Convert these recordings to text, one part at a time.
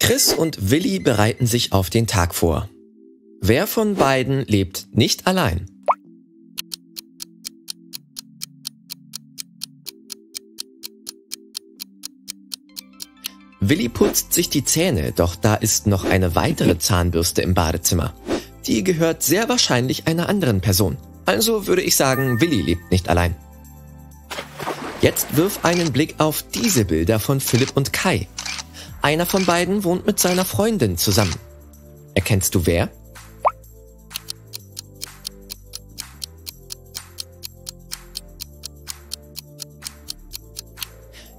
Chris und Willi bereiten sich auf den Tag vor. Wer von beiden lebt nicht allein? Willi putzt sich die Zähne, doch da ist noch eine weitere Zahnbürste im Badezimmer. Die gehört sehr wahrscheinlich einer anderen Person. Also würde ich sagen, Willi lebt nicht allein. Jetzt wirf einen Blick auf diese Bilder von Philipp und Kai. Einer von beiden wohnt mit seiner Freundin zusammen. Erkennst du wer?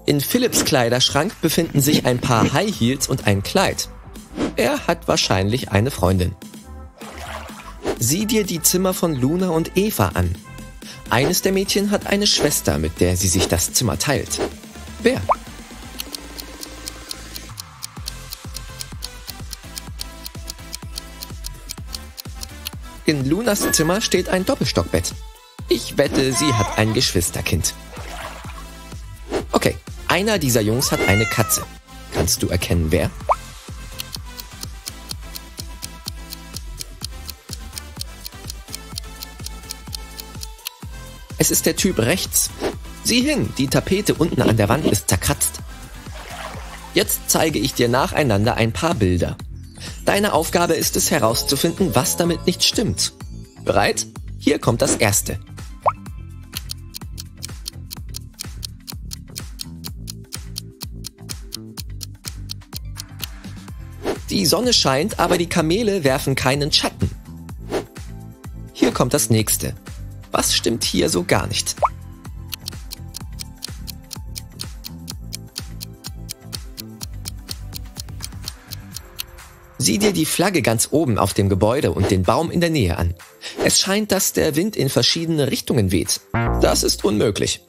In Philipps Kleiderschrank befinden sich ein paar High Heels und ein Kleid. Er hat wahrscheinlich eine Freundin. Sieh dir die Zimmer von Luna und Eva an. Eines der Mädchen hat eine Schwester, mit der sie sich das Zimmer teilt. Wer? In Lunas Zimmer steht ein Doppelstockbett. Ich wette, sie hat ein Geschwisterkind. Okay, einer dieser Jungs hat eine Katze. Kannst du erkennen, wer? Es ist der Typ rechts. Sieh hin, die Tapete unten an der Wand ist zerkratzt. Jetzt zeige ich dir nacheinander ein paar Bilder. Deine Aufgabe ist es herauszufinden, was damit nicht stimmt. Bereit? Hier kommt das erste. Die Sonne scheint, aber die Kamele werfen keinen Schatten. Hier kommt das nächste. Was stimmt hier so gar nicht? Sieh dir die Flagge ganz oben auf dem Gebäude und den Baum in der Nähe an. Es scheint, dass der Wind in verschiedene Richtungen weht. Das ist unmöglich.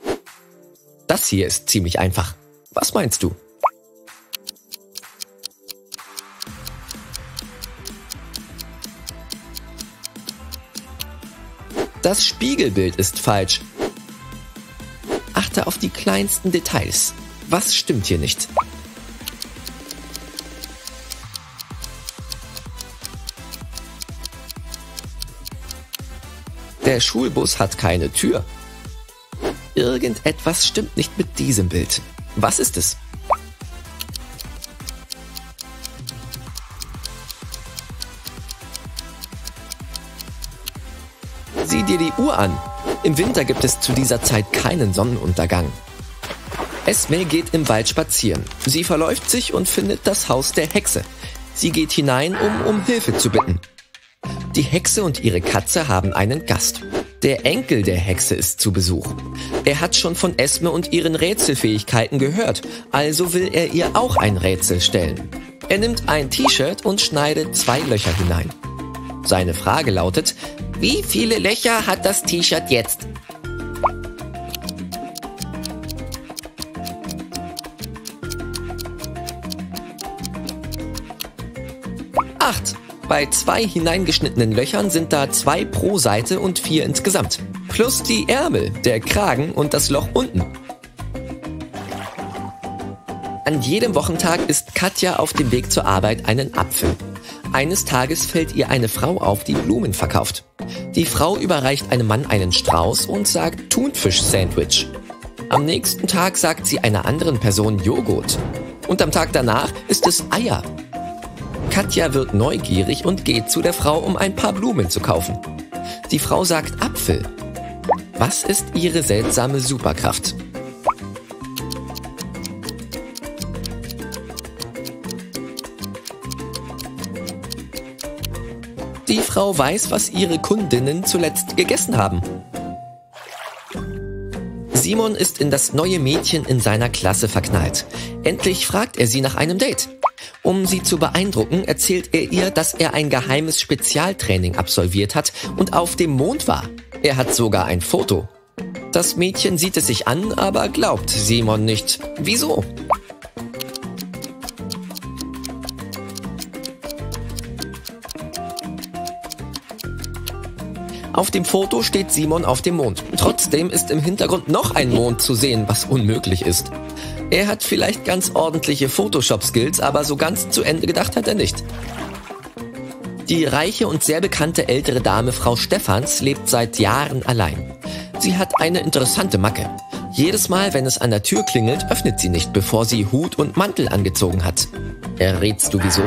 Das hier ist ziemlich einfach. Was meinst du? Das Spiegelbild ist falsch. Achte auf die kleinsten Details. Was stimmt hier nicht? Der Schulbus hat keine Tür. Irgendetwas stimmt nicht mit diesem Bild. Was ist es? Sieh dir die Uhr an. Im Winter gibt es zu dieser Zeit keinen Sonnenuntergang. Esme geht im Wald spazieren. Sie verläuft sich und findet das Haus der Hexe. Sie geht hinein, um um Hilfe zu bitten. Die Hexe und ihre Katze haben einen Gast. Der Enkel der Hexe ist zu Besuch. Er hat schon von Esme und ihren Rätselfähigkeiten gehört, also will er ihr auch ein Rätsel stellen. Er nimmt ein T-Shirt und schneidet zwei Löcher hinein. Seine Frage lautet, wie viele Löcher hat das T-Shirt jetzt? Acht. Bei zwei hineingeschnittenen Löchern sind da zwei pro Seite und vier insgesamt. Plus die Ärmel, der Kragen und das Loch unten. An jedem Wochentag isst Katja auf dem Weg zur Arbeit einen Apfel. Eines Tages fällt ihr eine Frau auf, die Blumen verkauft. Die Frau überreicht einem Mann einen Strauß und sagt Thunfisch-Sandwich. Am nächsten Tag sagt sie einer anderen Person Joghurt. Und am Tag danach ist es Eier. Katja wird neugierig und geht zu der Frau, um ein paar Blumen zu kaufen. Die Frau sagt Apfel. Was ist ihre seltsame Superkraft? Die Frau weiß, was ihre Kundinnen zuletzt gegessen haben. Simon ist in das neue Mädchen in seiner Klasse verknallt. Endlich fragt er sie nach einem Date. Um sie zu beeindrucken, erzählt er ihr, dass er ein geheimes Spezialtraining absolviert hat und auf dem Mond war. Er hat sogar ein Foto. Das Mädchen sieht es sich an, aber glaubt Simon nicht. Wieso? Auf dem Foto steht Simon auf dem Mond. Trotzdem ist im Hintergrund noch ein Mond zu sehen, was unmöglich ist. Er hat vielleicht ganz ordentliche Photoshop-Skills, aber so ganz zu Ende gedacht hat er nicht. Die reiche und sehr bekannte ältere Dame Frau Stephans lebt seit Jahren allein. Sie hat eine interessante Macke. Jedes Mal, wenn es an der Tür klingelt, öffnet sie nicht, bevor sie Hut und Mantel angezogen hat. Errätst du wieso?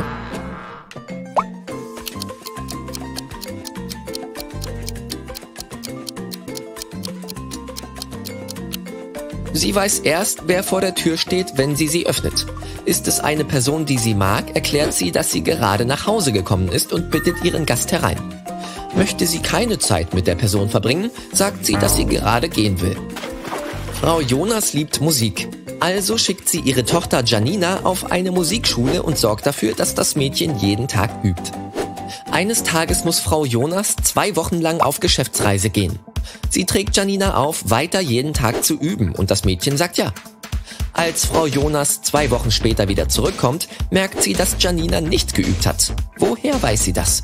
Sie weiß erst, wer vor der Tür steht, wenn sie sie öffnet. Ist es eine Person, die sie mag, erklärt sie, dass sie gerade nach Hause gekommen ist und bittet ihren Gast herein. Möchte sie keine Zeit mit der Person verbringen, sagt sie, dass sie gerade gehen will. Frau Jonas liebt Musik. Also schickt sie ihre Tochter Janina auf eine Musikschule und sorgt dafür, dass das Mädchen jeden Tag übt. Eines Tages muss Frau Jonas zwei Wochen lang auf Geschäftsreise gehen. Sie trägt Janina auf, weiter jeden Tag zu üben und das Mädchen sagt ja. Als Frau Jonas zwei Wochen später wieder zurückkommt, merkt sie, dass Janina nicht geübt hat. Woher weiß sie das?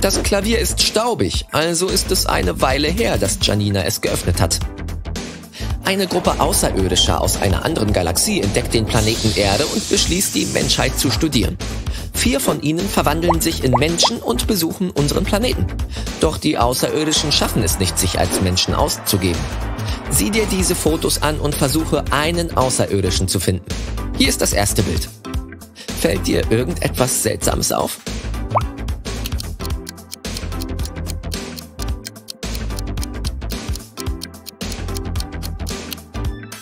Das Klavier ist staubig, also ist es eine Weile her, dass Janina es geöffnet hat. Eine Gruppe Außerirdischer aus einer anderen Galaxie entdeckt den Planeten Erde und beschließt, die Menschheit zu studieren. Vier von ihnen verwandeln sich in Menschen und besuchen unseren Planeten. Doch die Außerirdischen schaffen es nicht, sich als Menschen auszugeben. Sieh dir diese Fotos an und versuche einen Außerirdischen zu finden. Hier ist das erste Bild. Fällt dir irgendetwas Seltsames auf?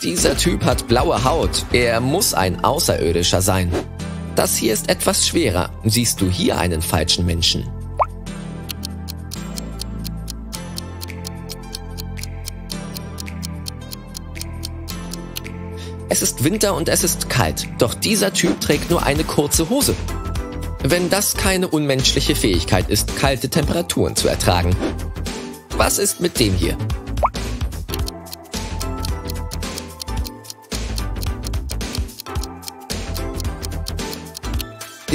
Dieser Typ hat blaue Haut. Er muss ein Außerirdischer sein. Das hier ist etwas schwerer. Siehst du hier einen falschen Menschen? Es ist Winter und es ist kalt, doch dieser Typ trägt nur eine kurze Hose. Wenn das keine unmenschliche Fähigkeit ist, kalte Temperaturen zu ertragen. Was ist mit dem hier?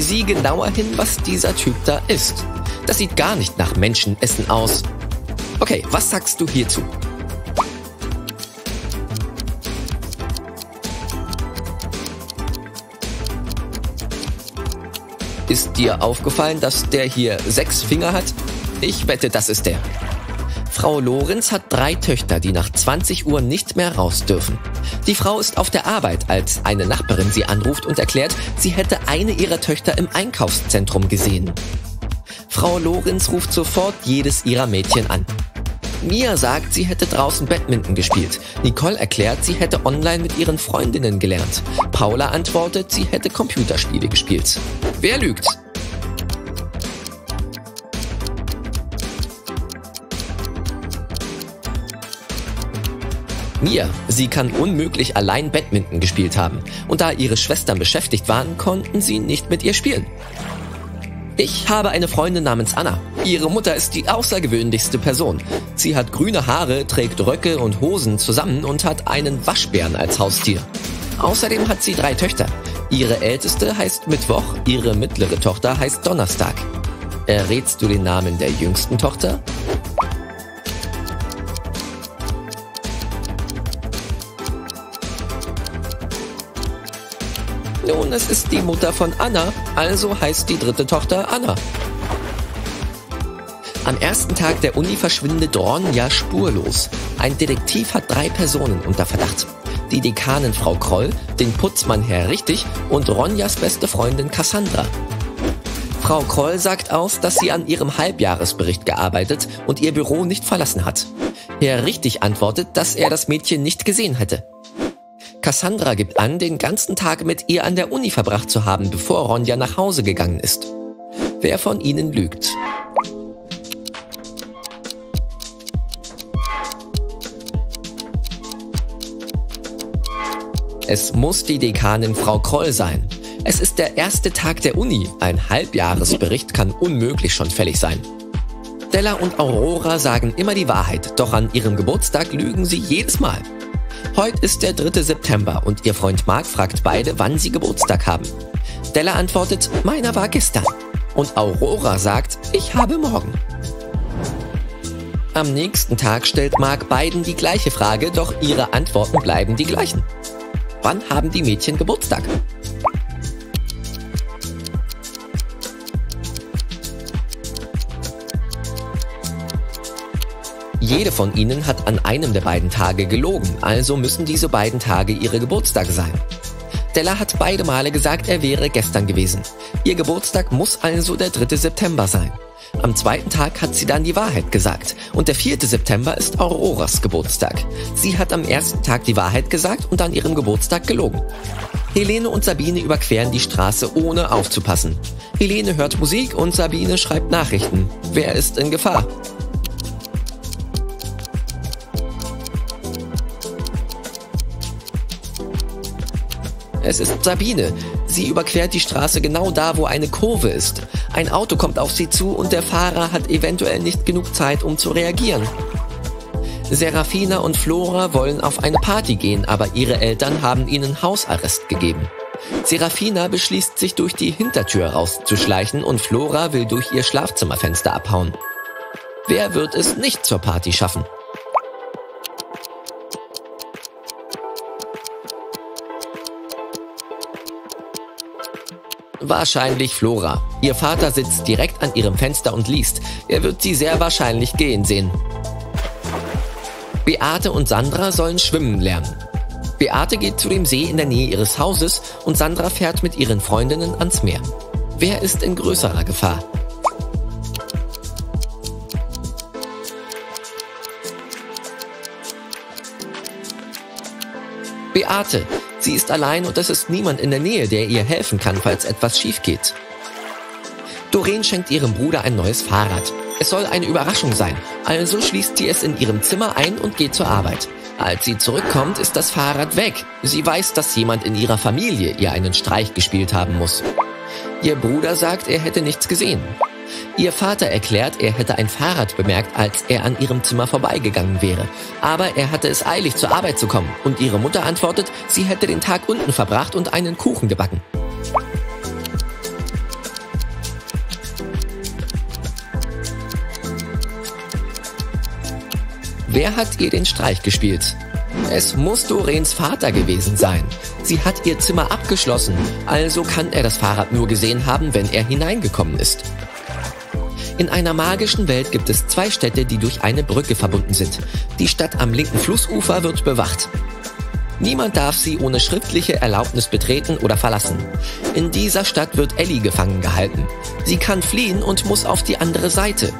Sieh genauer hin, was dieser Typ da ist. Das sieht gar nicht nach Menschenessen aus. Okay, was sagst du hierzu? Ist dir aufgefallen, dass der hier sechs Finger hat? Ich wette, das ist der. Frau Lorenz hat drei Töchter, die nach 20 Uhr nicht mehr raus dürfen. Die Frau ist auf der Arbeit, als eine Nachbarin sie anruft und erklärt, sie hätte eine ihrer Töchter im Einkaufszentrum gesehen. Frau Lorenz ruft sofort jedes ihrer Mädchen an. Mia sagt, sie hätte draußen Badminton gespielt. Nicole erklärt, sie hätte online mit ihren Freundinnen gelernt. Paula antwortet, sie hätte Computerspiele gespielt. Wer lügt? Mia, sie kann unmöglich allein Badminton gespielt haben. Und da ihre Schwestern beschäftigt waren, konnten sie nicht mit ihr spielen. Ich habe eine Freundin namens Anna. Ihre Mutter ist die außergewöhnlichste Person. Sie hat grüne Haare, trägt Röcke und Hosen zusammen und hat einen Waschbären als Haustier. Außerdem hat sie drei Töchter. Ihre älteste heißt Mittwoch, ihre mittlere Tochter heißt Donnerstag. Errätst du den Namen der jüngsten Tochter? Nun, es ist die Mutter von Anna, also heißt die dritte Tochter Anna. Am ersten Tag der Uni verschwindet Ronja spurlos. Ein Detektiv hat drei Personen unter Verdacht. Die Dekanin Frau Kroll, den Putzmann Herr Richtig und Ronjas beste Freundin Cassandra. Frau Kroll sagt aus, dass sie an ihrem Halbjahresbericht gearbeitet und ihr Büro nicht verlassen hat. Herr Richtig antwortet, dass er das Mädchen nicht gesehen hätte. Cassandra gibt an, den ganzen Tag mit ihr an der Uni verbracht zu haben, bevor Ronja nach Hause gegangen ist. Wer von ihnen lügt? Es muss die Dekanin Frau Kroll sein. Es ist der erste Tag der Uni. Ein Halbjahresbericht kann unmöglich schon fällig sein. Stella und Aurora sagen immer die Wahrheit, doch an ihrem Geburtstag lügen sie jedes Mal. Heute ist der 3. September und ihr Freund Mark fragt beide, wann sie Geburtstag haben. Stella antwortet, meiner war gestern. Und Aurora sagt, ich habe morgen. Am nächsten Tag stellt Mark beiden die gleiche Frage, doch ihre Antworten bleiben die gleichen. Wann haben die Mädchen Geburtstag? Jede von ihnen hat an einem der beiden Tage gelogen, also müssen diese beiden Tage ihre Geburtstage sein. Della hat beide Male gesagt, er wäre gestern gewesen. Ihr Geburtstag muss also der 3. September sein. Am zweiten Tag hat sie dann die Wahrheit gesagt. Und der 4. September ist Auroras Geburtstag. Sie hat am ersten Tag die Wahrheit gesagt und an ihrem Geburtstag gelogen. Helene und Sabine überqueren die Straße ohne aufzupassen. Helene hört Musik und Sabine schreibt Nachrichten. Wer ist in Gefahr? Es ist Sabine. Sie überquert die Straße genau da, wo eine Kurve ist. Ein Auto kommt auf sie zu und der Fahrer hat eventuell nicht genug Zeit, um zu reagieren. Serafina und Flora wollen auf eine Party gehen, aber ihre Eltern haben ihnen Hausarrest gegeben. Serafina beschließt sich durch die Hintertür rauszuschleichen und Flora will durch ihr Schlafzimmerfenster abhauen. Wer wird es nicht zur Party schaffen? Wahrscheinlich Flora. Ihr Vater sitzt direkt an ihrem Fenster und liest. Er wird sie sehr wahrscheinlich gehen sehen. Beate und Sandra sollen schwimmen lernen. Beate geht zu dem See in der Nähe ihres Hauses und Sandra fährt mit ihren Freundinnen ans Meer. Wer ist in größerer Gefahr? Beate, Sie ist allein und es ist niemand in der Nähe, der ihr helfen kann, falls etwas schief geht. Doreen schenkt ihrem Bruder ein neues Fahrrad. Es soll eine Überraschung sein, also schließt sie es in ihrem Zimmer ein und geht zur Arbeit. Als sie zurückkommt, ist das Fahrrad weg. Sie weiß, dass jemand in ihrer Familie ihr einen Streich gespielt haben muss. Ihr Bruder sagt, er hätte nichts gesehen. Ihr Vater erklärt, er hätte ein Fahrrad bemerkt, als er an ihrem Zimmer vorbeigegangen wäre. Aber er hatte es eilig, zur Arbeit zu kommen. Und ihre Mutter antwortet, sie hätte den Tag unten verbracht und einen Kuchen gebacken. Wer hat ihr den Streich gespielt? Es muss Doreens Vater gewesen sein. Sie hat ihr Zimmer abgeschlossen, also kann er das Fahrrad nur gesehen haben, wenn er hineingekommen ist. In einer magischen Welt gibt es zwei Städte, die durch eine Brücke verbunden sind. Die Stadt am linken Flussufer wird bewacht. Niemand darf sie ohne schriftliche Erlaubnis betreten oder verlassen. In dieser Stadt wird Ellie gefangen gehalten. Sie kann fliehen und muss auf die andere Seite.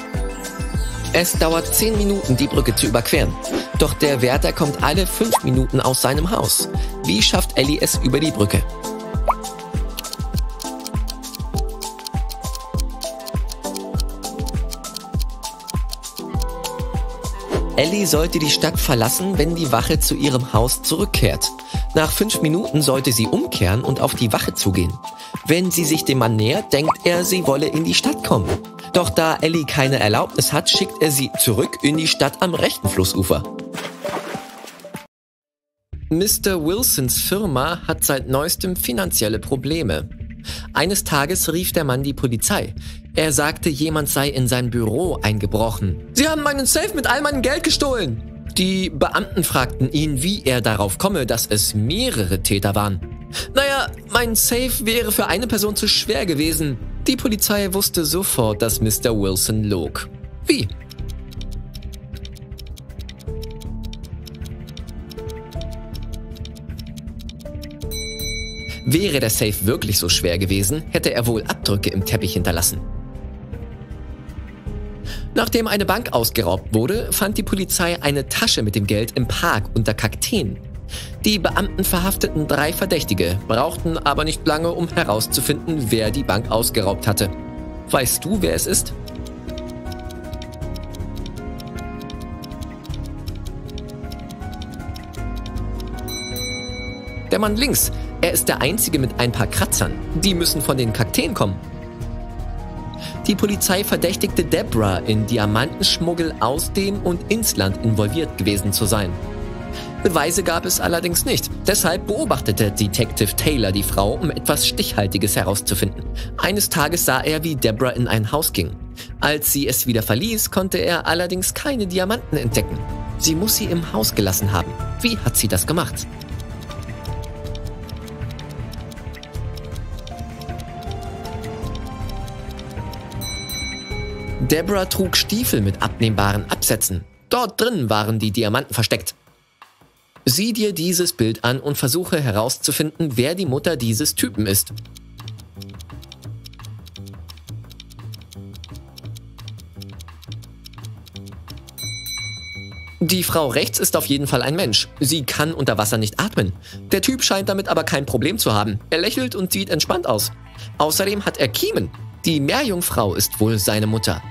Es dauert zehn Minuten, die Brücke zu überqueren. Doch der Wärter kommt alle fünf Minuten aus seinem Haus. Wie schafft Ellie es über die Brücke? Ellie sollte die Stadt verlassen, wenn die Wache zu ihrem Haus zurückkehrt. Nach fünf Minuten sollte sie umkehren und auf die Wache zugehen. Wenn sie sich dem Mann nähert, denkt er, sie wolle in die Stadt kommen. Doch da Ellie keine Erlaubnis hat, schickt er sie zurück in die Stadt am rechten Flussufer. Mr. Wilsons Firma hat seit neuestem finanzielle Probleme. Eines Tages rief der Mann die Polizei. Er sagte, jemand sei in sein Büro eingebrochen. Sie haben meinen Safe mit all meinem Geld gestohlen. Die Beamten fragten ihn, wie er darauf komme, dass es mehrere Täter waren. Naja, mein Safe wäre für eine Person zu schwer gewesen. Die Polizei wusste sofort, dass Mr. Wilson log. Wie? Wäre der Safe wirklich so schwer gewesen, hätte er wohl Abdrücke im Teppich hinterlassen. Nachdem eine Bank ausgeraubt wurde, fand die Polizei eine Tasche mit dem Geld im Park unter Kakteen. Die Beamten verhafteten drei Verdächtige, brauchten aber nicht lange, um herauszufinden, wer die Bank ausgeraubt hatte. Weißt du, wer es ist? Der Mann links, er ist der Einzige mit ein paar Kratzern. Die müssen von den Kakteen kommen. Die Polizei verdächtigte Deborah in Diamantenschmuggel aus dem und ins Land involviert gewesen zu sein. Beweise gab es allerdings nicht. Deshalb beobachtete Detective Taylor die Frau, um etwas Stichhaltiges herauszufinden. Eines Tages sah er, wie Deborah in ein Haus ging. Als sie es wieder verließ, konnte er allerdings keine Diamanten entdecken. Sie muss sie im Haus gelassen haben. Wie hat sie das gemacht? Deborah trug Stiefel mit abnehmbaren Absätzen. Dort drin waren die Diamanten versteckt. Sieh dir dieses Bild an und versuche herauszufinden, wer die Mutter dieses Typen ist. Die Frau rechts ist auf jeden Fall ein Mensch. Sie kann unter Wasser nicht atmen. Der Typ scheint damit aber kein Problem zu haben. Er lächelt und sieht entspannt aus. Außerdem hat er Kiemen. Die Meerjungfrau ist wohl seine Mutter.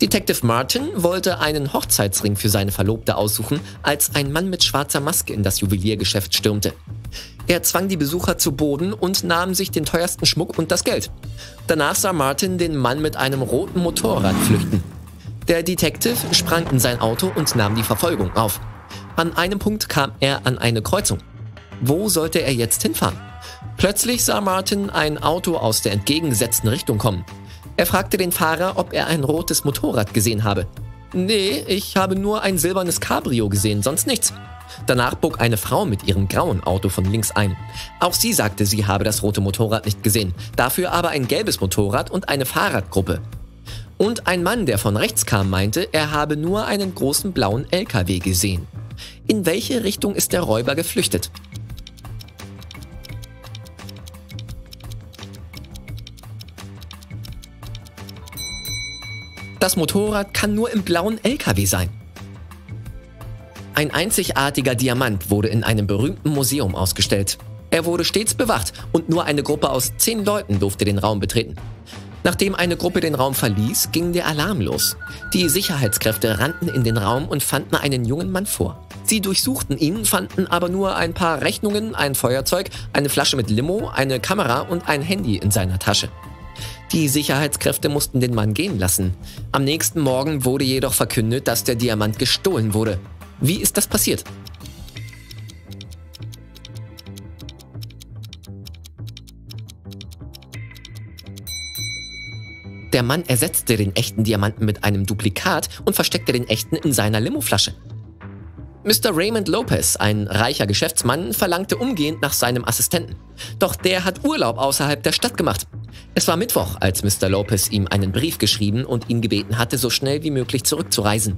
Detective Martin wollte einen Hochzeitsring für seine Verlobte aussuchen, als ein Mann mit schwarzer Maske in das Juweliergeschäft stürmte. Er zwang die Besucher zu Boden und nahm sich den teuersten Schmuck und das Geld. Danach sah Martin den Mann mit einem roten Motorrad flüchten. Der Detective sprang in sein Auto und nahm die Verfolgung auf. An einem Punkt kam er an eine Kreuzung. Wo sollte er jetzt hinfahren? Plötzlich sah Martin ein Auto aus der entgegengesetzten Richtung kommen. Er fragte den Fahrer, ob er ein rotes Motorrad gesehen habe. Nee, ich habe nur ein silbernes Cabrio gesehen, sonst nichts. Danach bog eine Frau mit ihrem grauen Auto von links ein. Auch sie sagte, sie habe das rote Motorrad nicht gesehen, dafür aber ein gelbes Motorrad und eine Fahrradgruppe. Und ein Mann, der von rechts kam, meinte, er habe nur einen großen blauen LKW gesehen. In welche Richtung ist der Räuber geflüchtet? Das Motorrad kann nur im blauen LKW sein. Ein einzigartiger Diamant wurde in einem berühmten Museum ausgestellt. Er wurde stets bewacht und nur eine Gruppe aus zehn Leuten durfte den Raum betreten. Nachdem eine Gruppe den Raum verließ, ging der Alarm los. Die Sicherheitskräfte rannten in den Raum und fanden einen jungen Mann vor. Sie durchsuchten ihn, fanden aber nur ein paar Rechnungen, ein Feuerzeug, eine Flasche mit Limo, eine Kamera und ein Handy in seiner Tasche. Die Sicherheitskräfte mussten den Mann gehen lassen. Am nächsten Morgen wurde jedoch verkündet, dass der Diamant gestohlen wurde. Wie ist das passiert? Der Mann ersetzte den echten Diamanten mit einem Duplikat und versteckte den echten in seiner Limoflasche. Mr. Raymond Lopez, ein reicher Geschäftsmann, verlangte umgehend nach seinem Assistenten. Doch der hat Urlaub außerhalb der Stadt gemacht. Es war Mittwoch, als Mr. Lopez ihm einen Brief geschrieben und ihn gebeten hatte, so schnell wie möglich zurückzureisen.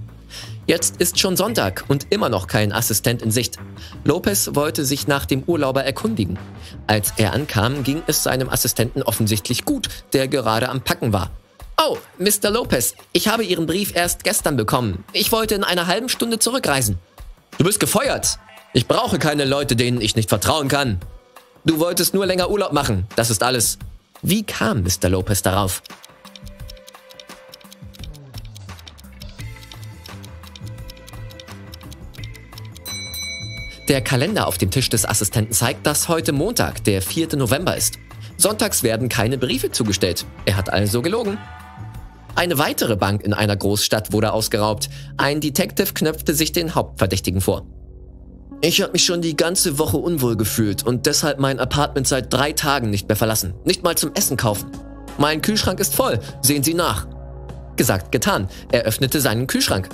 Jetzt ist schon Sonntag und immer noch kein Assistent in Sicht. Lopez wollte sich nach dem Urlauber erkundigen. Als er ankam, ging es seinem Assistenten offensichtlich gut, der gerade am Packen war. Oh, Mr. Lopez, ich habe Ihren Brief erst gestern bekommen. Ich wollte in einer halben Stunde zurückreisen. Du bist gefeuert. Ich brauche keine Leute, denen ich nicht vertrauen kann. Du wolltest nur länger Urlaub machen, das ist alles. Wie kam Mr. Lopez darauf? Der Kalender auf dem Tisch des Assistenten zeigt, dass heute Montag, der 4. November ist. Sonntags werden keine Briefe zugestellt. Er hat also gelogen. Eine weitere Bank in einer Großstadt wurde ausgeraubt. Ein Detective knöpfte sich den Hauptverdächtigen vor. Ich habe mich schon die ganze Woche unwohl gefühlt und deshalb mein Apartment seit drei Tagen nicht mehr verlassen. Nicht mal zum Essen kaufen. Mein Kühlschrank ist voll. Sehen Sie nach. Gesagt, getan. Er öffnete seinen Kühlschrank.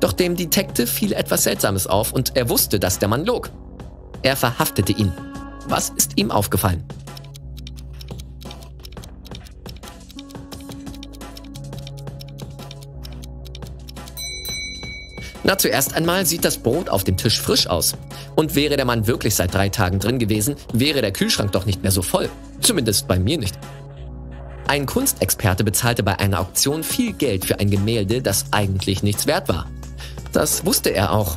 Doch dem Detective fiel etwas Seltsames auf und er wusste, dass der Mann log. Er verhaftete ihn. Was ist ihm aufgefallen? Na, zuerst einmal sieht das Brot auf dem Tisch frisch aus. Und wäre der Mann wirklich seit drei Tagen drin gewesen, wäre der Kühlschrank doch nicht mehr so voll. Zumindest bei mir nicht. Ein Kunstexperte bezahlte bei einer Auktion viel Geld für ein Gemälde, das eigentlich nichts wert war. Das wusste er auch.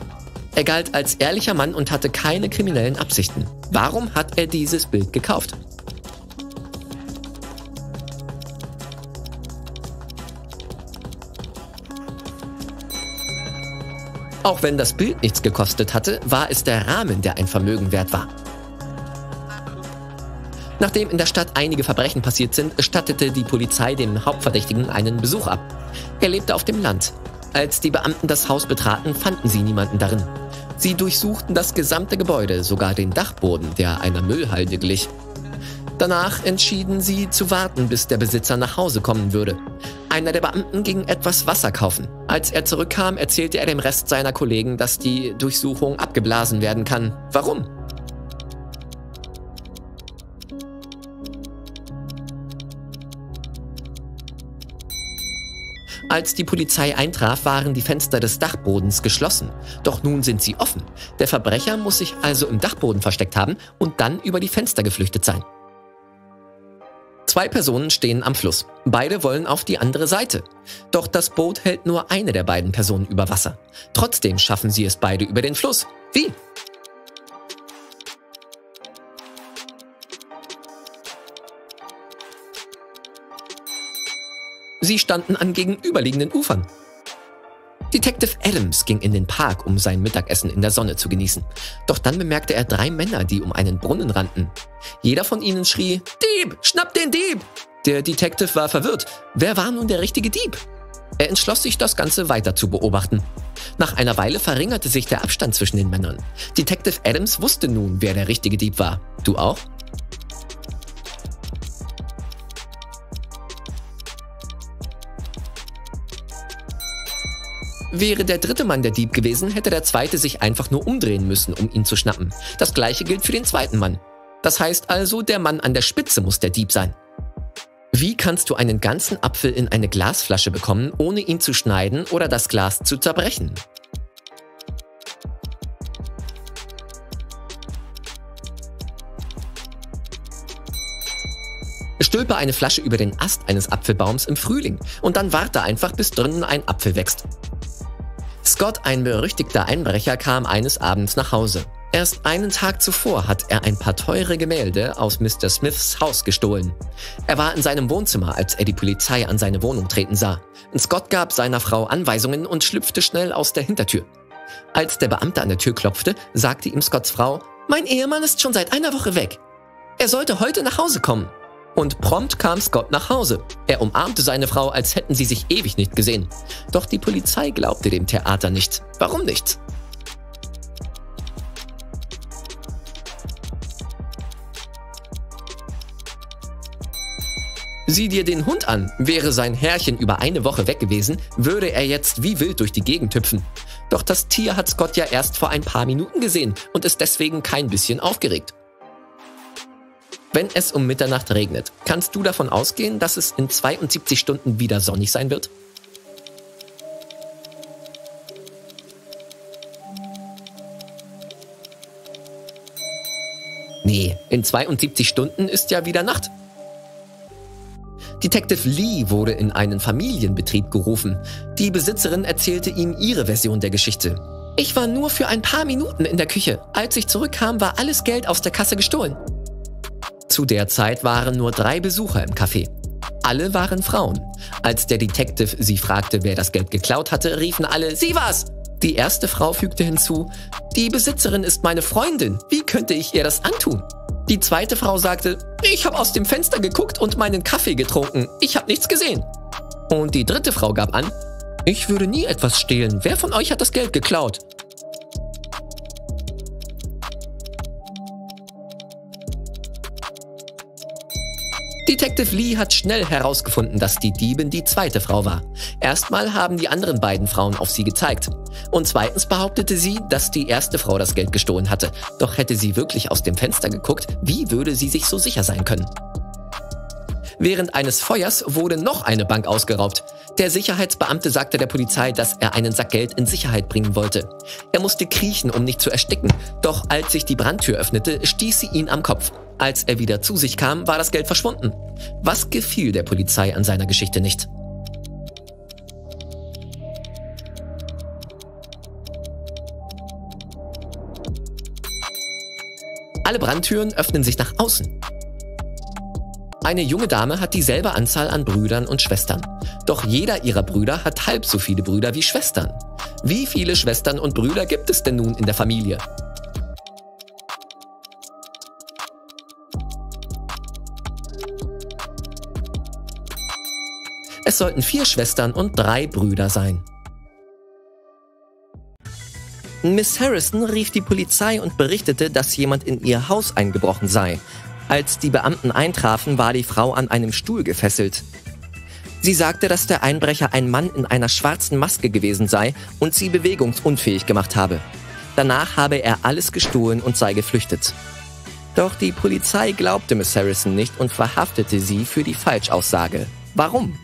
Er galt als ehrlicher Mann und hatte keine kriminellen Absichten. Warum hat er dieses Bild gekauft? Auch wenn das Bild nichts gekostet hatte, war es der Rahmen, der ein Vermögen wert war. Nachdem in der Stadt einige Verbrechen passiert sind, stattete die Polizei dem Hauptverdächtigen einen Besuch ab. Er lebte auf dem Land. Als die Beamten das Haus betraten, fanden sie niemanden darin. Sie durchsuchten das gesamte Gebäude, sogar den Dachboden, der einer Müllhalde glich. Danach entschieden sie zu warten, bis der Besitzer nach Hause kommen würde. Einer der Beamten ging etwas Wasser kaufen. Als er zurückkam, erzählte er dem Rest seiner Kollegen, dass die Durchsuchung abgeblasen werden kann. Warum? Als die Polizei eintraf, waren die Fenster des Dachbodens geschlossen. Doch nun sind sie offen. Der Verbrecher muss sich also im Dachboden versteckt haben und dann über die Fenster geflüchtet sein. Zwei Personen stehen am Fluss. Beide wollen auf die andere Seite. Doch das Boot hält nur eine der beiden Personen über Wasser. Trotzdem schaffen sie es beide über den Fluss. Wie? Sie standen an gegenüberliegenden Ufern. Detective Adams ging in den Park, um sein Mittagessen in der Sonne zu genießen. Doch dann bemerkte er drei Männer, die um einen Brunnen rannten. Jeder von ihnen schrie, Dieb, schnapp den Dieb! Der Detective war verwirrt. Wer war nun der richtige Dieb? Er entschloss sich, das Ganze weiter zu beobachten. Nach einer Weile verringerte sich der Abstand zwischen den Männern. Detective Adams wusste nun, wer der richtige Dieb war. Du auch? Wäre der dritte Mann der Dieb gewesen, hätte der zweite sich einfach nur umdrehen müssen, um ihn zu schnappen. Das gleiche gilt für den zweiten Mann. Das heißt also, der Mann an der Spitze muss der Dieb sein. Wie kannst du einen ganzen Apfel in eine Glasflasche bekommen, ohne ihn zu schneiden oder das Glas zu zerbrechen? Stülpe eine Flasche über den Ast eines Apfelbaums im Frühling und dann warte einfach, bis drinnen ein Apfel wächst. Scott, ein berüchtigter Einbrecher, kam eines Abends nach Hause. Erst einen Tag zuvor hat er ein paar teure Gemälde aus Mr. Smiths Haus gestohlen. Er war in seinem Wohnzimmer, als er die Polizei an seine Wohnung treten sah. Scott gab seiner Frau Anweisungen und schlüpfte schnell aus der Hintertür. Als der Beamte an der Tür klopfte, sagte ihm Scotts Frau, Mein Ehemann ist schon seit einer Woche weg. Er sollte heute nach Hause kommen. Und prompt kam Scott nach Hause. Er umarmte seine Frau, als hätten sie sich ewig nicht gesehen. Doch die Polizei glaubte dem Theater nicht. Warum nicht? Sieh dir den Hund an. Wäre sein Herrchen über eine Woche weg gewesen, würde er jetzt wie wild durch die Gegend hüpfen. Doch das Tier hat Scott ja erst vor ein paar Minuten gesehen und ist deswegen kein bisschen aufgeregt. Wenn es um Mitternacht regnet, kannst du davon ausgehen, dass es in 72 Stunden wieder sonnig sein wird? Nee, in 72 Stunden ist ja wieder Nacht. Detective Lee wurde in einen Familienbetrieb gerufen. Die Besitzerin erzählte ihm ihre Version der Geschichte. Ich war nur für ein paar Minuten in der Küche. Als ich zurückkam, war alles Geld aus der Kasse gestohlen. Zu der Zeit waren nur drei Besucher im Café. Alle waren Frauen. Als der Detective sie fragte, wer das Geld geklaut hatte, riefen alle, sie war's! Die erste Frau fügte hinzu, die Besitzerin ist meine Freundin, wie könnte ich ihr das antun? Die zweite Frau sagte, ich habe aus dem Fenster geguckt und meinen Kaffee getrunken, ich habe nichts gesehen. Und die dritte Frau gab an, ich würde nie etwas stehlen, wer von euch hat das Geld geklaut? Detective Lee hat schnell herausgefunden, dass die Diebin die zweite Frau war. Erstmal haben die anderen beiden Frauen auf sie gezeigt. Und zweitens behauptete sie, dass die erste Frau das Geld gestohlen hatte. Doch hätte sie wirklich aus dem Fenster geguckt, wie würde sie sich so sicher sein können? Während eines Feuers wurde noch eine Bank ausgeraubt. Der Sicherheitsbeamte sagte der Polizei, dass er einen Sack Geld in Sicherheit bringen wollte. Er musste kriechen, um nicht zu ersticken. Doch als sich die Brandtür öffnete, stieß sie ihn am Kopf. Als er wieder zu sich kam, war das Geld verschwunden. Was gefiel der Polizei an seiner Geschichte nicht? Alle Brandtüren öffnen sich nach außen. Eine junge Dame hat dieselbe Anzahl an Brüdern und Schwestern. Doch jeder ihrer Brüder hat halb so viele Brüder wie Schwestern. Wie viele Schwestern und Brüder gibt es denn nun in der Familie? Es sollten vier Schwestern und drei Brüder sein. Miss Harrison rief die Polizei und berichtete, dass jemand in ihr Haus eingebrochen sei. Als die Beamten eintrafen, war die Frau an einem Stuhl gefesselt. Sie sagte, dass der Einbrecher ein Mann in einer schwarzen Maske gewesen sei und sie bewegungsunfähig gemacht habe. Danach habe er alles gestohlen und sei geflüchtet. Doch die Polizei glaubte Miss Harrison nicht und verhaftete sie für die Falschaussage. Warum?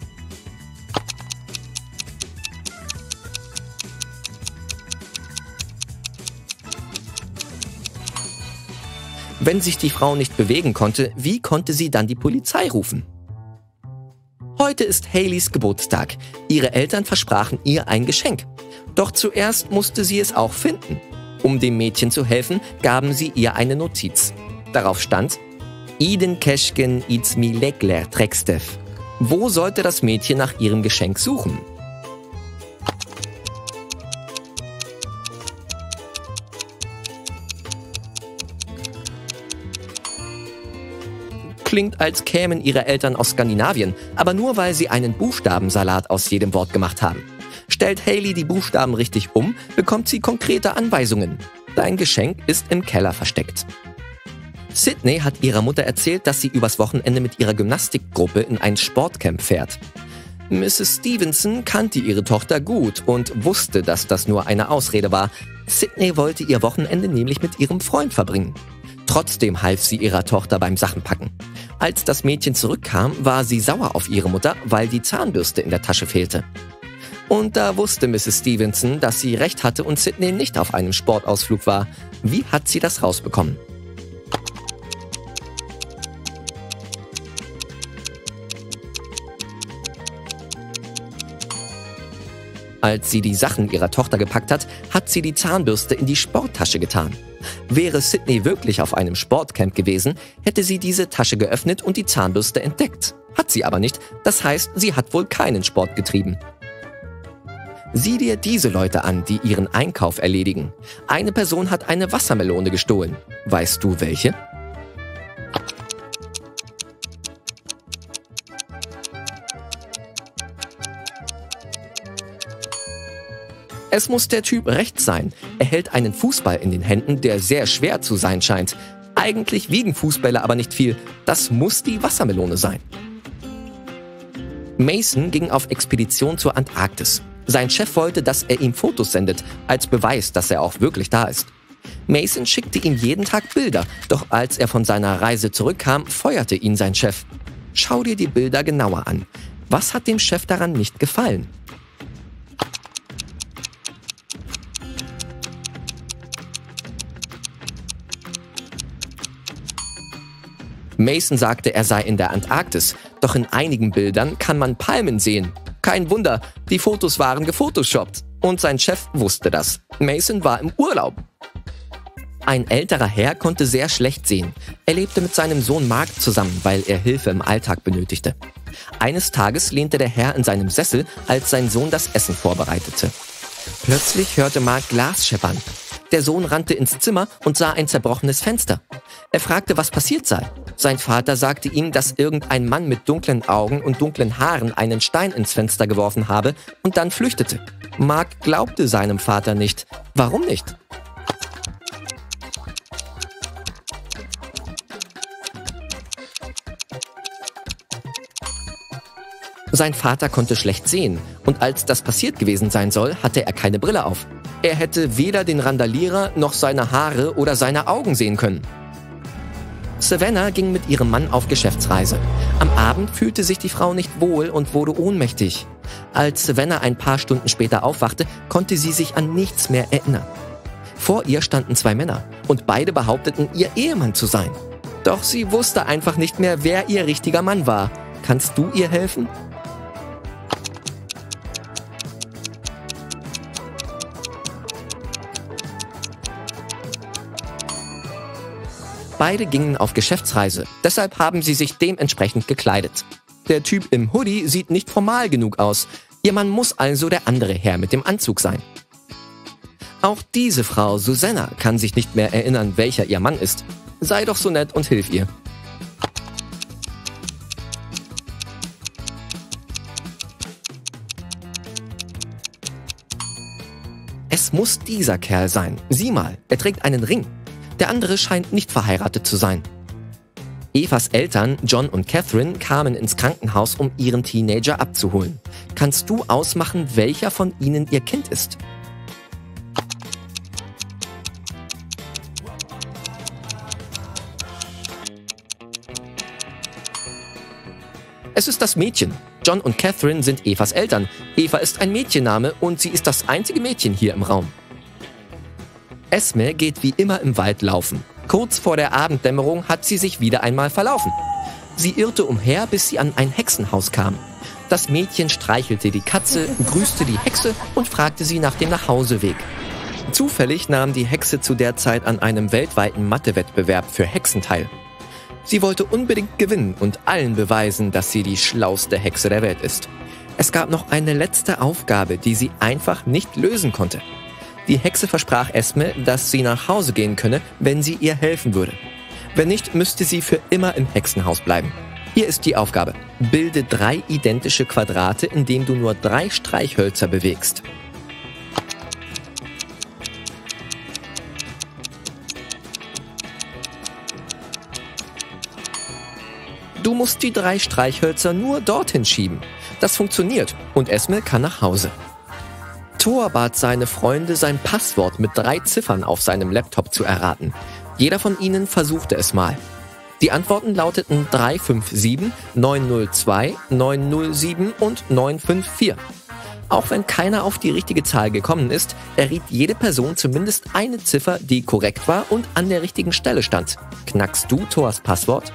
Wenn sich die Frau nicht bewegen konnte, wie konnte sie dann die Polizei rufen? Heute ist Haleys Geburtstag. Ihre Eltern versprachen ihr ein Geschenk. Doch zuerst musste sie es auch finden. Um dem Mädchen zu helfen, gaben sie ihr eine Notiz. Darauf stand, Iden Keschken mi legler trekstev. Wo sollte das Mädchen nach ihrem Geschenk suchen? Klingt, als kämen ihre Eltern aus Skandinavien, aber nur weil sie einen Buchstabensalat aus jedem Wort gemacht haben. Stellt Haley die Buchstaben richtig um, bekommt sie konkrete Anweisungen. Dein Geschenk ist im Keller versteckt. Sydney hat ihrer Mutter erzählt, dass sie übers Wochenende mit ihrer Gymnastikgruppe in ein Sportcamp fährt. Mrs. Stevenson kannte ihre Tochter gut und wusste, dass das nur eine Ausrede war. Sydney wollte ihr Wochenende nämlich mit ihrem Freund verbringen. Trotzdem half sie ihrer Tochter beim Sachenpacken. Als das Mädchen zurückkam, war sie sauer auf ihre Mutter, weil die Zahnbürste in der Tasche fehlte. Und da wusste Mrs. Stevenson, dass sie recht hatte und Sydney nicht auf einem Sportausflug war. Wie hat sie das rausbekommen? Als sie die Sachen ihrer Tochter gepackt hat, hat sie die Zahnbürste in die Sporttasche getan. Wäre Sydney wirklich auf einem Sportcamp gewesen, hätte sie diese Tasche geöffnet und die Zahnbürste entdeckt. Hat sie aber nicht, das heißt, sie hat wohl keinen Sport getrieben. Sieh dir diese Leute an, die ihren Einkauf erledigen. Eine Person hat eine Wassermelone gestohlen. Weißt du welche? Es muss der Typ rechts sein. Er hält einen Fußball in den Händen, der sehr schwer zu sein scheint. Eigentlich wiegen Fußbälle aber nicht viel. Das muss die Wassermelone sein. Mason ging auf Expedition zur Antarktis. Sein Chef wollte, dass er ihm Fotos sendet, als Beweis, dass er auch wirklich da ist. Mason schickte ihm jeden Tag Bilder, doch als er von seiner Reise zurückkam, feuerte ihn sein Chef. Schau dir die Bilder genauer an. Was hat dem Chef daran nicht gefallen? Mason sagte, er sei in der Antarktis, doch in einigen Bildern kann man Palmen sehen. Kein Wunder, die Fotos waren gefotoshoppt. Und sein Chef wusste das. Mason war im Urlaub. Ein älterer Herr konnte sehr schlecht sehen. Er lebte mit seinem Sohn Mark zusammen, weil er Hilfe im Alltag benötigte. Eines Tages lehnte der Herr in seinem Sessel, als sein Sohn das Essen vorbereitete. Plötzlich hörte Mark Glas scheppern. Der Sohn rannte ins Zimmer und sah ein zerbrochenes Fenster. Er fragte, was passiert sei. Sein Vater sagte ihm, dass irgendein Mann mit dunklen Augen und dunklen Haaren einen Stein ins Fenster geworfen habe und dann flüchtete. Mark glaubte seinem Vater nicht. Warum nicht? Sein Vater konnte schlecht sehen und als das passiert gewesen sein soll, hatte er keine Brille auf. Er hätte weder den Randalierer noch seine Haare oder seine Augen sehen können. Savannah ging mit ihrem Mann auf Geschäftsreise. Am Abend fühlte sich die Frau nicht wohl und wurde ohnmächtig. Als Savannah ein paar Stunden später aufwachte, konnte sie sich an nichts mehr erinnern. Vor ihr standen zwei Männer und beide behaupteten, ihr Ehemann zu sein. Doch sie wusste einfach nicht mehr, wer ihr richtiger Mann war. Kannst du ihr helfen? Beide gingen auf Geschäftsreise, deshalb haben sie sich dementsprechend gekleidet. Der Typ im Hoodie sieht nicht formal genug aus. Ihr Mann muss also der andere Herr mit dem Anzug sein. Auch diese Frau, Susanna, kann sich nicht mehr erinnern, welcher ihr Mann ist. Sei doch so nett und hilf ihr. Es muss dieser Kerl sein. Sieh mal, er trägt einen Ring. Der andere scheint nicht verheiratet zu sein. Evas Eltern, John und Catherine, kamen ins Krankenhaus, um ihren Teenager abzuholen. Kannst du ausmachen, welcher von ihnen ihr Kind ist? Es ist das Mädchen. John und Catherine sind Evas Eltern. Eva ist ein Mädchenname und sie ist das einzige Mädchen hier im Raum. Esme geht wie immer im Wald laufen. Kurz vor der Abenddämmerung hat sie sich wieder einmal verlaufen. Sie irrte umher, bis sie an ein Hexenhaus kam. Das Mädchen streichelte die Katze, grüßte die Hexe und fragte sie nach dem Nachhauseweg. Zufällig nahm die Hexe zu der Zeit an einem weltweiten Mathewettbewerb für Hexen teil. Sie wollte unbedingt gewinnen und allen beweisen, dass sie die schlauste Hexe der Welt ist. Es gab noch eine letzte Aufgabe, die sie einfach nicht lösen konnte. Die Hexe versprach Esme, dass sie nach Hause gehen könne, wenn sie ihr helfen würde. Wenn nicht, müsste sie für immer im Hexenhaus bleiben. Hier ist die Aufgabe. Bilde drei identische Quadrate, indem du nur drei Streichhölzer bewegst. Du musst die drei Streichhölzer nur dorthin schieben. Das funktioniert und Esme kann nach Hause. Thor bat seine Freunde, sein Passwort mit drei Ziffern auf seinem Laptop zu erraten. Jeder von ihnen versuchte es mal. Die Antworten lauteten 357, 902, 907 und 954. Auch wenn keiner auf die richtige Zahl gekommen ist, erriet jede Person zumindest eine Ziffer, die korrekt war und an der richtigen Stelle stand. Knackst du Thors Passwort?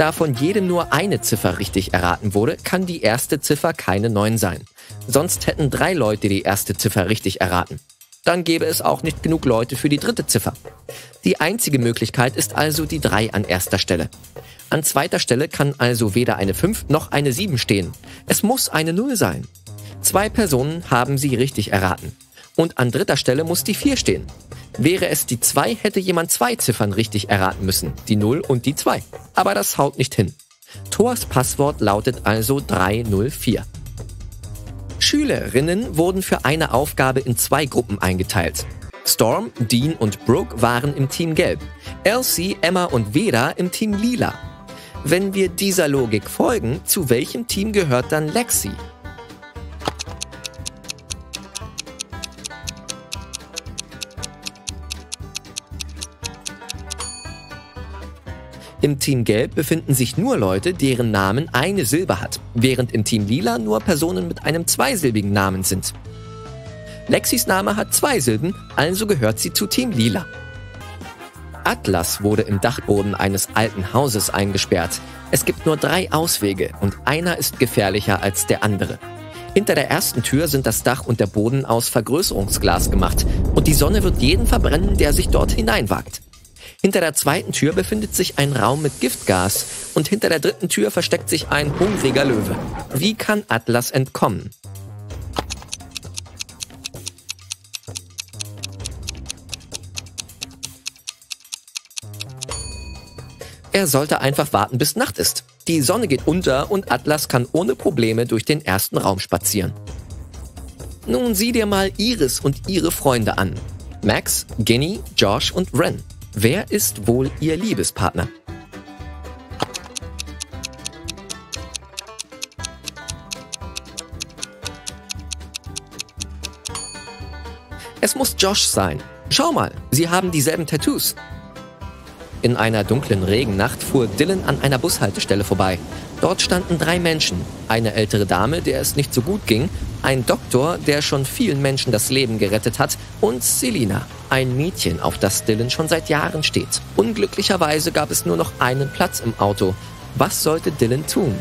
Da von jedem nur eine Ziffer richtig erraten wurde, kann die erste Ziffer keine 9 sein. Sonst hätten drei Leute die erste Ziffer richtig erraten. Dann gäbe es auch nicht genug Leute für die dritte Ziffer. Die einzige Möglichkeit ist also die 3 an erster Stelle. An zweiter Stelle kann also weder eine 5 noch eine 7 stehen. Es muss eine 0 sein. Zwei Personen haben sie richtig erraten. Und an dritter Stelle muss die 4 stehen. Wäre es die 2, hätte jemand zwei Ziffern richtig erraten müssen, die 0 und die 2. Aber das haut nicht hin. Thors Passwort lautet also 304. Schülerinnen wurden für eine Aufgabe in zwei Gruppen eingeteilt. Storm, Dean und Brooke waren im Team Gelb, Elsie, Emma und Vera im Team Lila. Wenn wir dieser Logik folgen, zu welchem Team gehört dann Lexi? Im Team Gelb befinden sich nur Leute, deren Namen eine Silbe hat, während im Team Lila nur Personen mit einem zweisilbigen Namen sind. Lexis Name hat zwei Silben, also gehört sie zu Team Lila. Atlas wurde im Dachboden eines alten Hauses eingesperrt. Es gibt nur drei Auswege und einer ist gefährlicher als der andere. Hinter der ersten Tür sind das Dach und der Boden aus Vergrößerungsglas gemacht und die Sonne wird jeden verbrennen, der sich dort hineinwagt. Hinter der zweiten Tür befindet sich ein Raum mit Giftgas und hinter der dritten Tür versteckt sich ein hungriger Löwe. Wie kann Atlas entkommen? Er sollte einfach warten, bis Nacht ist. Die Sonne geht unter und Atlas kann ohne Probleme durch den ersten Raum spazieren. Nun sieh dir mal Iris und ihre Freunde an. Max, Ginny, Josh und Ren. Wer ist wohl Ihr Liebespartner? Es muss Josh sein. Schau mal, sie haben dieselben Tattoos. In einer dunklen Regennacht fuhr Dylan an einer Bushaltestelle vorbei. Dort standen drei Menschen. Eine ältere Dame, der es nicht so gut ging, ein Doktor, der schon vielen Menschen das Leben gerettet hat, und Selina, ein Mädchen, auf das Dylan schon seit Jahren steht. Unglücklicherweise gab es nur noch einen Platz im Auto. Was sollte Dylan tun?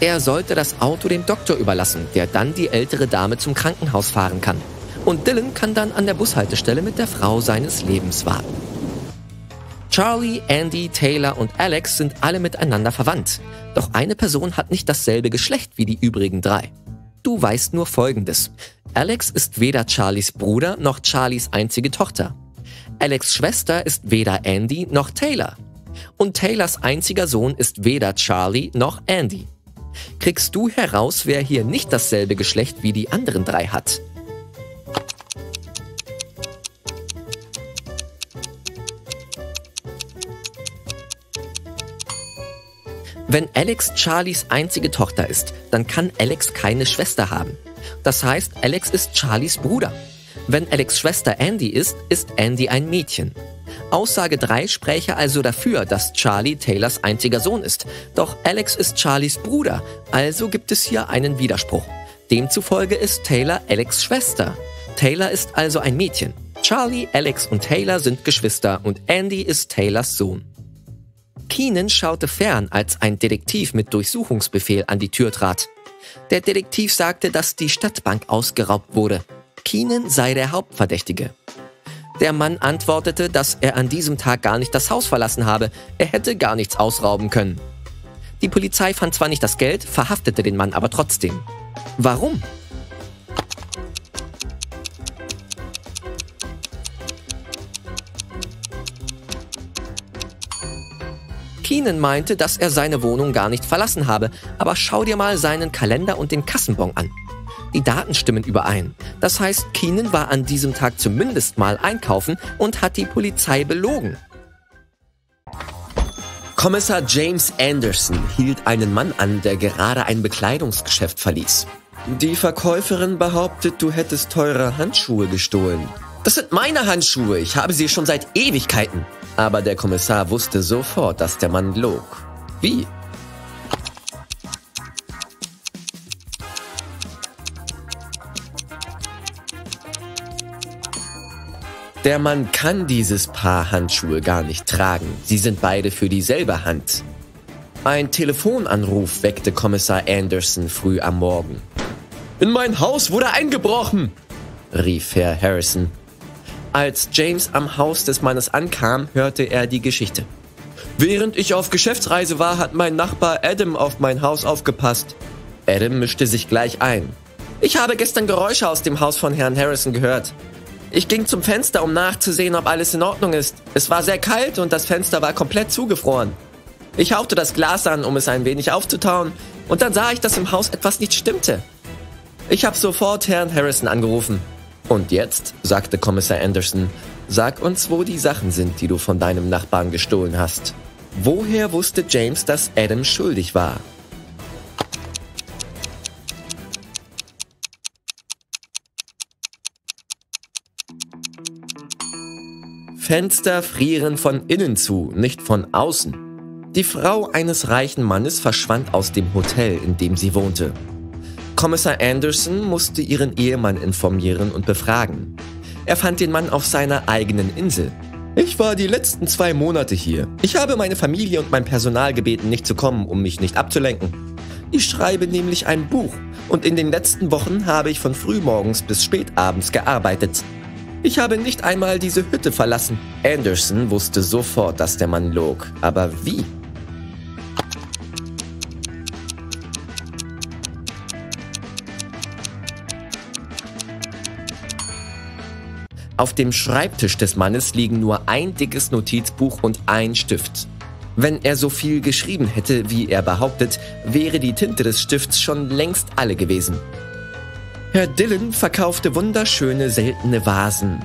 Er sollte das Auto dem Doktor überlassen, der dann die ältere Dame zum Krankenhaus fahren kann. Und Dylan kann dann an der Bushaltestelle mit der Frau seines Lebens warten. Charlie, Andy, Taylor und Alex sind alle miteinander verwandt. Doch eine Person hat nicht dasselbe Geschlecht wie die übrigen drei. Du weißt nur Folgendes. Alex ist weder Charlies Bruder noch Charlies einzige Tochter. Alex Schwester ist weder Andy noch Taylor. Und Taylors einziger Sohn ist weder Charlie noch Andy. Kriegst du heraus, wer hier nicht dasselbe Geschlecht wie die anderen drei hat? Wenn Alex Charlies einzige Tochter ist, dann kann Alex keine Schwester haben. Das heißt, Alex ist Charlies Bruder. Wenn Alex Schwester Andy ist, ist Andy ein Mädchen. Aussage 3 spräche also dafür, dass Charlie Taylors einziger Sohn ist. Doch Alex ist Charlies Bruder, also gibt es hier einen Widerspruch. Demzufolge ist Taylor Alex Schwester. Taylor ist also ein Mädchen. Charlie, Alex und Taylor sind Geschwister und Andy ist Taylors Sohn. Keenan schaute fern, als ein Detektiv mit Durchsuchungsbefehl an die Tür trat. Der Detektiv sagte, dass die Stadtbank ausgeraubt wurde. Keenan sei der Hauptverdächtige. Der Mann antwortete, dass er an diesem Tag gar nicht das Haus verlassen habe, er hätte gar nichts ausrauben können. Die Polizei fand zwar nicht das Geld, verhaftete den Mann aber trotzdem. Warum? Keenan meinte, dass er seine Wohnung gar nicht verlassen habe, aber schau dir mal seinen Kalender und den Kassenbon an. Die Daten stimmen überein. Das heißt, Keenan war an diesem Tag zumindest mal einkaufen und hat die Polizei belogen. Kommissar James Anderson hielt einen Mann an, der gerade ein Bekleidungsgeschäft verließ. Die Verkäuferin behauptet, du hättest teure Handschuhe gestohlen. Das sind meine Handschuhe, ich habe sie schon seit Ewigkeiten. Aber der Kommissar wusste sofort, dass der Mann log. Wie? Der Mann kann dieses Paar Handschuhe gar nicht tragen. Sie sind beide für dieselbe Hand. Ein Telefonanruf weckte Kommissar Anderson früh am Morgen. In mein Haus wurde eingebrochen, rief Herr Harrison. Als James am Haus des Mannes ankam, hörte er die Geschichte. Während ich auf Geschäftsreise war, hat mein Nachbar Adam auf mein Haus aufgepasst. Adam mischte sich gleich ein. Ich habe gestern Geräusche aus dem Haus von Herrn Harrison gehört. Ich ging zum Fenster, um nachzusehen, ob alles in Ordnung ist. Es war sehr kalt und das Fenster war komplett zugefroren. Ich hauchte das Glas an, um es ein wenig aufzutauen, und dann sah ich, dass im Haus etwas nicht stimmte. Ich habe sofort Herrn Harrison angerufen. Und jetzt, sagte Kommissar Anderson, sag uns, wo die Sachen sind, die du von deinem Nachbarn gestohlen hast. Woher wusste James, dass Adam schuldig war? Fenster frieren von innen zu, nicht von außen. Die Frau eines reichen Mannes verschwand aus dem Hotel, in dem sie wohnte. Kommissar Anderson musste ihren Ehemann informieren und befragen. Er fand den Mann auf seiner eigenen Insel. Ich war die letzten zwei Monate hier. Ich habe meine Familie und mein Personal gebeten, nicht zu kommen, um mich nicht abzulenken. Ich schreibe nämlich ein Buch und in den letzten Wochen habe ich von frühmorgens bis spätabends gearbeitet. Ich habe nicht einmal diese Hütte verlassen. Anderson wusste sofort, dass der Mann log. Aber wie? Auf dem Schreibtisch des Mannes liegen nur ein dickes Notizbuch und ein Stift. Wenn er so viel geschrieben hätte, wie er behauptet, wäre die Tinte des Stifts schon längst alle gewesen. Herr Dillon verkaufte wunderschöne, seltene Vasen.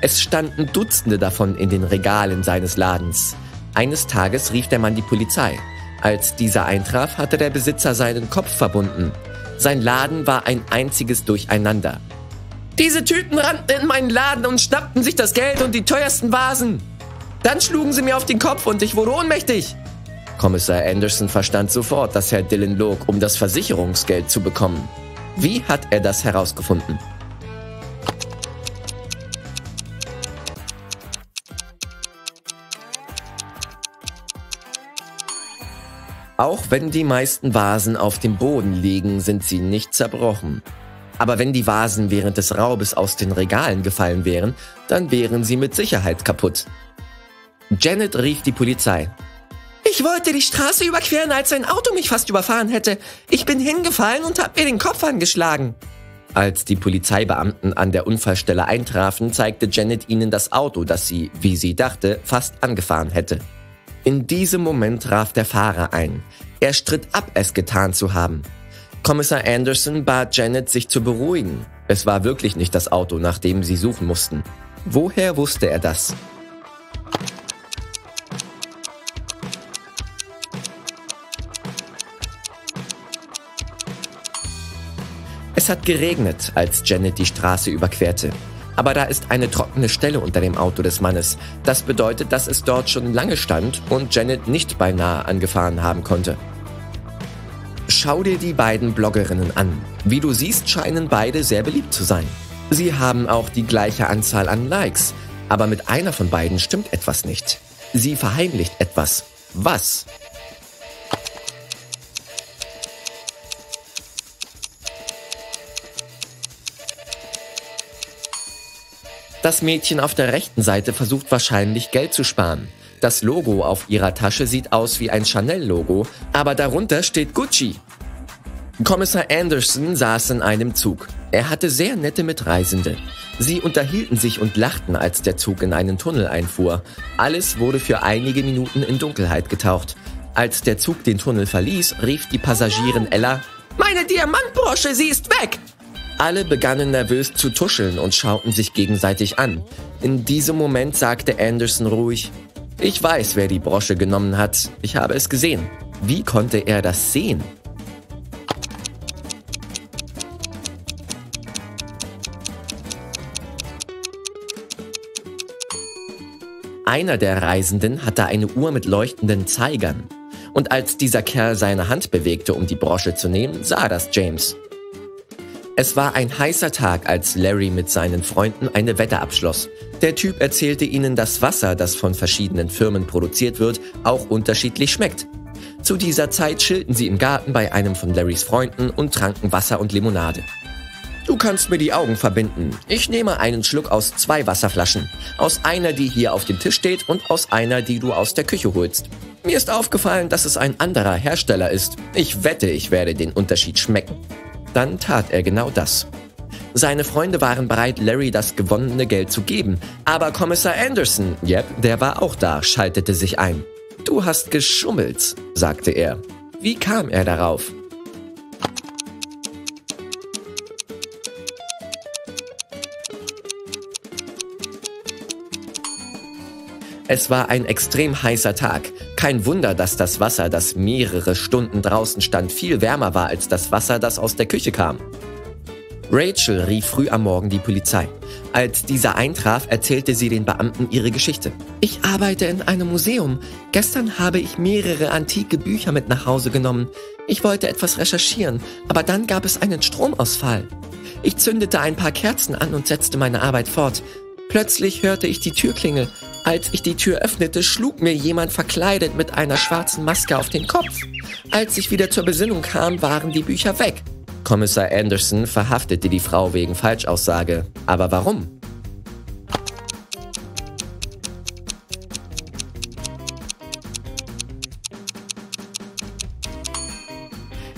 Es standen Dutzende davon in den Regalen seines Ladens. Eines Tages rief der Mann die Polizei. Als dieser eintraf, hatte der Besitzer seinen Kopf verbunden. Sein Laden war ein einziges Durcheinander. Diese Typen rannten in meinen Laden und schnappten sich das Geld und die teuersten Vasen. Dann schlugen sie mir auf den Kopf und ich wurde ohnmächtig. Kommissar Anderson verstand sofort, dass Herr Dillon log, um das Versicherungsgeld zu bekommen. Wie hat er das herausgefunden? Auch wenn die meisten Vasen auf dem Boden liegen, sind sie nicht zerbrochen. Aber wenn die Vasen während des Raubes aus den Regalen gefallen wären, dann wären sie mit Sicherheit kaputt. Janet rief die Polizei. Ich wollte die Straße überqueren, als ein Auto mich fast überfahren hätte. Ich bin hingefallen und hab mir den Kopf angeschlagen. Als die Polizeibeamten an der Unfallstelle eintrafen, zeigte Janet ihnen das Auto, das sie, wie sie dachte, fast angefahren hätte. In diesem Moment traf der Fahrer ein. Er stritt ab, es getan zu haben. Kommissar Anderson bat Janet, sich zu beruhigen. Es war wirklich nicht das Auto, nach dem sie suchen mussten. Woher wusste er das? Es hat geregnet, als Janet die Straße überquerte. Aber da ist eine trockene Stelle unter dem Auto des Mannes. Das bedeutet, dass es dort schon lange stand und Janet nicht beinahe angefahren haben konnte. Schau dir die beiden Bloggerinnen an. Wie du siehst, scheinen beide sehr beliebt zu sein. Sie haben auch die gleiche Anzahl an Likes, aber mit einer von beiden stimmt etwas nicht. Sie verheimlicht etwas. Was? Das Mädchen auf der rechten Seite versucht wahrscheinlich Geld zu sparen. Das Logo auf ihrer Tasche sieht aus wie ein Chanel-Logo, aber darunter steht Gucci. Kommissar Anderson saß in einem Zug. Er hatte sehr nette Mitreisende. Sie unterhielten sich und lachten, als der Zug in einen Tunnel einfuhr. Alles wurde für einige Minuten in Dunkelheit getaucht. Als der Zug den Tunnel verließ, rief die Passagierin Ella, Meine Diamantbrosche, sie ist weg! Alle begannen nervös zu tuscheln und schauten sich gegenseitig an. In diesem Moment sagte Anderson ruhig, ich weiß, wer die Brosche genommen hat. Ich habe es gesehen. Wie konnte er das sehen? Einer der Reisenden hatte eine Uhr mit leuchtenden Zeigern. Und als dieser Kerl seine Hand bewegte, um die Brosche zu nehmen, sah das James. Es war ein heißer Tag, als Larry mit seinen Freunden eine Wette abschloss. Der Typ erzählte ihnen, dass Wasser, das von verschiedenen Firmen produziert wird, auch unterschiedlich schmeckt. Zu dieser Zeit chillten sie im Garten bei einem von Larrys Freunden und tranken Wasser und Limonade. Du kannst mir die Augen verbinden. Ich nehme einen Schluck aus zwei Wasserflaschen. Aus einer, die hier auf dem Tisch steht und aus einer, die du aus der Küche holst. Mir ist aufgefallen, dass es ein anderer Hersteller ist. Ich wette, ich werde den Unterschied schmecken. Dann tat er genau das. Seine Freunde waren bereit, Larry das gewonnene Geld zu geben, aber Kommissar Anderson, yep, der war auch da, schaltete sich ein. Du hast geschummelt, sagte er. Wie kam er darauf? Es war ein extrem heißer Tag. Kein Wunder, dass das Wasser, das mehrere Stunden draußen stand, viel wärmer war als das Wasser, das aus der Küche kam. Rachel rief früh am Morgen die Polizei. Als dieser eintraf, erzählte sie den Beamten ihre Geschichte. Ich arbeite in einem Museum. Gestern habe ich mehrere antike Bücher mit nach Hause genommen. Ich wollte etwas recherchieren, aber dann gab es einen Stromausfall. Ich zündete ein paar Kerzen an und setzte meine Arbeit fort. Plötzlich hörte ich die Türklingel. Als ich die Tür öffnete, schlug mir jemand verkleidet mit einer schwarzen Maske auf den Kopf. Als ich wieder zur Besinnung kam, waren die Bücher weg. Kommissar Anderson verhaftete die Frau wegen Falschaussage. Aber warum?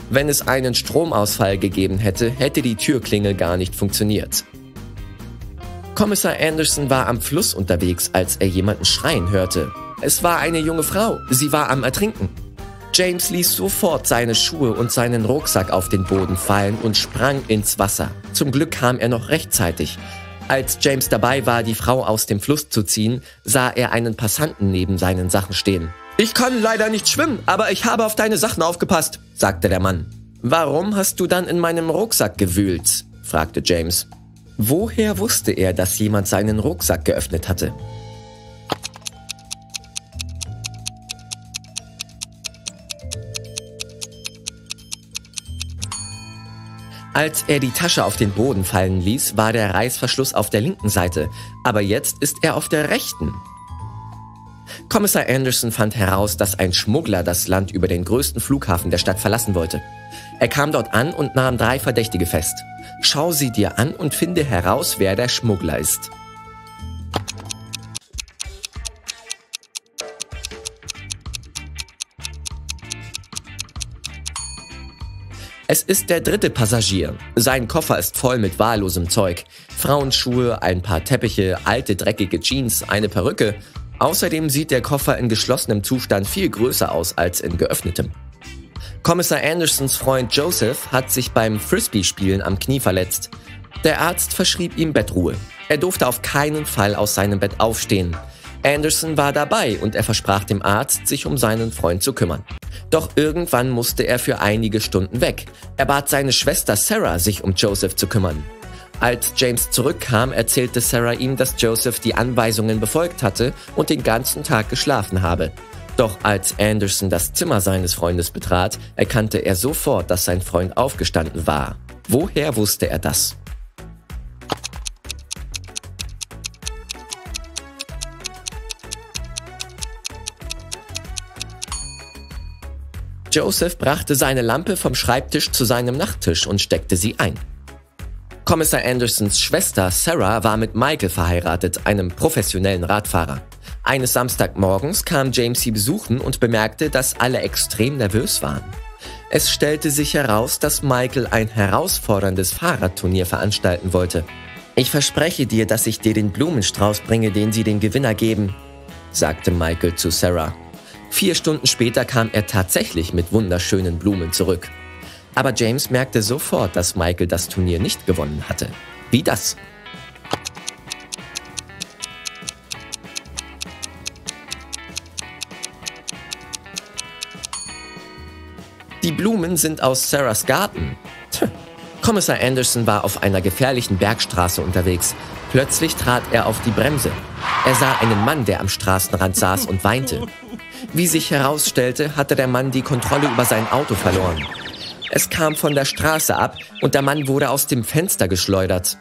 Wenn es einen Stromausfall gegeben hätte, hätte die Türklingel gar nicht funktioniert. Kommissar Anderson war am Fluss unterwegs, als er jemanden schreien hörte. Es war eine junge Frau, sie war am Ertrinken. James ließ sofort seine Schuhe und seinen Rucksack auf den Boden fallen und sprang ins Wasser. Zum Glück kam er noch rechtzeitig. Als James dabei war, die Frau aus dem Fluss zu ziehen, sah er einen Passanten neben seinen Sachen stehen. Ich kann leider nicht schwimmen, aber ich habe auf deine Sachen aufgepasst, sagte der Mann. Warum hast du dann in meinem Rucksack gewühlt? fragte James. Woher wusste er, dass jemand seinen Rucksack geöffnet hatte? Als er die Tasche auf den Boden fallen ließ, war der Reißverschluss auf der linken Seite, aber jetzt ist er auf der rechten. Kommissar Anderson fand heraus, dass ein Schmuggler das Land über den größten Flughafen der Stadt verlassen wollte. Er kam dort an und nahm drei Verdächtige fest. Schau sie dir an und finde heraus, wer der Schmuggler ist. Es ist der dritte Passagier. Sein Koffer ist voll mit wahllosem Zeug. Frauenschuhe, ein paar Teppiche, alte dreckige Jeans, eine Perücke. Außerdem sieht der Koffer in geschlossenem Zustand viel größer aus als in geöffnetem. Kommissar Andersons Freund Joseph hat sich beim Frisbee-Spielen am Knie verletzt. Der Arzt verschrieb ihm Bettruhe. Er durfte auf keinen Fall aus seinem Bett aufstehen. Anderson war dabei und er versprach dem Arzt, sich um seinen Freund zu kümmern. Doch irgendwann musste er für einige Stunden weg. Er bat seine Schwester Sarah, sich um Joseph zu kümmern. Als James zurückkam, erzählte Sarah ihm, dass Joseph die Anweisungen befolgt hatte und den ganzen Tag geschlafen habe. Doch als Anderson das Zimmer seines Freundes betrat, erkannte er sofort, dass sein Freund aufgestanden war. Woher wusste er das? Joseph brachte seine Lampe vom Schreibtisch zu seinem Nachttisch und steckte sie ein. Kommissar Andersons Schwester Sarah war mit Michael verheiratet, einem professionellen Radfahrer. Eines Samstagmorgens kam James sie besuchen und bemerkte, dass alle extrem nervös waren. Es stellte sich heraus, dass Michael ein herausforderndes Fahrradturnier veranstalten wollte. Ich verspreche dir, dass ich dir den Blumenstrauß bringe, den sie den Gewinner geben, sagte Michael zu Sarah. Vier Stunden später kam er tatsächlich mit wunderschönen Blumen zurück. Aber James merkte sofort, dass Michael das Turnier nicht gewonnen hatte. Wie das? Die Blumen sind aus Sarahs Garten. Tch. Kommissar Anderson war auf einer gefährlichen Bergstraße unterwegs. Plötzlich trat er auf die Bremse. Er sah einen Mann, der am Straßenrand saß und weinte. Wie sich herausstellte, hatte der Mann die Kontrolle über sein Auto verloren. Es kam von der Straße ab und der Mann wurde aus dem Fenster geschleudert.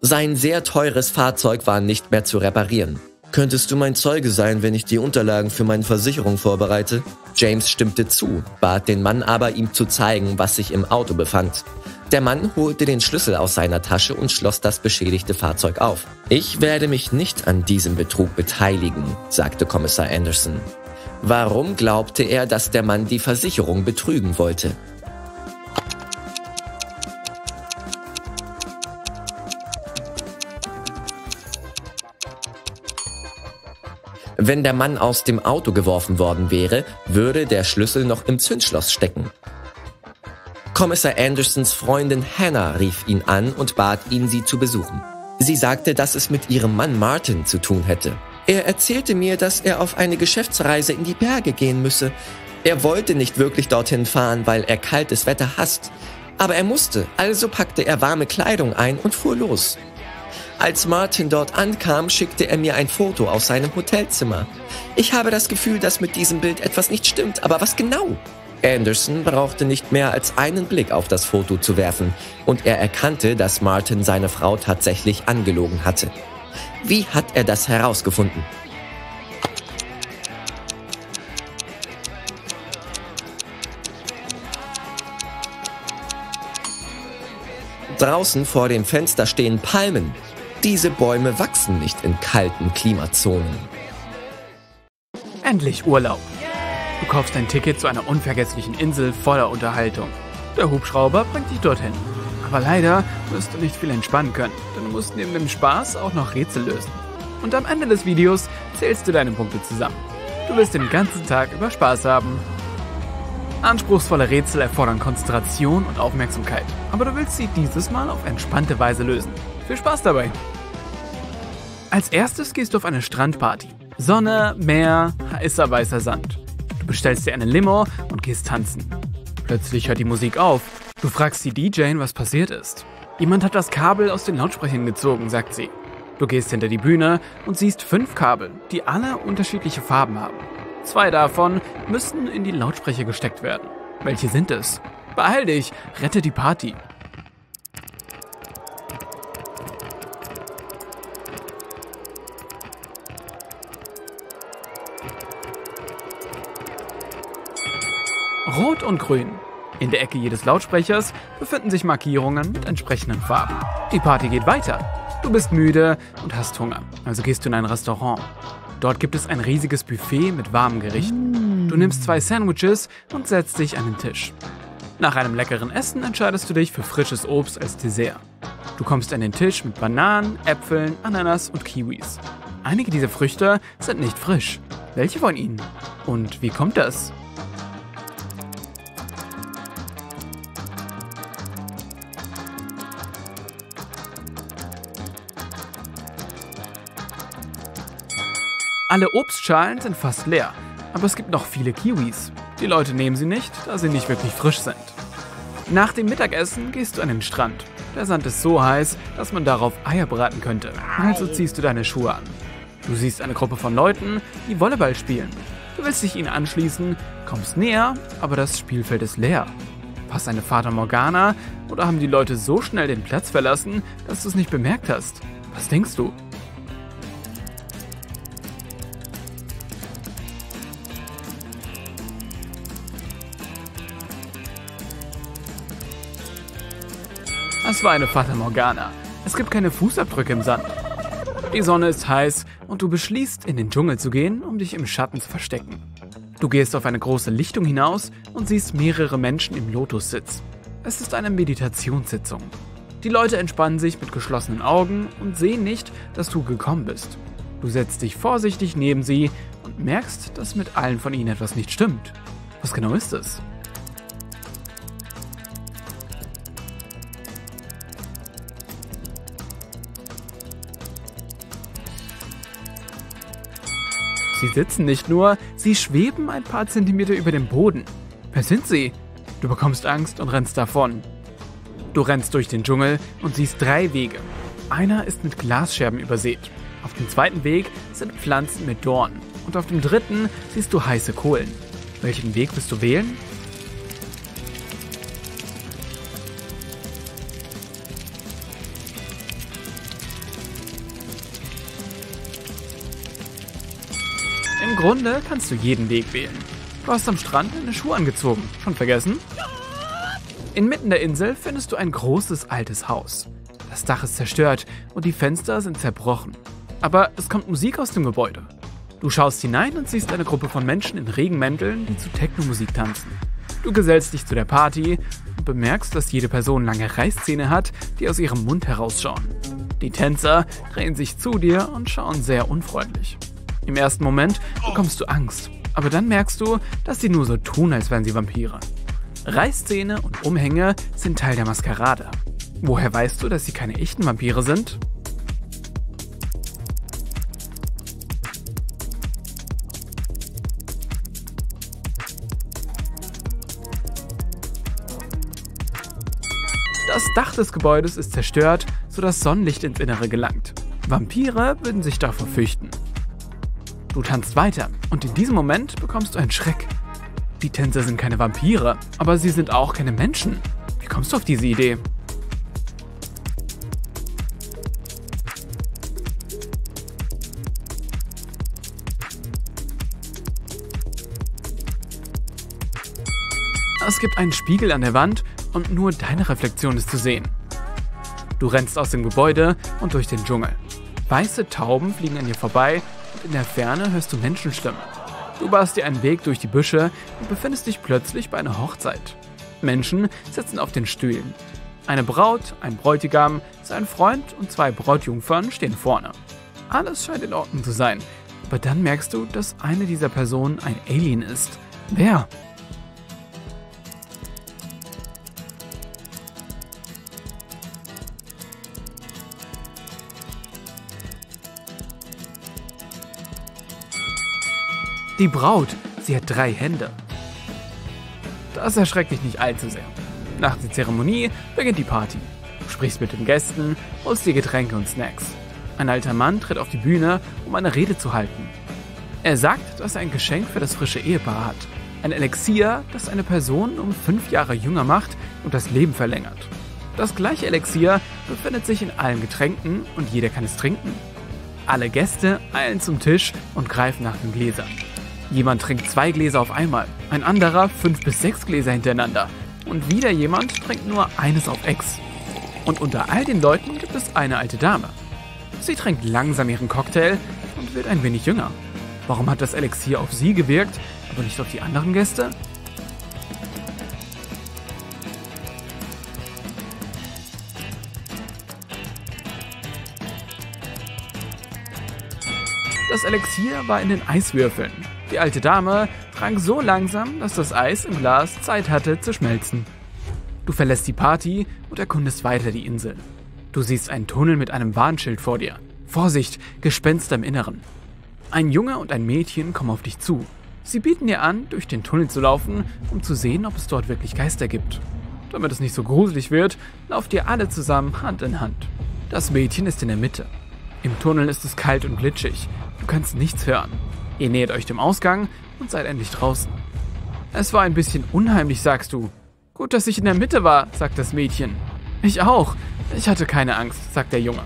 Sein sehr teures Fahrzeug war nicht mehr zu reparieren. Könntest du mein Zeuge sein, wenn ich die Unterlagen für meine Versicherung vorbereite? James stimmte zu, bat den Mann aber, ihm zu zeigen, was sich im Auto befand. Der Mann holte den Schlüssel aus seiner Tasche und schloss das beschädigte Fahrzeug auf. Ich werde mich nicht an diesem Betrug beteiligen, sagte Kommissar Anderson. Warum glaubte er, dass der Mann die Versicherung betrügen wollte? Wenn der Mann aus dem Auto geworfen worden wäre, würde der Schlüssel noch im Zündschloss stecken. Kommissar Andersons Freundin Hannah rief ihn an und bat ihn, sie zu besuchen. Sie sagte, dass es mit ihrem Mann Martin zu tun hätte. Er erzählte mir, dass er auf eine Geschäftsreise in die Berge gehen müsse. Er wollte nicht wirklich dorthin fahren, weil er kaltes Wetter hasst. Aber er musste, also packte er warme Kleidung ein und fuhr los. Als Martin dort ankam, schickte er mir ein Foto aus seinem Hotelzimmer. Ich habe das Gefühl, dass mit diesem Bild etwas nicht stimmt, aber was genau? Anderson brauchte nicht mehr als einen Blick auf das Foto zu werfen und er erkannte, dass Martin seine Frau tatsächlich angelogen hatte. Wie hat er das herausgefunden? Draußen vor dem Fenster stehen Palmen. Diese Bäume wachsen nicht in kalten Klimazonen. Endlich Urlaub. Du kaufst ein Ticket zu einer unvergesslichen Insel voller Unterhaltung. Der Hubschrauber bringt dich dorthin. Aber leider wirst du nicht viel entspannen können, denn du musst neben dem Spaß auch noch Rätsel lösen. Und am Ende des Videos zählst du deine Punkte zusammen. Du willst den ganzen Tag über Spaß haben. Anspruchsvolle Rätsel erfordern Konzentration und Aufmerksamkeit, aber du willst sie dieses Mal auf entspannte Weise lösen. Viel Spaß dabei! Als erstes gehst du auf eine Strandparty. Sonne, Meer, heißer weißer Sand. Du bestellst dir eine Limo und gehst tanzen. Plötzlich hört die Musik auf Du fragst die DJ, was passiert ist. Jemand hat das Kabel aus den Lautsprechern gezogen, sagt sie. Du gehst hinter die Bühne und siehst fünf Kabel, die alle unterschiedliche Farben haben. Zwei davon müssen in die Lautsprecher gesteckt werden. Welche sind es? Beeil dich, rette die Party. Rot und Grün. In der Ecke jedes Lautsprechers befinden sich Markierungen mit entsprechenden Farben. Die Party geht weiter. Du bist müde und hast Hunger, also gehst du in ein Restaurant. Dort gibt es ein riesiges Buffet mit warmen Gerichten. Du nimmst zwei Sandwiches und setzt dich an den Tisch. Nach einem leckeren Essen entscheidest du dich für frisches Obst als Dessert. Du kommst an den Tisch mit Bananen, Äpfeln, Ananas und Kiwis. Einige dieser Früchte sind nicht frisch. Welche von ihnen? Und wie kommt das? Alle Obstschalen sind fast leer, aber es gibt noch viele Kiwis. Die Leute nehmen sie nicht, da sie nicht wirklich frisch sind. Nach dem Mittagessen gehst du an den Strand. Der Sand ist so heiß, dass man darauf Eier braten könnte. Also ziehst du deine Schuhe an. Du siehst eine Gruppe von Leuten, die Volleyball spielen. Du willst dich ihnen anschließen, kommst näher, aber das Spielfeld ist leer. Passt eine Vater Morgana oder haben die Leute so schnell den Platz verlassen, dass du es nicht bemerkt hast? Was denkst du? Das war eine Fata Morgana. Es gibt keine Fußabdrücke im Sand. Die Sonne ist heiß und du beschließt, in den Dschungel zu gehen, um dich im Schatten zu verstecken. Du gehst auf eine große Lichtung hinaus und siehst mehrere Menschen im Lotussitz. Es ist eine Meditationssitzung. Die Leute entspannen sich mit geschlossenen Augen und sehen nicht, dass du gekommen bist. Du setzt dich vorsichtig neben sie und merkst, dass mit allen von ihnen etwas nicht stimmt. Was genau ist es? Sie sitzen nicht nur, sie schweben ein paar Zentimeter über dem Boden. Wer sind sie? Du bekommst Angst und rennst davon. Du rennst durch den Dschungel und siehst drei Wege. Einer ist mit Glasscherben übersät. Auf dem zweiten Weg sind Pflanzen mit Dornen. Und auf dem dritten siehst du heiße Kohlen. Welchen Weg wirst du wählen? Grunde kannst du jeden Weg wählen. Du hast am Strand deine Schuhe angezogen. Schon vergessen? Inmitten der Insel findest du ein großes altes Haus. Das Dach ist zerstört und die Fenster sind zerbrochen. Aber es kommt Musik aus dem Gebäude. Du schaust hinein und siehst eine Gruppe von Menschen in Regenmänteln, die zu Techno-Musik tanzen. Du gesellst dich zu der Party und bemerkst, dass jede Person lange Reißzähne hat, die aus ihrem Mund herausschauen. Die Tänzer drehen sich zu dir und schauen sehr unfreundlich. Im ersten Moment bekommst du Angst, aber dann merkst du, dass sie nur so tun, als wären sie Vampire. Reißzähne und Umhänge sind Teil der Maskerade. Woher weißt du, dass sie keine echten Vampire sind? Das Dach des Gebäudes ist zerstört, sodass Sonnenlicht ins Innere gelangt. Vampire würden sich davor fürchten. Du tanzt weiter und in diesem Moment bekommst du einen Schreck. Die Tänzer sind keine Vampire, aber sie sind auch keine Menschen. Wie kommst du auf diese Idee? Es gibt einen Spiegel an der Wand und nur deine Reflexion ist zu sehen. Du rennst aus dem Gebäude und durch den Dschungel. Weiße Tauben fliegen an dir vorbei in der Ferne hörst du Menschenstimmen. Du bahst dir einen Weg durch die Büsche und befindest dich plötzlich bei einer Hochzeit. Menschen sitzen auf den Stühlen. Eine Braut, ein Bräutigam, sein Freund und zwei Brautjungfern stehen vorne. Alles scheint in Ordnung zu sein, aber dann merkst du, dass eine dieser Personen ein Alien ist. Wer? Die Braut, sie hat drei Hände. Das erschreckt dich nicht allzu sehr. Nach der Zeremonie beginnt die Party. Du sprichst mit den Gästen, holst dir Getränke und Snacks. Ein alter Mann tritt auf die Bühne, um eine Rede zu halten. Er sagt, dass er ein Geschenk für das frische Ehepaar hat. Ein Elixier, das eine Person um fünf Jahre jünger macht und das Leben verlängert. Das gleiche Elixier befindet sich in allen Getränken und jeder kann es trinken. Alle Gäste eilen zum Tisch und greifen nach den Gläsern. Jemand trinkt zwei Gläser auf einmal, ein anderer fünf bis sechs Gläser hintereinander. Und wieder jemand trinkt nur eines auf Ex. Und unter all den Leuten gibt es eine alte Dame. Sie trinkt langsam ihren Cocktail und wird ein wenig jünger. Warum hat das Elixier auf sie gewirkt, aber nicht auf die anderen Gäste? Das Elixier war in den Eiswürfeln die alte Dame trank so langsam, dass das Eis im Glas Zeit hatte zu schmelzen. Du verlässt die Party und erkundest weiter die Insel. Du siehst einen Tunnel mit einem Warnschild vor dir. Vorsicht, Gespenster im Inneren. Ein Junge und ein Mädchen kommen auf dich zu. Sie bieten dir an, durch den Tunnel zu laufen, um zu sehen, ob es dort wirklich Geister gibt. Damit es nicht so gruselig wird, lauft ihr alle zusammen Hand in Hand. Das Mädchen ist in der Mitte. Im Tunnel ist es kalt und glitschig. Du kannst nichts hören. Ihr nähert euch dem Ausgang und seid endlich draußen. Es war ein bisschen unheimlich, sagst du. Gut, dass ich in der Mitte war, sagt das Mädchen. Ich auch. Ich hatte keine Angst, sagt der Junge.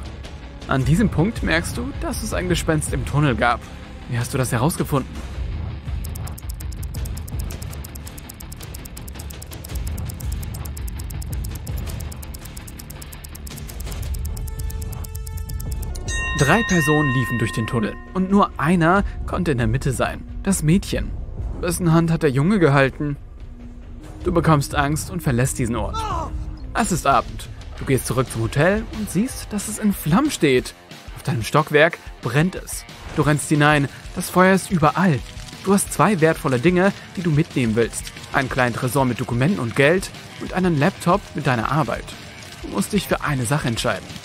An diesem Punkt merkst du, dass es ein Gespenst im Tunnel gab. Wie hast du das herausgefunden? Drei Personen liefen durch den Tunnel und nur einer konnte in der Mitte sein. Das Mädchen. Wessen Hand hat der Junge gehalten? Du bekommst Angst und verlässt diesen Ort. Es ist Abend. Du gehst zurück zum Hotel und siehst, dass es in Flammen steht. Auf deinem Stockwerk brennt es. Du rennst hinein. Das Feuer ist überall. Du hast zwei wertvolle Dinge, die du mitnehmen willst. Einen kleinen Tresor mit Dokumenten und Geld und einen Laptop mit deiner Arbeit. Du musst dich für eine Sache entscheiden.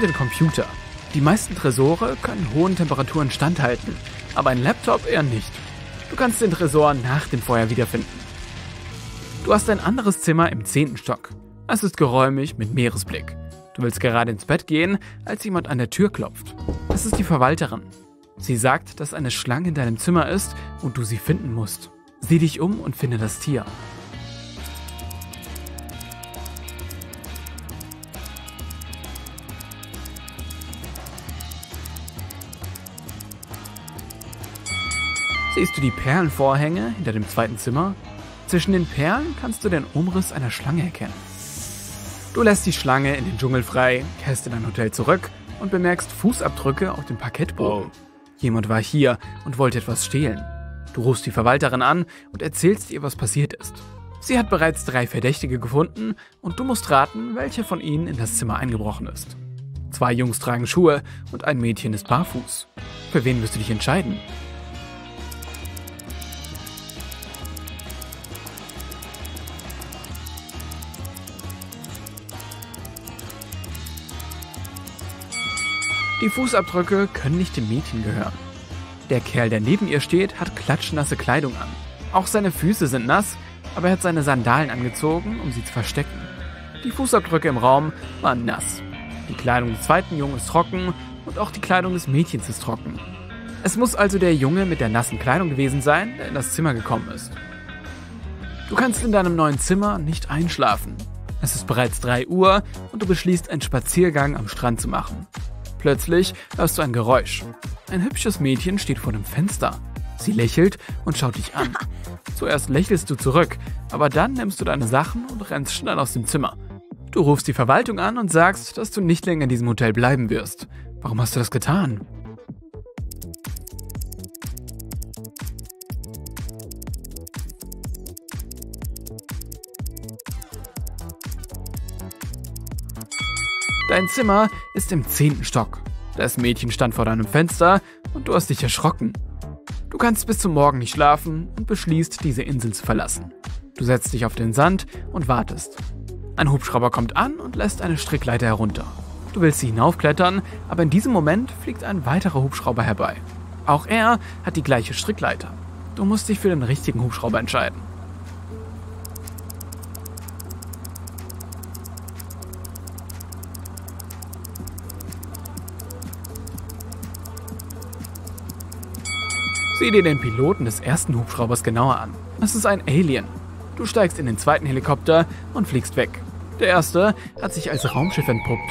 Nimm den Computer. Die meisten Tresore können hohen Temperaturen standhalten, aber ein Laptop eher nicht. Du kannst den Tresor nach dem Feuer wiederfinden. Du hast ein anderes Zimmer im zehnten Stock. Es ist geräumig mit Meeresblick. Du willst gerade ins Bett gehen, als jemand an der Tür klopft. Es ist die Verwalterin. Sie sagt, dass eine Schlange in deinem Zimmer ist und du sie finden musst. Sieh dich um und finde das Tier. Siehst du die Perlenvorhänge hinter dem zweiten Zimmer? Zwischen den Perlen kannst du den Umriss einer Schlange erkennen. Du lässt die Schlange in den Dschungel frei, kehrst in dein Hotel zurück und bemerkst Fußabdrücke auf dem Parkettboden. Oh. Jemand war hier und wollte etwas stehlen. Du rufst die Verwalterin an und erzählst ihr, was passiert ist. Sie hat bereits drei Verdächtige gefunden und du musst raten, welcher von ihnen in das Zimmer eingebrochen ist. Zwei Jungs tragen Schuhe und ein Mädchen ist barfuß. Für wen wirst du dich entscheiden? Die Fußabdrücke können nicht dem Mädchen gehören. Der Kerl, der neben ihr steht, hat klatschnasse Kleidung an. Auch seine Füße sind nass, aber er hat seine Sandalen angezogen, um sie zu verstecken. Die Fußabdrücke im Raum waren nass. Die Kleidung des zweiten Jungen ist trocken und auch die Kleidung des Mädchens ist trocken. Es muss also der Junge mit der nassen Kleidung gewesen sein, der in das Zimmer gekommen ist. Du kannst in deinem neuen Zimmer nicht einschlafen. Es ist bereits 3 Uhr und du beschließt, einen Spaziergang am Strand zu machen. Plötzlich hörst du ein Geräusch. Ein hübsches Mädchen steht vor dem Fenster. Sie lächelt und schaut dich an. Zuerst lächelst du zurück, aber dann nimmst du deine Sachen und rennst schnell aus dem Zimmer. Du rufst die Verwaltung an und sagst, dass du nicht länger in diesem Hotel bleiben wirst. Warum hast du das getan? Dein Zimmer ist im zehnten Stock. Das Mädchen stand vor deinem Fenster und du hast dich erschrocken. Du kannst bis zum Morgen nicht schlafen und beschließt, diese Insel zu verlassen. Du setzt dich auf den Sand und wartest. Ein Hubschrauber kommt an und lässt eine Strickleiter herunter. Du willst sie hinaufklettern, aber in diesem Moment fliegt ein weiterer Hubschrauber herbei. Auch er hat die gleiche Strickleiter. Du musst dich für den richtigen Hubschrauber entscheiden. Sieh dir den Piloten des ersten Hubschraubers genauer an. Es ist ein Alien. Du steigst in den zweiten Helikopter und fliegst weg. Der erste hat sich als Raumschiff entpuppt.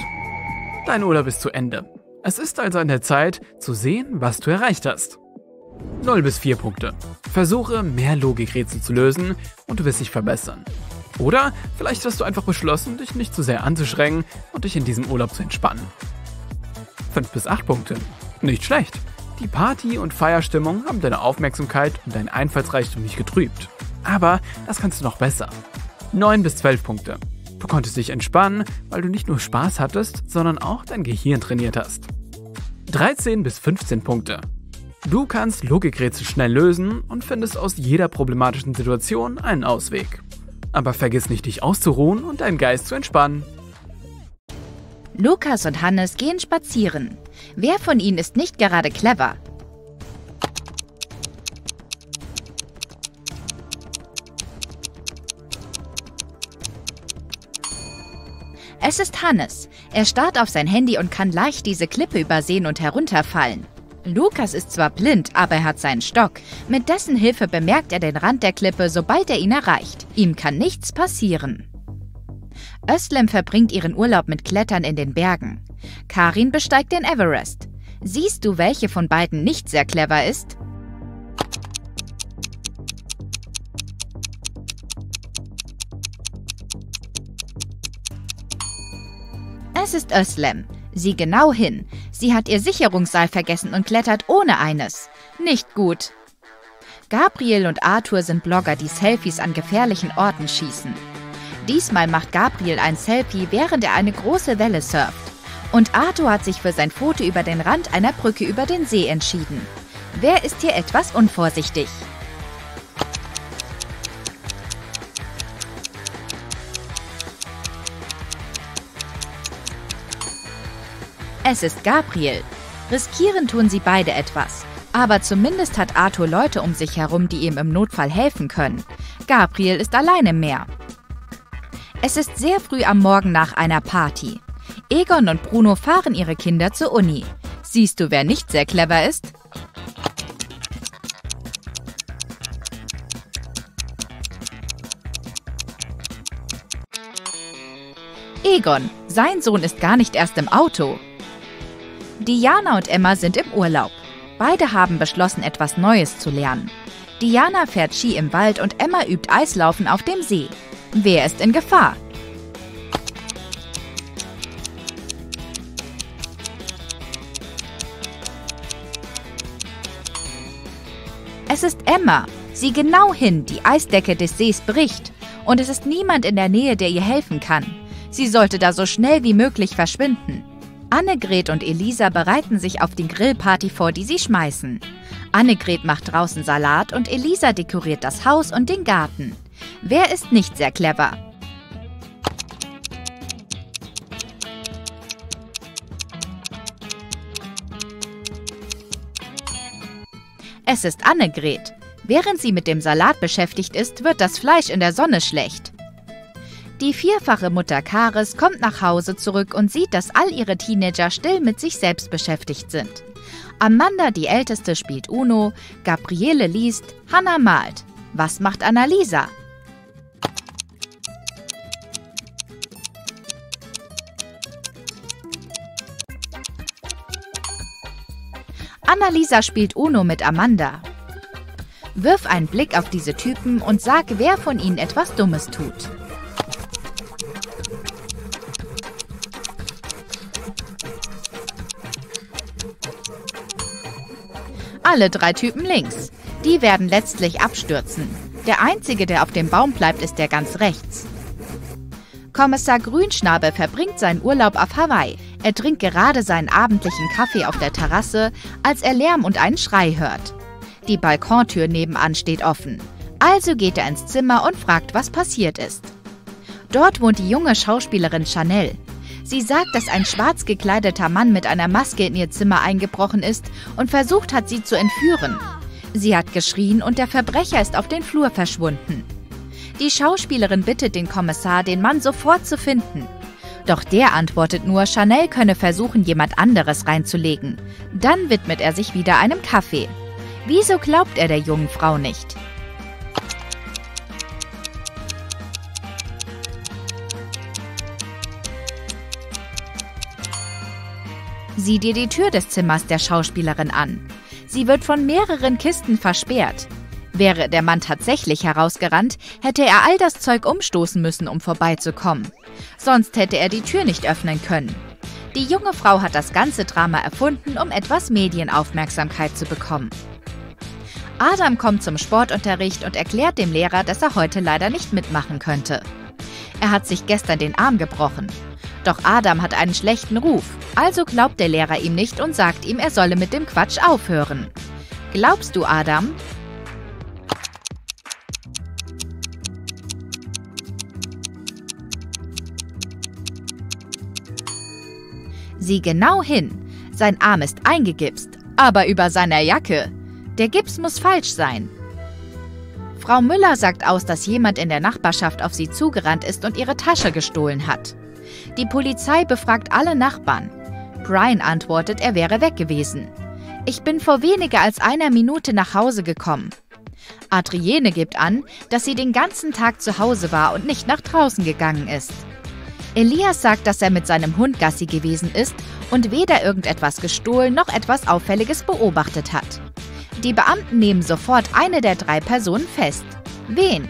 Dein Urlaub ist zu Ende. Es ist also an der Zeit, zu sehen, was du erreicht hast. 0 bis 4 Punkte. Versuche, mehr Logikrätsel zu lösen und du wirst dich verbessern. Oder vielleicht hast du einfach beschlossen, dich nicht zu sehr anzustrengen und dich in diesem Urlaub zu entspannen. 5 bis 8 Punkte. Nicht schlecht. Die Party und Feierstimmung haben deine Aufmerksamkeit und dein Einfallsreichtum nicht getrübt. Aber das kannst du noch besser. 9 bis 12 Punkte. Du konntest dich entspannen, weil du nicht nur Spaß hattest, sondern auch dein Gehirn trainiert hast. 13 bis 15 Punkte. Du kannst Logikrätsel schnell lösen und findest aus jeder problematischen Situation einen Ausweg. Aber vergiss nicht, dich auszuruhen und deinen Geist zu entspannen. Lukas und Hannes gehen spazieren. Wer von ihnen ist nicht gerade clever? Es ist Hannes. Er starrt auf sein Handy und kann leicht diese Klippe übersehen und herunterfallen. Lukas ist zwar blind, aber er hat seinen Stock. Mit dessen Hilfe bemerkt er den Rand der Klippe, sobald er ihn erreicht. Ihm kann nichts passieren. Özlem verbringt ihren Urlaub mit Klettern in den Bergen. Karin besteigt den Everest. Siehst du, welche von beiden nicht sehr clever ist? Es ist Özlem. Sieh genau hin. Sie hat ihr Sicherungsseil vergessen und klettert ohne eines. Nicht gut. Gabriel und Arthur sind Blogger, die Selfies an gefährlichen Orten schießen. Diesmal macht Gabriel ein Selfie, während er eine große Welle surft. Und Arthur hat sich für sein Foto über den Rand einer Brücke über den See entschieden. Wer ist hier etwas unvorsichtig? Es ist Gabriel. Riskieren tun sie beide etwas. Aber zumindest hat Arthur Leute um sich herum, die ihm im Notfall helfen können. Gabriel ist alleine mehr. Es ist sehr früh am Morgen nach einer Party. Egon und Bruno fahren ihre Kinder zur Uni. Siehst du, wer nicht sehr clever ist? Egon, sein Sohn ist gar nicht erst im Auto. Diana und Emma sind im Urlaub. Beide haben beschlossen, etwas Neues zu lernen. Diana fährt Ski im Wald und Emma übt Eislaufen auf dem See. Wer ist in Gefahr? Es ist Emma. Sieh genau hin, die Eisdecke des Sees bricht. Und es ist niemand in der Nähe, der ihr helfen kann. Sie sollte da so schnell wie möglich verschwinden. Annegret und Elisa bereiten sich auf die Grillparty vor, die sie schmeißen. Annegret macht draußen Salat und Elisa dekoriert das Haus und den Garten. Wer ist nicht sehr clever? Es ist Annegret. Während sie mit dem Salat beschäftigt ist, wird das Fleisch in der Sonne schlecht. Die vierfache Mutter Karis kommt nach Hause zurück und sieht, dass all ihre Teenager still mit sich selbst beschäftigt sind. Amanda, die Älteste, spielt Uno, Gabriele liest, Hannah malt. Was macht Annalisa? Annalisa spielt Uno mit Amanda. Wirf einen Blick auf diese Typen und sag, wer von ihnen etwas Dummes tut. Alle drei Typen links. Die werden letztlich abstürzen. Der einzige, der auf dem Baum bleibt, ist der ganz rechts. Kommissar Grünschnabel verbringt seinen Urlaub auf Hawaii. Er trinkt gerade seinen abendlichen Kaffee auf der Terrasse, als er Lärm und einen Schrei hört. Die Balkontür nebenan steht offen. Also geht er ins Zimmer und fragt, was passiert ist. Dort wohnt die junge Schauspielerin Chanel. Sie sagt, dass ein schwarz gekleideter Mann mit einer Maske in ihr Zimmer eingebrochen ist und versucht hat, sie zu entführen. Sie hat geschrien und der Verbrecher ist auf den Flur verschwunden. Die Schauspielerin bittet den Kommissar, den Mann sofort zu finden. Doch der antwortet nur, Chanel könne versuchen, jemand anderes reinzulegen. Dann widmet er sich wieder einem Kaffee. Wieso glaubt er der jungen Frau nicht? Sieh dir die Tür des Zimmers der Schauspielerin an. Sie wird von mehreren Kisten versperrt. Wäre der Mann tatsächlich herausgerannt, hätte er all das Zeug umstoßen müssen, um vorbeizukommen. Sonst hätte er die Tür nicht öffnen können. Die junge Frau hat das ganze Drama erfunden, um etwas Medienaufmerksamkeit zu bekommen. Adam kommt zum Sportunterricht und erklärt dem Lehrer, dass er heute leider nicht mitmachen könnte. Er hat sich gestern den Arm gebrochen. Doch Adam hat einen schlechten Ruf, also glaubt der Lehrer ihm nicht und sagt ihm, er solle mit dem Quatsch aufhören. Glaubst du, Adam? Sieh genau hin. Sein Arm ist eingegipst, aber über seiner Jacke. Der Gips muss falsch sein. Frau Müller sagt aus, dass jemand in der Nachbarschaft auf sie zugerannt ist und ihre Tasche gestohlen hat. Die Polizei befragt alle Nachbarn. Brian antwortet, er wäre weg gewesen. Ich bin vor weniger als einer Minute nach Hause gekommen. Adrienne gibt an, dass sie den ganzen Tag zu Hause war und nicht nach draußen gegangen ist. Elias sagt, dass er mit seinem Hund Gassi gewesen ist und weder irgendetwas gestohlen noch etwas Auffälliges beobachtet hat. Die Beamten nehmen sofort eine der drei Personen fest. Wen?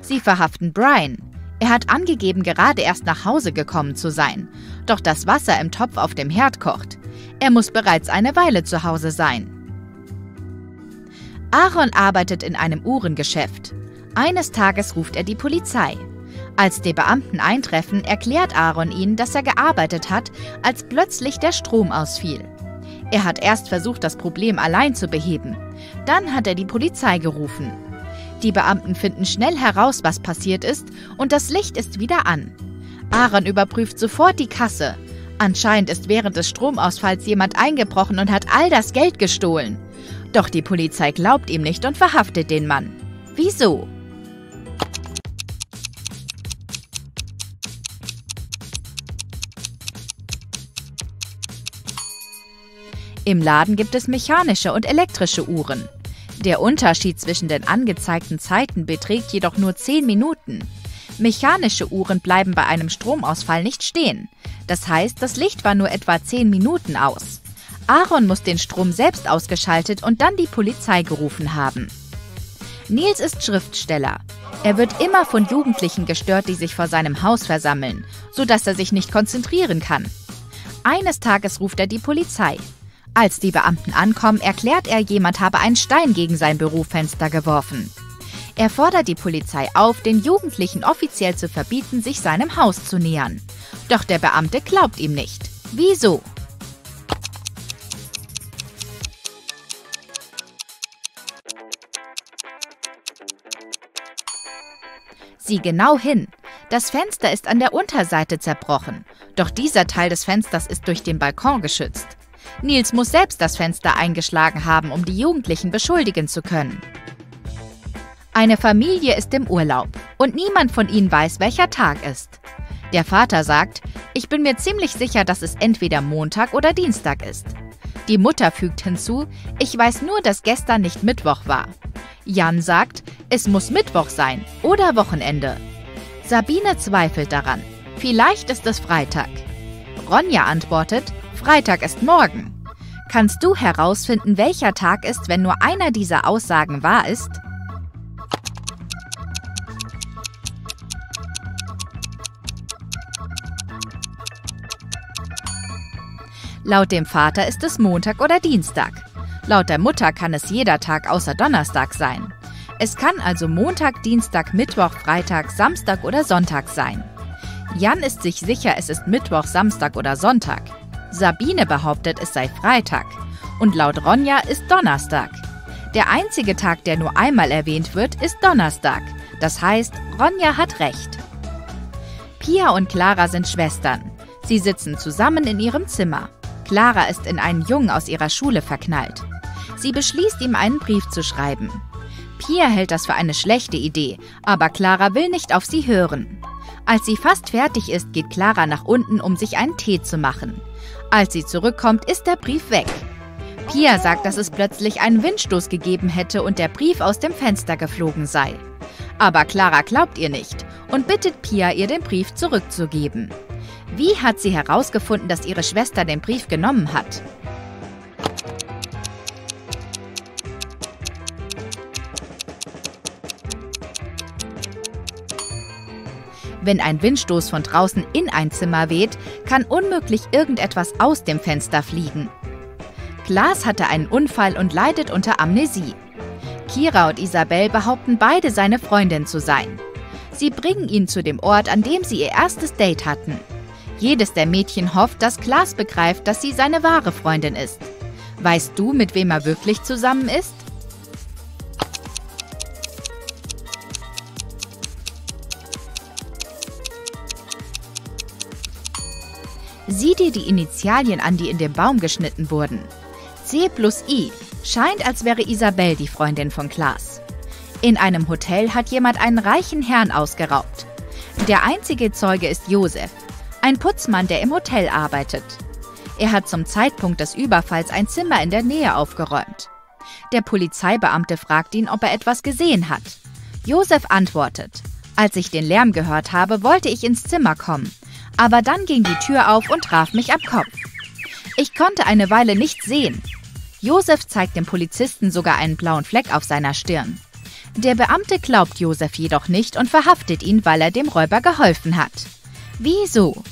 Sie verhaften Brian. Er hat angegeben, gerade erst nach Hause gekommen zu sein. Doch das Wasser im Topf auf dem Herd kocht. Er muss bereits eine Weile zu Hause sein. Aaron arbeitet in einem Uhrengeschäft. Eines Tages ruft er die Polizei. Als die Beamten eintreffen, erklärt Aaron ihnen, dass er gearbeitet hat, als plötzlich der Strom ausfiel. Er hat erst versucht, das Problem allein zu beheben. Dann hat er die Polizei gerufen. Die Beamten finden schnell heraus, was passiert ist, und das Licht ist wieder an. Aaron überprüft sofort die Kasse. Anscheinend ist während des Stromausfalls jemand eingebrochen und hat all das Geld gestohlen. Doch die Polizei glaubt ihm nicht und verhaftet den Mann. Wieso? Im Laden gibt es mechanische und elektrische Uhren. Der Unterschied zwischen den angezeigten Zeiten beträgt jedoch nur 10 Minuten. Mechanische Uhren bleiben bei einem Stromausfall nicht stehen. Das heißt, das Licht war nur etwa 10 Minuten aus. Aaron muss den Strom selbst ausgeschaltet und dann die Polizei gerufen haben. Nils ist Schriftsteller. Er wird immer von Jugendlichen gestört, die sich vor seinem Haus versammeln, sodass er sich nicht konzentrieren kann. Eines Tages ruft er die Polizei. Als die Beamten ankommen, erklärt er, jemand habe einen Stein gegen sein Bürofenster geworfen. Er fordert die Polizei auf, den Jugendlichen offiziell zu verbieten, sich seinem Haus zu nähern. Doch der Beamte glaubt ihm nicht. Wieso? Sieh genau hin. Das Fenster ist an der Unterseite zerbrochen, doch dieser Teil des Fensters ist durch den Balkon geschützt. Nils muss selbst das Fenster eingeschlagen haben, um die Jugendlichen beschuldigen zu können. Eine Familie ist im Urlaub und niemand von ihnen weiß, welcher Tag ist. Der Vater sagt, ich bin mir ziemlich sicher, dass es entweder Montag oder Dienstag ist. Die Mutter fügt hinzu, ich weiß nur, dass gestern nicht Mittwoch war. Jan sagt, es muss Mittwoch sein oder Wochenende. Sabine zweifelt daran. Vielleicht ist es Freitag. Ronja antwortet, Freitag ist morgen. Kannst du herausfinden, welcher Tag ist, wenn nur einer dieser Aussagen wahr ist? Laut dem Vater ist es Montag oder Dienstag. Laut der Mutter kann es jeder Tag außer Donnerstag sein. Es kann also Montag, Dienstag, Mittwoch, Freitag, Samstag oder Sonntag sein. Jan ist sich sicher, es ist Mittwoch, Samstag oder Sonntag. Sabine behauptet, es sei Freitag. Und laut Ronja ist Donnerstag. Der einzige Tag, der nur einmal erwähnt wird, ist Donnerstag. Das heißt, Ronja hat recht. Pia und Clara sind Schwestern. Sie sitzen zusammen in ihrem Zimmer. Clara ist in einen Jungen aus ihrer Schule verknallt. Sie beschließt, ihm einen Brief zu schreiben. Pia hält das für eine schlechte Idee, aber Clara will nicht auf sie hören. Als sie fast fertig ist, geht Clara nach unten, um sich einen Tee zu machen. Als sie zurückkommt, ist der Brief weg. Pia sagt, dass es plötzlich einen Windstoß gegeben hätte und der Brief aus dem Fenster geflogen sei. Aber Clara glaubt ihr nicht und bittet Pia, ihr den Brief zurückzugeben. Wie hat sie herausgefunden, dass ihre Schwester den Brief genommen hat? Wenn ein Windstoß von draußen in ein Zimmer weht, kann unmöglich irgendetwas aus dem Fenster fliegen. Glas hatte einen Unfall und leidet unter Amnesie. Kira und Isabel behaupten beide seine Freundin zu sein. Sie bringen ihn zu dem Ort, an dem sie ihr erstes Date hatten. Jedes der Mädchen hofft, dass Klaas begreift, dass sie seine wahre Freundin ist. Weißt du, mit wem er wirklich zusammen ist? Sieh dir die Initialien an, die in dem Baum geschnitten wurden. C plus I scheint, als wäre Isabel die Freundin von Klaas. In einem Hotel hat jemand einen reichen Herrn ausgeraubt. Der einzige Zeuge ist Josef, ein Putzmann, der im Hotel arbeitet. Er hat zum Zeitpunkt des Überfalls ein Zimmer in der Nähe aufgeräumt. Der Polizeibeamte fragt ihn, ob er etwas gesehen hat. Josef antwortet, als ich den Lärm gehört habe, wollte ich ins Zimmer kommen, aber dann ging die Tür auf und traf mich am Kopf. Ich konnte eine Weile nichts sehen. Josef zeigt dem Polizisten sogar einen blauen Fleck auf seiner Stirn. Der Beamte glaubt Josef jedoch nicht und verhaftet ihn, weil er dem Räuber geholfen hat. Wieso?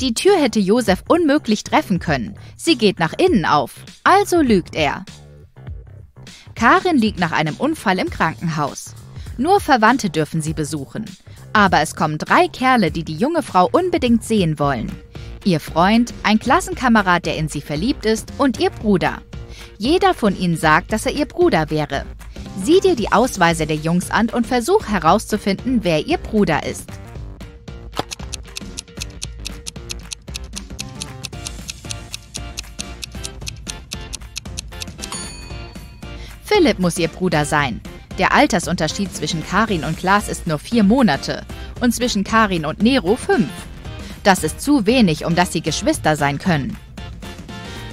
Die Tür hätte Josef unmöglich treffen können. Sie geht nach innen auf. Also lügt er. Karin liegt nach einem Unfall im Krankenhaus. Nur Verwandte dürfen sie besuchen. Aber es kommen drei Kerle, die die junge Frau unbedingt sehen wollen. Ihr Freund, ein Klassenkamerad, der in sie verliebt ist, und ihr Bruder. Jeder von ihnen sagt, dass er ihr Bruder wäre. Sieh dir die Ausweise der Jungs an und versuch herauszufinden, wer ihr Bruder ist. Philipp muss ihr Bruder sein. Der Altersunterschied zwischen Karin und Klaas ist nur vier Monate und zwischen Karin und Nero fünf. Das ist zu wenig, um dass sie Geschwister sein können.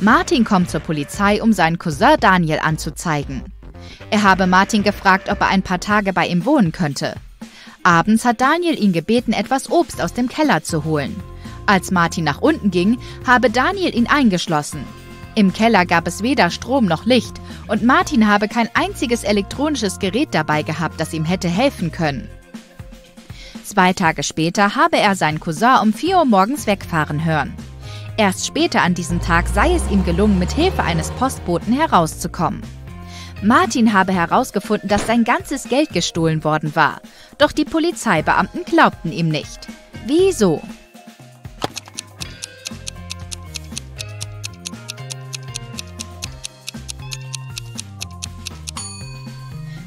Martin kommt zur Polizei, um seinen Cousin Daniel anzuzeigen. Er habe Martin gefragt, ob er ein paar Tage bei ihm wohnen könnte. Abends hat Daniel ihn gebeten, etwas Obst aus dem Keller zu holen. Als Martin nach unten ging, habe Daniel ihn eingeschlossen. Im Keller gab es weder Strom noch Licht und Martin habe kein einziges elektronisches Gerät dabei gehabt, das ihm hätte helfen können. Zwei Tage später habe er seinen Cousin um 4 Uhr morgens wegfahren hören. Erst später an diesem Tag sei es ihm gelungen, mit Hilfe eines Postboten herauszukommen. Martin habe herausgefunden, dass sein ganzes Geld gestohlen worden war. Doch die Polizeibeamten glaubten ihm nicht. Wieso?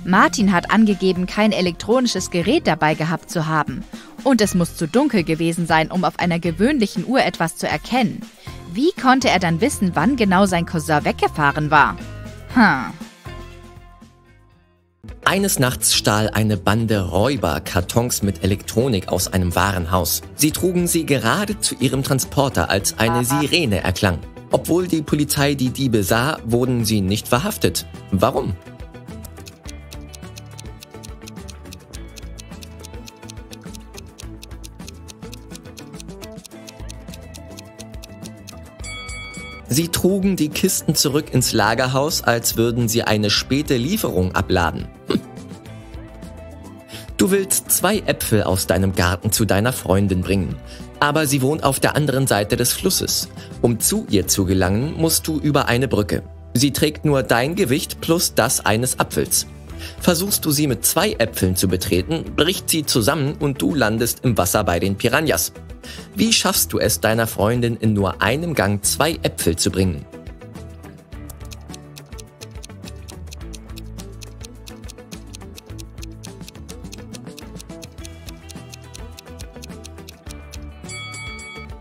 Martin hat angegeben, kein elektronisches Gerät dabei gehabt zu haben. Und es muss zu dunkel gewesen sein, um auf einer gewöhnlichen Uhr etwas zu erkennen. Wie konnte er dann wissen, wann genau sein Cousin weggefahren war? Hm. Eines Nachts stahl eine Bande Räuber Kartons mit Elektronik aus einem Warenhaus. Sie trugen sie gerade zu ihrem Transporter, als eine Sirene erklang. Obwohl die Polizei die Diebe sah, wurden sie nicht verhaftet. Warum? Sie trugen die Kisten zurück ins Lagerhaus, als würden sie eine späte Lieferung abladen. Hm. Du willst zwei Äpfel aus deinem Garten zu deiner Freundin bringen, aber sie wohnt auf der anderen Seite des Flusses. Um zu ihr zu gelangen, musst du über eine Brücke. Sie trägt nur dein Gewicht plus das eines Apfels. Versuchst du sie mit zwei Äpfeln zu betreten, bricht sie zusammen und du landest im Wasser bei den Piranhas. Wie schaffst du es, deiner Freundin in nur einem Gang zwei Äpfel zu bringen?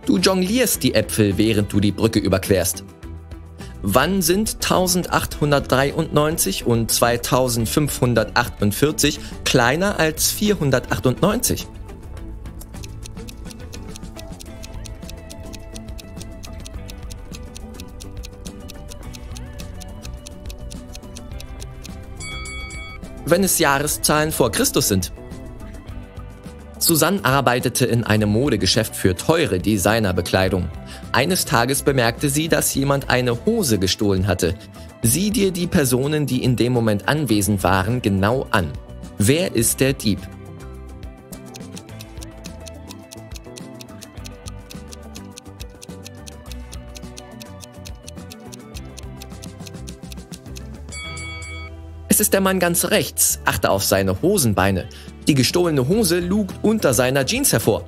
Du jonglierst die Äpfel, während du die Brücke überquerst. Wann sind 1893 und 2548 kleiner als 498? Wenn es Jahreszahlen vor Christus sind. Susanne arbeitete in einem Modegeschäft für teure Designerbekleidung. Eines Tages bemerkte sie, dass jemand eine Hose gestohlen hatte. Sieh dir die Personen, die in dem Moment anwesend waren, genau an. Wer ist der Dieb? Es ist der Mann ganz rechts. Achte auf seine Hosenbeine. Die gestohlene Hose lugt unter seiner Jeans hervor.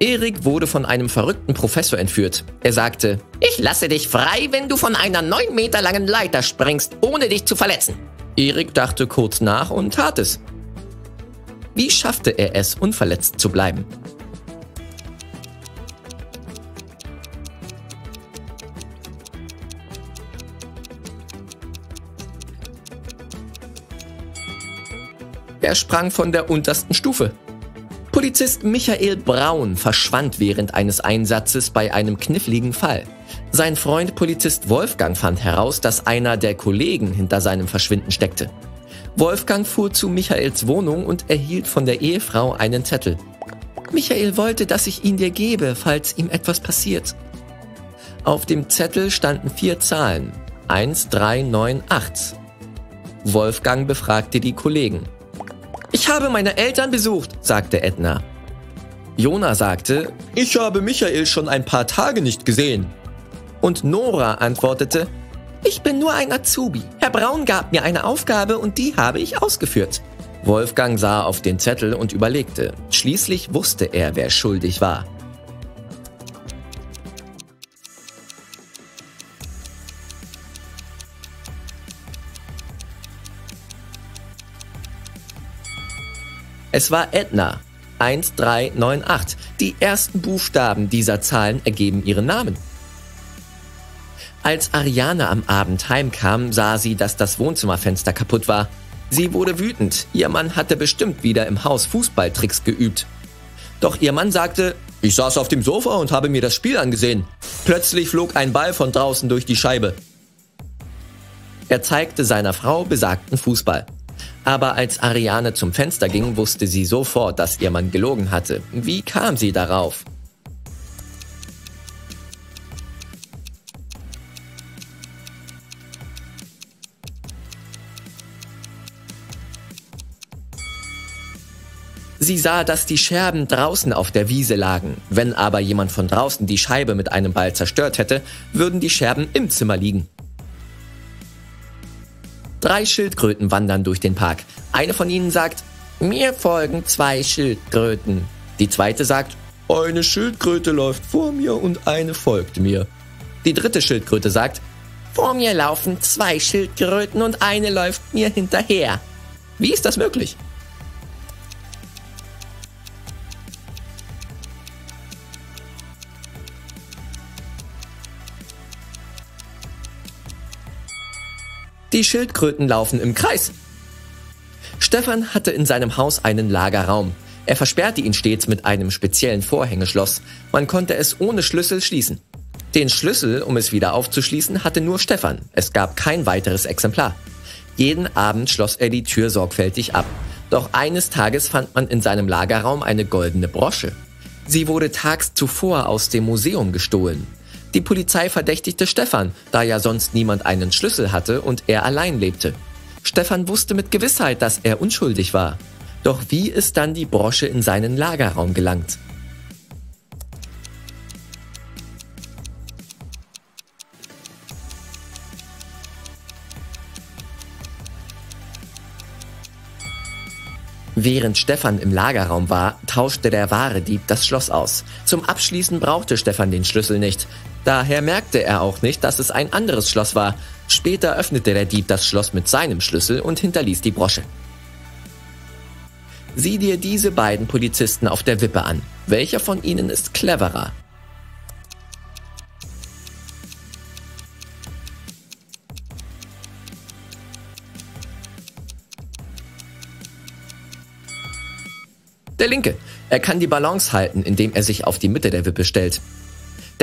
Erik wurde von einem verrückten Professor entführt. Er sagte, ich lasse dich frei, wenn du von einer neun Meter langen Leiter springst, ohne dich zu verletzen. Erik dachte kurz nach und tat es. Wie schaffte er es, unverletzt zu bleiben? Er sprang von der untersten Stufe. Polizist Michael Braun verschwand während eines Einsatzes bei einem kniffligen Fall. Sein Freund Polizist Wolfgang fand heraus, dass einer der Kollegen hinter seinem Verschwinden steckte. Wolfgang fuhr zu Michaels Wohnung und erhielt von der Ehefrau einen Zettel. Michael wollte, dass ich ihn dir gebe, falls ihm etwas passiert. Auf dem Zettel standen vier Zahlen. 1, 3, 9, 8. Wolfgang befragte die Kollegen. Ich habe meine Eltern besucht, sagte Edna. Jona sagte, ich habe Michael schon ein paar Tage nicht gesehen. Und Nora antwortete, ich bin nur ein Azubi. Herr Braun gab mir eine Aufgabe und die habe ich ausgeführt. Wolfgang sah auf den Zettel und überlegte. Schließlich wusste er, wer schuldig war. Es war Edna. 1398. Die ersten Buchstaben dieser Zahlen ergeben ihren Namen. Als Ariane am Abend heimkam, sah sie, dass das Wohnzimmerfenster kaputt war. Sie wurde wütend. Ihr Mann hatte bestimmt wieder im Haus Fußballtricks geübt. Doch ihr Mann sagte, ich saß auf dem Sofa und habe mir das Spiel angesehen. Plötzlich flog ein Ball von draußen durch die Scheibe. Er zeigte seiner Frau besagten Fußball. Aber als Ariane zum Fenster ging, wusste sie sofort, dass ihr Mann gelogen hatte. Wie kam sie darauf? Sie sah, dass die Scherben draußen auf der Wiese lagen. Wenn aber jemand von draußen die Scheibe mit einem Ball zerstört hätte, würden die Scherben im Zimmer liegen. Drei Schildkröten wandern durch den Park. Eine von ihnen sagt, mir folgen zwei Schildkröten. Die zweite sagt, eine Schildkröte läuft vor mir und eine folgt mir. Die dritte Schildkröte sagt, vor mir laufen zwei Schildkröten und eine läuft mir hinterher. Wie ist das möglich? Die Schildkröten laufen im Kreis. Stefan hatte in seinem Haus einen Lagerraum. Er versperrte ihn stets mit einem speziellen Vorhängeschloss. Man konnte es ohne Schlüssel schließen. Den Schlüssel, um es wieder aufzuschließen, hatte nur Stefan. Es gab kein weiteres Exemplar. Jeden Abend schloss er die Tür sorgfältig ab. Doch eines Tages fand man in seinem Lagerraum eine goldene Brosche. Sie wurde tags zuvor aus dem Museum gestohlen. Die Polizei verdächtigte Stefan, da ja sonst niemand einen Schlüssel hatte und er allein lebte. Stefan wusste mit Gewissheit, dass er unschuldig war. Doch wie ist dann die Brosche in seinen Lagerraum gelangt? Während Stefan im Lagerraum war, tauschte der wahre Dieb das Schloss aus. Zum Abschließen brauchte Stefan den Schlüssel nicht. Daher merkte er auch nicht, dass es ein anderes Schloss war. Später öffnete der Dieb das Schloss mit seinem Schlüssel und hinterließ die Brosche. Sieh dir diese beiden Polizisten auf der Wippe an. Welcher von ihnen ist cleverer? Der Linke. Er kann die Balance halten, indem er sich auf die Mitte der Wippe stellt.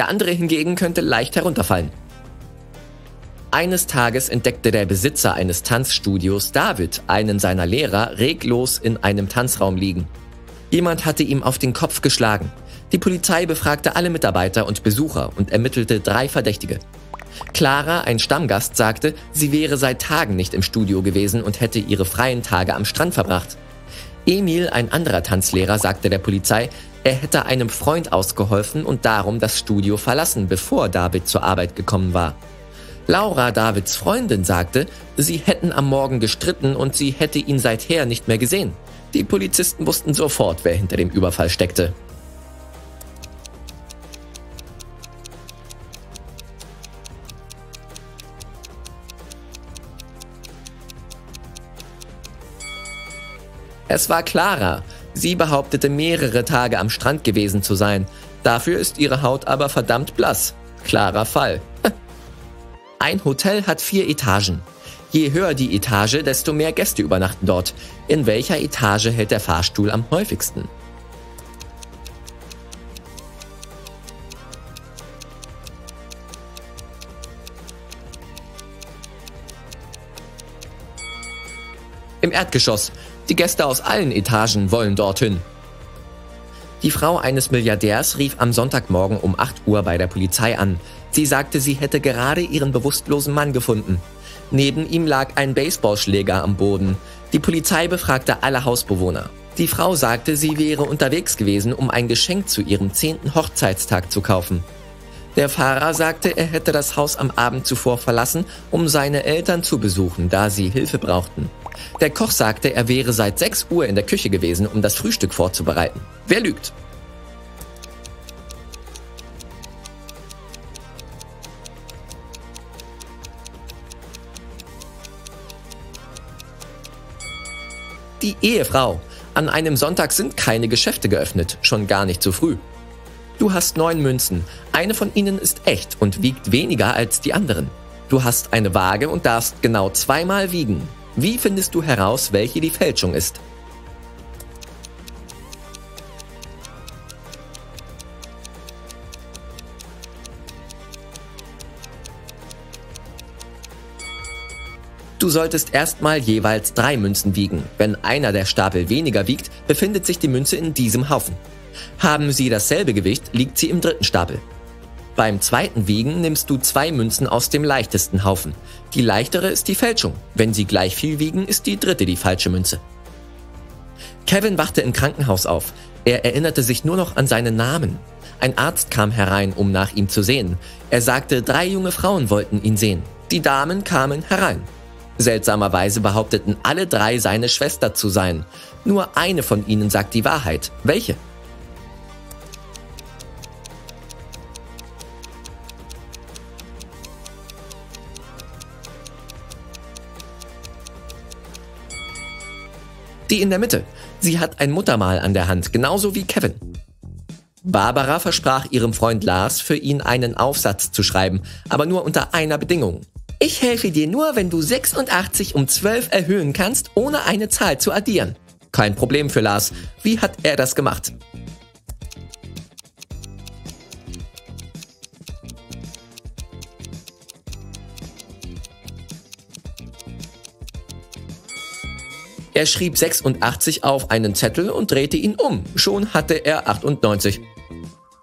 Der andere hingegen könnte leicht herunterfallen. Eines Tages entdeckte der Besitzer eines Tanzstudios David einen seiner Lehrer reglos in einem Tanzraum liegen. Jemand hatte ihm auf den Kopf geschlagen. Die Polizei befragte alle Mitarbeiter und Besucher und ermittelte drei Verdächtige. Clara, ein Stammgast, sagte, sie wäre seit Tagen nicht im Studio gewesen und hätte ihre freien Tage am Strand verbracht. Emil, ein anderer Tanzlehrer, sagte der Polizei, er hätte einem Freund ausgeholfen und darum das Studio verlassen, bevor David zur Arbeit gekommen war. Laura, Davids Freundin, sagte, sie hätten am Morgen gestritten und sie hätte ihn seither nicht mehr gesehen. Die Polizisten wussten sofort, wer hinter dem Überfall steckte. Es war Clara. Sie behauptete mehrere Tage am Strand gewesen zu sein. Dafür ist ihre Haut aber verdammt blass. Klarer Fall. Ein Hotel hat vier Etagen. Je höher die Etage, desto mehr Gäste übernachten dort. In welcher Etage hält der Fahrstuhl am häufigsten? Im Erdgeschoss. Die Gäste aus allen Etagen wollen dorthin. Die Frau eines Milliardärs rief am Sonntagmorgen um 8 Uhr bei der Polizei an. Sie sagte, sie hätte gerade ihren bewusstlosen Mann gefunden. Neben ihm lag ein Baseballschläger am Boden. Die Polizei befragte alle Hausbewohner. Die Frau sagte, sie wäre unterwegs gewesen, um ein Geschenk zu ihrem zehnten Hochzeitstag zu kaufen. Der Fahrer sagte, er hätte das Haus am Abend zuvor verlassen, um seine Eltern zu besuchen, da sie Hilfe brauchten. Der Koch sagte, er wäre seit 6 Uhr in der Küche gewesen, um das Frühstück vorzubereiten. Wer lügt? Die Ehefrau. An einem Sonntag sind keine Geschäfte geöffnet, schon gar nicht so früh. Du hast neun Münzen. Eine von ihnen ist echt und wiegt weniger als die anderen. Du hast eine Waage und darfst genau zweimal wiegen. Wie findest du heraus, welche die Fälschung ist? Du solltest erstmal jeweils drei Münzen wiegen. Wenn einer der Stapel weniger wiegt, befindet sich die Münze in diesem Haufen. Haben sie dasselbe Gewicht, liegt sie im dritten Stapel. Beim zweiten Wiegen nimmst du zwei Münzen aus dem leichtesten Haufen. Die leichtere ist die Fälschung. Wenn sie gleich viel wiegen, ist die dritte die falsche Münze. Kevin wachte im Krankenhaus auf. Er erinnerte sich nur noch an seinen Namen. Ein Arzt kam herein, um nach ihm zu sehen. Er sagte, drei junge Frauen wollten ihn sehen. Die Damen kamen herein. Seltsamerweise behaupteten alle drei seine Schwester zu sein. Nur eine von ihnen sagt die Wahrheit. Welche? Die in der Mitte. Sie hat ein Muttermal an der Hand, genauso wie Kevin. Barbara versprach ihrem Freund Lars, für ihn einen Aufsatz zu schreiben, aber nur unter einer Bedingung. Ich helfe dir nur, wenn du 86 um 12 erhöhen kannst, ohne eine Zahl zu addieren. Kein Problem für Lars. Wie hat er das gemacht? Er schrieb 86 auf einen Zettel und drehte ihn um. Schon hatte er 98.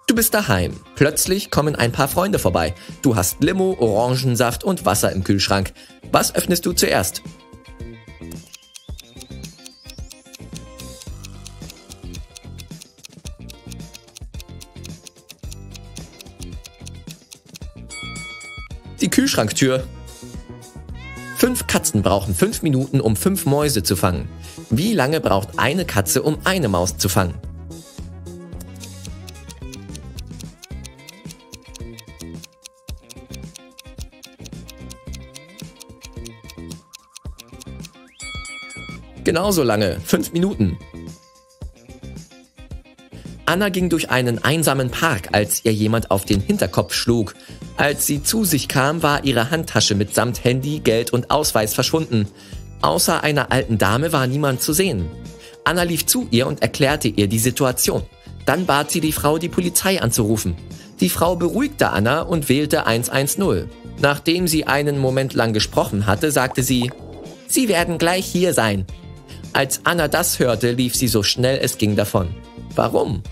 Du bist daheim. Plötzlich kommen ein paar Freunde vorbei. Du hast Limo, Orangensaft und Wasser im Kühlschrank. Was öffnest du zuerst? Die Kühlschranktür. Fünf Katzen brauchen fünf Minuten, um fünf Mäuse zu fangen. Wie lange braucht eine Katze, um eine Maus zu fangen? Genauso lange, fünf Minuten. Anna ging durch einen einsamen Park, als ihr jemand auf den Hinterkopf schlug. Als sie zu sich kam, war ihre Handtasche mitsamt Handy, Geld und Ausweis verschwunden. Außer einer alten Dame war niemand zu sehen. Anna lief zu ihr und erklärte ihr die Situation. Dann bat sie die Frau, die Polizei anzurufen. Die Frau beruhigte Anna und wählte 110. Nachdem sie einen Moment lang gesprochen hatte, sagte sie, Sie werden gleich hier sein. Als Anna das hörte, lief sie so schnell es ging davon. Warum?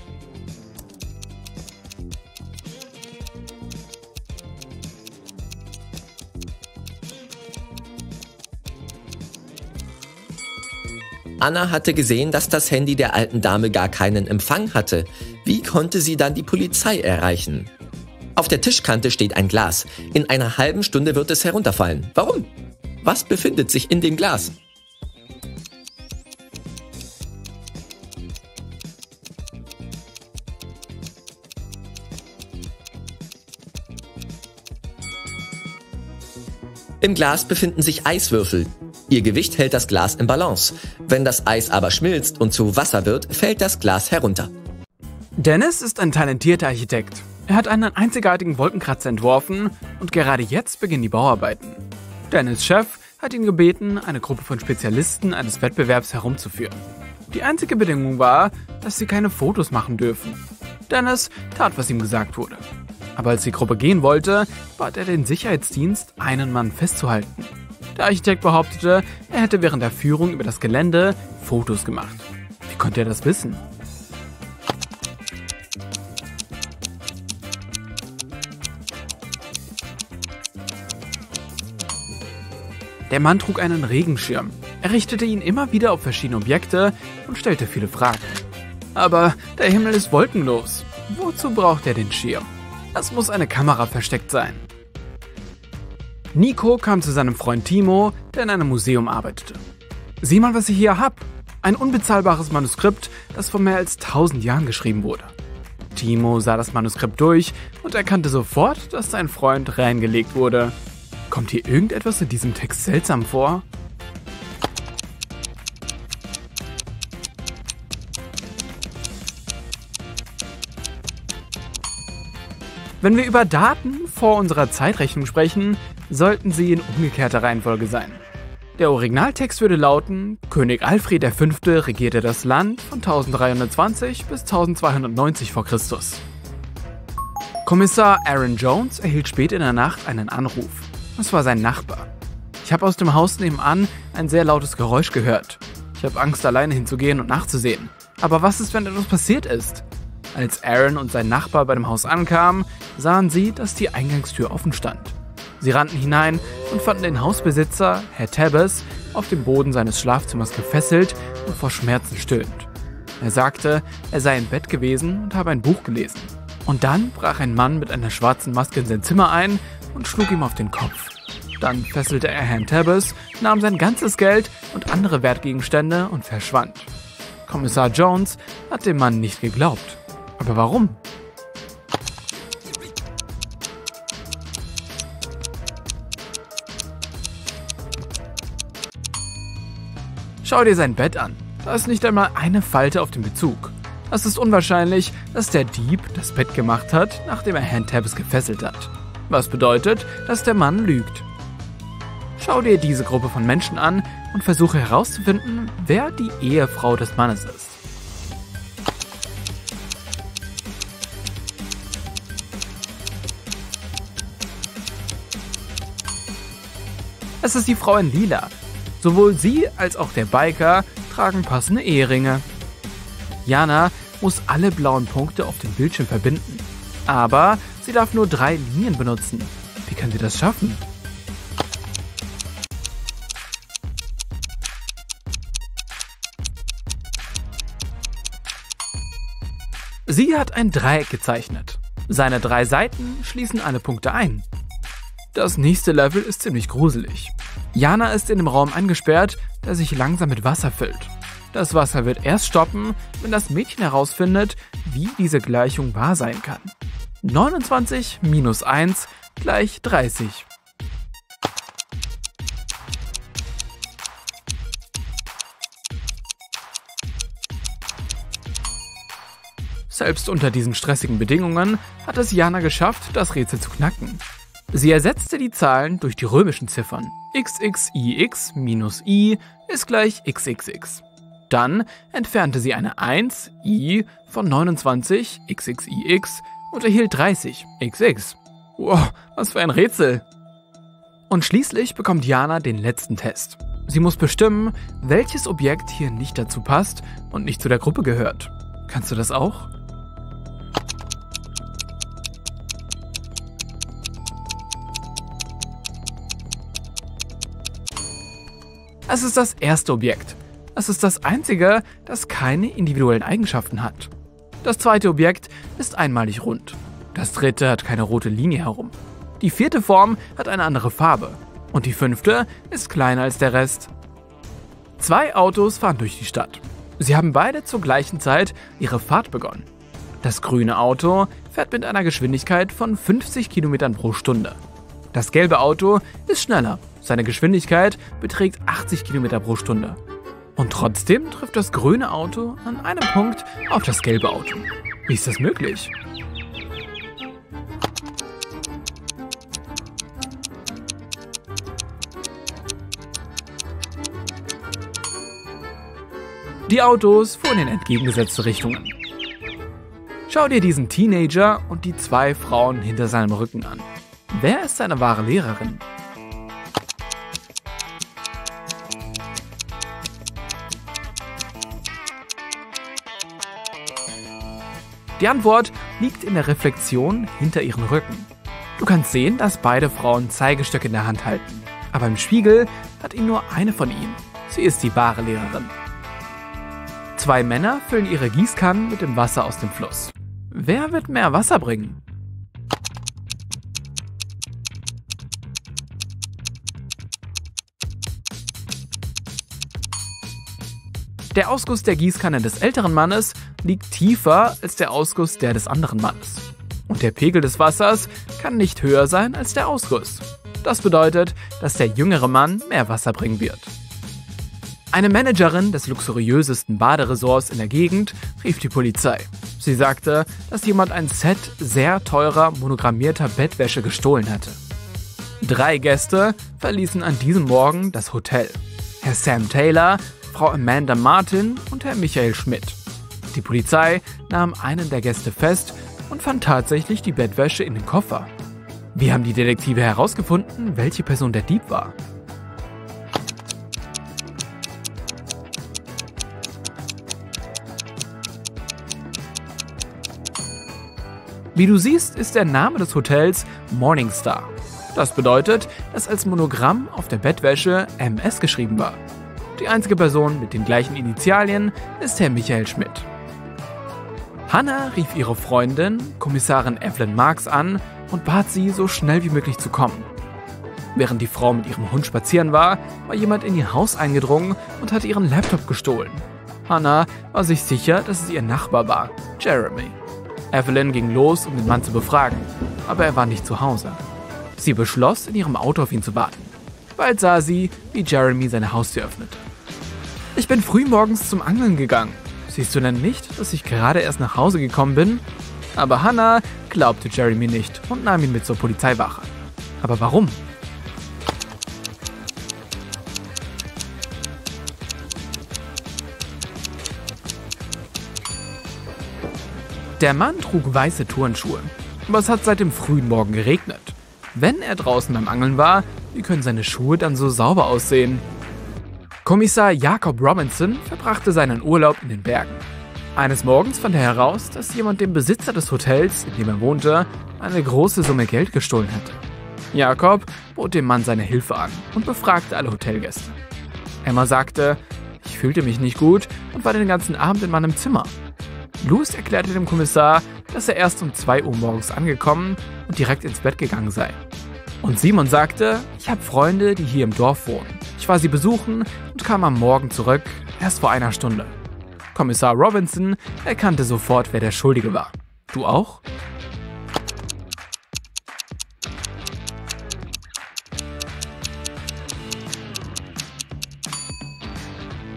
Anna hatte gesehen, dass das Handy der alten Dame gar keinen Empfang hatte. Wie konnte sie dann die Polizei erreichen? Auf der Tischkante steht ein Glas. In einer halben Stunde wird es herunterfallen. Warum? Was befindet sich in dem Glas? Im Glas befinden sich Eiswürfel. Ihr Gewicht hält das Glas im Balance. Wenn das Eis aber schmilzt und zu Wasser wird, fällt das Glas herunter. Dennis ist ein talentierter Architekt. Er hat einen einzigartigen Wolkenkratzer entworfen und gerade jetzt beginnen die Bauarbeiten. Dennis Chef hat ihn gebeten, eine Gruppe von Spezialisten eines Wettbewerbs herumzuführen. Die einzige Bedingung war, dass sie keine Fotos machen dürfen. Dennis tat, was ihm gesagt wurde. Aber als die Gruppe gehen wollte, bat er den Sicherheitsdienst, einen Mann festzuhalten. Der Architekt behauptete, er hätte während der Führung über das Gelände Fotos gemacht. Wie konnte er das wissen? Der Mann trug einen Regenschirm. Er richtete ihn immer wieder auf verschiedene Objekte und stellte viele Fragen. Aber der Himmel ist wolkenlos. Wozu braucht er den Schirm? Es muss eine Kamera versteckt sein. Nico kam zu seinem Freund Timo, der in einem Museum arbeitete. Sieh mal, was ich hier hab. Ein unbezahlbares Manuskript, das vor mehr als 1000 Jahren geschrieben wurde. Timo sah das Manuskript durch und erkannte sofort, dass sein Freund reingelegt wurde. Kommt hier irgendetwas in diesem Text seltsam vor? Wenn wir über Daten vor unserer Zeitrechnung sprechen, sollten sie in umgekehrter Reihenfolge sein. Der Originaltext würde lauten, König Alfred V. regierte das Land von 1320 bis 1290 v. Chr. Kommissar Aaron Jones erhielt spät in der Nacht einen Anruf. Es war sein Nachbar. Ich habe aus dem Haus nebenan ein sehr lautes Geräusch gehört. Ich habe Angst, alleine hinzugehen und nachzusehen. Aber was ist, wenn etwas passiert ist? Als Aaron und sein Nachbar bei dem Haus ankamen, sahen sie, dass die Eingangstür offen stand. Sie rannten hinein und fanden den Hausbesitzer, Herr Tabbes, auf dem Boden seines Schlafzimmers gefesselt und vor Schmerzen stöhnend. Er sagte, er sei im Bett gewesen und habe ein Buch gelesen. Und dann brach ein Mann mit einer schwarzen Maske in sein Zimmer ein und schlug ihm auf den Kopf. Dann fesselte er Herrn Tabbes, nahm sein ganzes Geld und andere Wertgegenstände und verschwand. Kommissar Jones hat dem Mann nicht geglaubt. Aber warum? Schau dir sein Bett an. Da ist nicht einmal eine Falte auf dem Bezug. Es ist unwahrscheinlich, dass der Dieb das Bett gemacht hat, nachdem er Herrn Tabbes gefesselt hat. Was bedeutet, dass der Mann lügt. Schau dir diese Gruppe von Menschen an und versuche herauszufinden, wer die Ehefrau des Mannes ist. Es ist die Frau in Lila. Sowohl sie als auch der Biker tragen passende Eheringe. Jana muss alle blauen Punkte auf dem Bildschirm verbinden. Aber sie darf nur drei Linien benutzen. Wie kann sie das schaffen? Sie hat ein Dreieck gezeichnet. Seine drei Seiten schließen alle Punkte ein. Das nächste Level ist ziemlich gruselig. Jana ist in dem Raum eingesperrt, der sich langsam mit Wasser füllt. Das Wasser wird erst stoppen, wenn das Mädchen herausfindet, wie diese Gleichung wahr sein kann. 29 minus 1 gleich 30. Selbst unter diesen stressigen Bedingungen hat es Jana geschafft, das Rätsel zu knacken. Sie ersetzte die Zahlen durch die römischen Ziffern. xxix minus i ist gleich xxx. Dann entfernte sie eine 1, i, von 29, xxix und erhielt 30, xx. Wow, was für ein Rätsel! Und schließlich bekommt Jana den letzten Test. Sie muss bestimmen, welches Objekt hier nicht dazu passt und nicht zu der Gruppe gehört. Kannst du das auch? Es ist das erste Objekt. Das ist das einzige, das keine individuellen Eigenschaften hat. Das zweite Objekt ist einmalig rund. Das dritte hat keine rote Linie herum. Die vierte Form hat eine andere Farbe. Und die fünfte ist kleiner als der Rest. Zwei Autos fahren durch die Stadt. Sie haben beide zur gleichen Zeit ihre Fahrt begonnen. Das grüne Auto fährt mit einer Geschwindigkeit von 50 km pro Stunde. Das gelbe Auto ist schneller. Seine Geschwindigkeit beträgt 80 km pro Stunde. Und trotzdem trifft das grüne Auto an einem Punkt auf das gelbe Auto. Wie ist das möglich? Die Autos fuhren in entgegengesetzte Richtungen. Schau dir diesen Teenager und die zwei Frauen hinter seinem Rücken an. Wer ist seine wahre Lehrerin? Die Antwort liegt in der Reflexion hinter ihren Rücken. Du kannst sehen, dass beide Frauen Zeigestöcke in der Hand halten. Aber im Spiegel hat ihn nur eine von ihnen. Sie ist die wahre Lehrerin. Zwei Männer füllen ihre Gießkannen mit dem Wasser aus dem Fluss. Wer wird mehr Wasser bringen? Der Ausguss der Gießkanne des älteren Mannes liegt tiefer als der Ausguss der des anderen Mannes. Und der Pegel des Wassers kann nicht höher sein als der Ausguss. Das bedeutet, dass der jüngere Mann mehr Wasser bringen wird. Eine Managerin des luxuriösesten Baderesorts in der Gegend rief die Polizei. Sie sagte, dass jemand ein Set sehr teurer monogrammierter Bettwäsche gestohlen hatte. Drei Gäste verließen an diesem Morgen das Hotel. Herr Sam Taylor, Frau Amanda Martin und Herr Michael Schmidt. Die Polizei nahm einen der Gäste fest und fand tatsächlich die Bettwäsche in den Koffer. Wie haben die Detektive herausgefunden, welche Person der Dieb war? Wie du siehst, ist der Name des Hotels Morningstar. Das bedeutet, dass als Monogramm auf der Bettwäsche MS geschrieben war. Die einzige Person mit den gleichen Initialien ist Herr Michael Schmidt. Hannah rief ihre Freundin, Kommissarin Evelyn Marks, an und bat sie, so schnell wie möglich zu kommen. Während die Frau mit ihrem Hund spazieren war, war jemand in ihr Haus eingedrungen und hat ihren Laptop gestohlen. Hannah war sich sicher, dass es ihr Nachbar war, Jeremy. Evelyn ging los, um den Mann zu befragen, aber er war nicht zu Hause. Sie beschloss, in ihrem Auto auf ihn zu warten. Bald sah sie, wie Jeremy seine Haustür öffnete. Ich bin früh morgens zum Angeln gegangen. Siehst du denn nicht, dass ich gerade erst nach Hause gekommen bin? Aber Hannah glaubte Jeremy nicht und nahm ihn mit zur Polizeiwache. Aber warum? Der Mann trug weiße Turnschuhe. Aber es hat seit dem frühen Morgen geregnet. Wenn er draußen beim Angeln war, wie können seine Schuhe dann so sauber aussehen? Kommissar Jacob Robinson verbrachte seinen Urlaub in den Bergen. Eines Morgens fand er heraus, dass jemand dem Besitzer des Hotels, in dem er wohnte, eine große Summe Geld gestohlen hatte. Jacob bot dem Mann seine Hilfe an und befragte alle Hotelgäste. Emma sagte, ich fühlte mich nicht gut und war den ganzen Abend in meinem Zimmer. Louis erklärte dem Kommissar, dass er erst um 2 Uhr morgens angekommen und direkt ins Bett gegangen sei. Und Simon sagte, ich habe Freunde, die hier im Dorf wohnen. Ich war sie besuchen und kam am Morgen zurück, erst vor einer Stunde. Kommissar Robinson erkannte sofort, wer der Schuldige war. Du auch?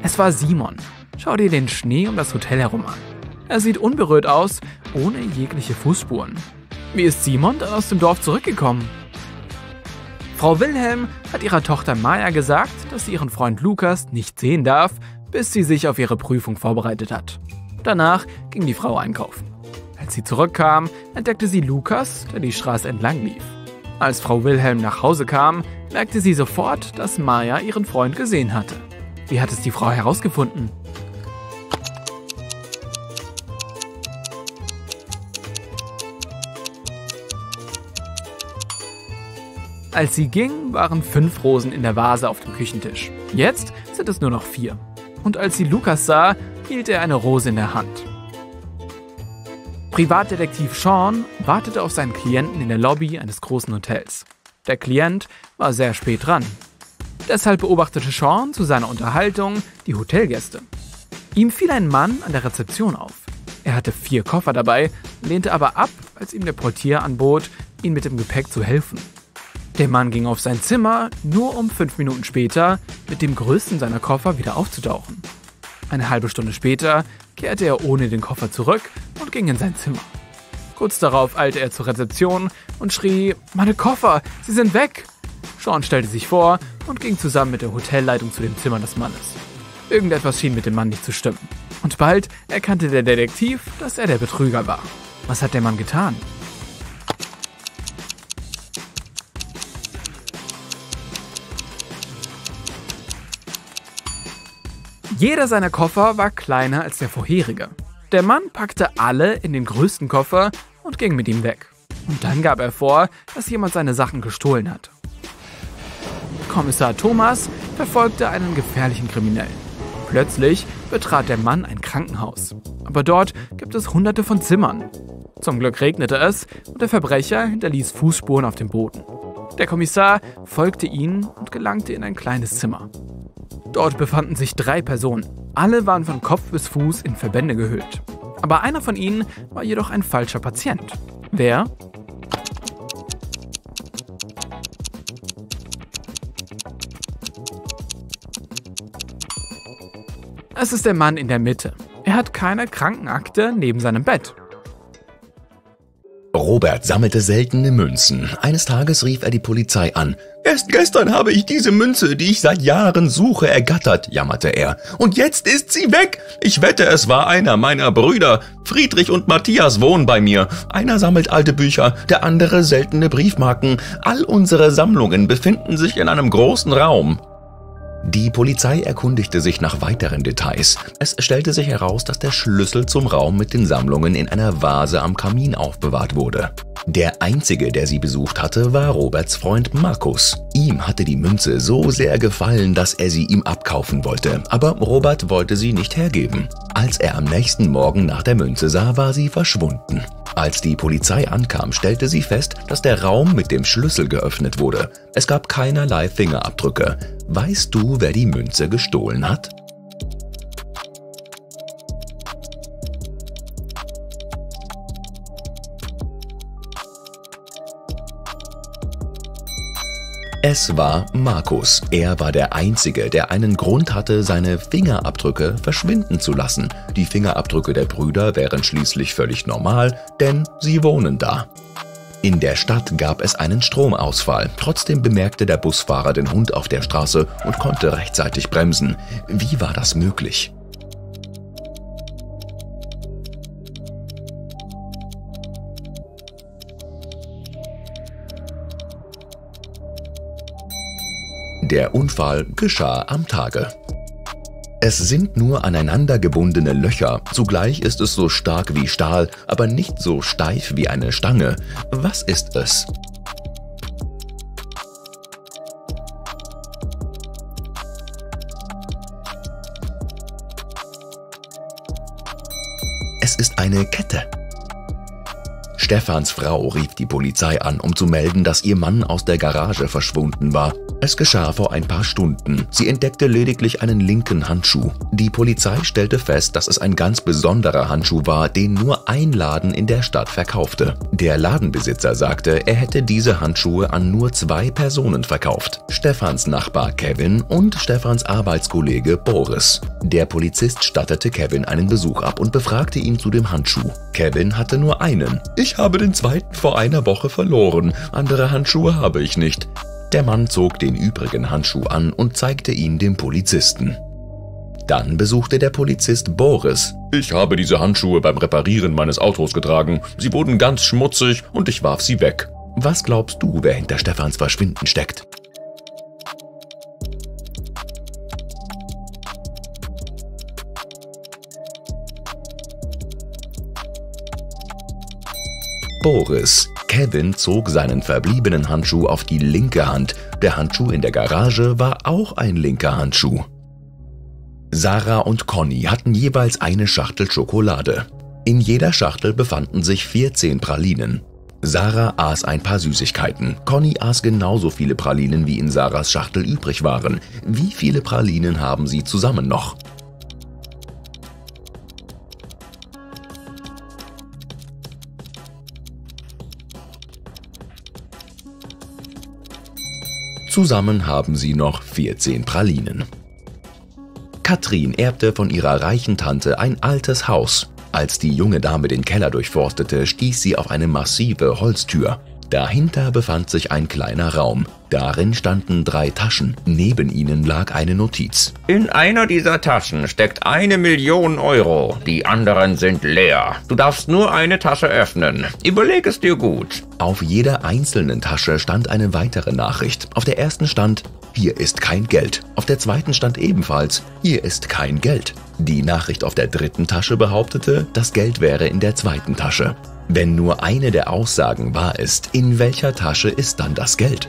Es war Simon. Schau dir den Schnee um das Hotel herum an. Er sieht unberührt aus, ohne jegliche Fußspuren. Wie ist Simon dann aus dem Dorf zurückgekommen? Frau Wilhelm hat ihrer Tochter Maya gesagt, dass sie ihren Freund Lukas nicht sehen darf, bis sie sich auf ihre Prüfung vorbereitet hat. Danach ging die Frau einkaufen. Als sie zurückkam, entdeckte sie Lukas, der die Straße entlang lief. Als Frau Wilhelm nach Hause kam, merkte sie sofort, dass Maya ihren Freund gesehen hatte. Wie hat es die Frau herausgefunden? Als sie ging, waren fünf Rosen in der Vase auf dem Küchentisch. Jetzt sind es nur noch vier. und als sie Lukas sah, hielt er eine Rose in der Hand. Privatdetektiv Sean wartete auf seinen Klienten in der Lobby eines großen Hotels. Der Klient war sehr spät dran. Deshalb beobachtete Sean zu seiner Unterhaltung die Hotelgäste. Ihm fiel ein Mann an der Rezeption auf. Er hatte vier Koffer dabei, lehnte aber ab, als ihm der Portier anbot, ihn mit dem Gepäck zu helfen. Der Mann ging auf sein Zimmer, nur um fünf Minuten später mit dem größten seiner Koffer wieder aufzutauchen. Eine halbe Stunde später kehrte er ohne den Koffer zurück und ging in sein Zimmer. Kurz darauf eilte er zur Rezeption und schrie, meine Koffer, sie sind weg! Sean stellte sich vor und ging zusammen mit der Hotelleitung zu dem Zimmer des Mannes. Irgendetwas schien mit dem Mann nicht zu stimmen. Und bald erkannte der Detektiv, dass er der Betrüger war. Was hat der Mann getan? Jeder seiner Koffer war kleiner als der vorherige. Der Mann packte alle in den größten Koffer und ging mit ihm weg. Und dann gab er vor, dass jemand seine Sachen gestohlen hat. Kommissar Thomas verfolgte einen gefährlichen Kriminellen. Plötzlich betrat der Mann ein Krankenhaus. Aber dort gibt es hunderte von Zimmern. Zum Glück regnete es und der Verbrecher hinterließ Fußspuren auf dem Boden. Der Kommissar folgte ihnen und gelangte in ein kleines Zimmer. Dort befanden sich drei Personen. Alle waren von Kopf bis Fuß in Verbände gehüllt. Aber einer von ihnen war jedoch ein falscher Patient. Wer? Es ist der Mann in der Mitte. Er hat keine Krankenakte neben seinem Bett. Robert sammelte seltene Münzen. Eines Tages rief er die Polizei an. Erst gestern habe ich diese Münze, die ich seit Jahren suche, ergattert, jammerte er. Und jetzt ist sie weg. Ich wette, es war einer meiner Brüder. Friedrich und Matthias wohnen bei mir. Einer sammelt alte Bücher, der andere seltene Briefmarken. All unsere Sammlungen befinden sich in einem großen Raum. Die Polizei erkundigte sich nach weiteren Details. Es stellte sich heraus, dass der Schlüssel zum Raum mit den Sammlungen in einer Vase am Kamin aufbewahrt wurde. Der einzige, der sie besucht hatte, war Roberts Freund Markus. Ihm hatte die Münze so sehr gefallen, dass er sie ihm abkaufen wollte, aber Robert wollte sie nicht hergeben. Als er am nächsten Morgen nach der Münze sah, war sie verschwunden. Als die Polizei ankam, stellte sie fest, dass der Raum mit dem Schlüssel geöffnet wurde. Es gab keinerlei Fingerabdrücke. Weißt du, wer die Münze gestohlen hat? Es war Markus. Er war der Einzige, der einen Grund hatte, seine Fingerabdrücke verschwinden zu lassen. Die Fingerabdrücke der Brüder wären schließlich völlig normal, denn sie wohnen da. In der Stadt gab es einen Stromausfall. Trotzdem bemerkte der Busfahrer den Hund auf der Straße und konnte rechtzeitig bremsen. Wie war das möglich? Der Unfall geschah am Tage. Es sind nur aneinander gebundene Löcher, zugleich ist es so stark wie Stahl, aber nicht so steif wie eine Stange. Was ist es? Es ist eine Kette. Stefans Frau rief die Polizei an, um zu melden, dass ihr Mann aus der Garage verschwunden war. Es geschah vor ein paar Stunden. Sie entdeckte lediglich einen linken Handschuh. Die Polizei stellte fest, dass es ein ganz besonderer Handschuh war, den nur ein Laden in der Stadt verkaufte. Der Ladenbesitzer sagte, er hätte diese Handschuhe an nur zwei Personen verkauft. Stefans Nachbar Kevin und Stefans Arbeitskollege Boris. Der Polizist stattete Kevin einen Besuch ab und befragte ihn zu dem Handschuh. Kevin hatte nur einen. Ich habe den zweiten vor einer Woche verloren. Andere Handschuhe habe ich nicht. Der Mann zog den übrigen Handschuh an und zeigte ihn dem Polizisten. Dann besuchte der Polizist Boris. Ich habe diese Handschuhe beim Reparieren meines Autos getragen. Sie wurden ganz schmutzig und ich warf sie weg. Was glaubst du, wer hinter Stefans Verschwinden steckt? Boris. Kevin zog seinen verbliebenen Handschuh auf die linke Hand. Der Handschuh in der Garage war auch ein linker Handschuh. Sarah und Conny hatten jeweils eine Schachtel Schokolade. In jeder Schachtel befanden sich 14 Pralinen. Sarah aß ein paar Süßigkeiten. Conny aß genauso viele Pralinen, wie in Sarahs Schachtel übrig waren. Wie viele Pralinen haben sie zusammen noch? Zusammen haben sie noch 14 Pralinen. Katrin erbte von ihrer reichen Tante ein altes Haus. Als die junge Dame den Keller durchforstete, stieß sie auf eine massive Holztür. Dahinter befand sich ein kleiner Raum. Darin standen drei Taschen. Neben ihnen lag eine Notiz. In einer dieser Taschen steckt eine Million Euro. Die anderen sind leer. Du darfst nur eine Tasche öffnen. Überleg es dir gut. Auf jeder einzelnen Tasche stand eine weitere Nachricht. Auf der ersten stand, hier ist kein Geld. Auf der zweiten stand ebenfalls, hier ist kein Geld. Die Nachricht auf der dritten Tasche behauptete, das Geld wäre in der zweiten Tasche. Wenn nur eine der Aussagen wahr ist, in welcher Tasche ist dann das Geld?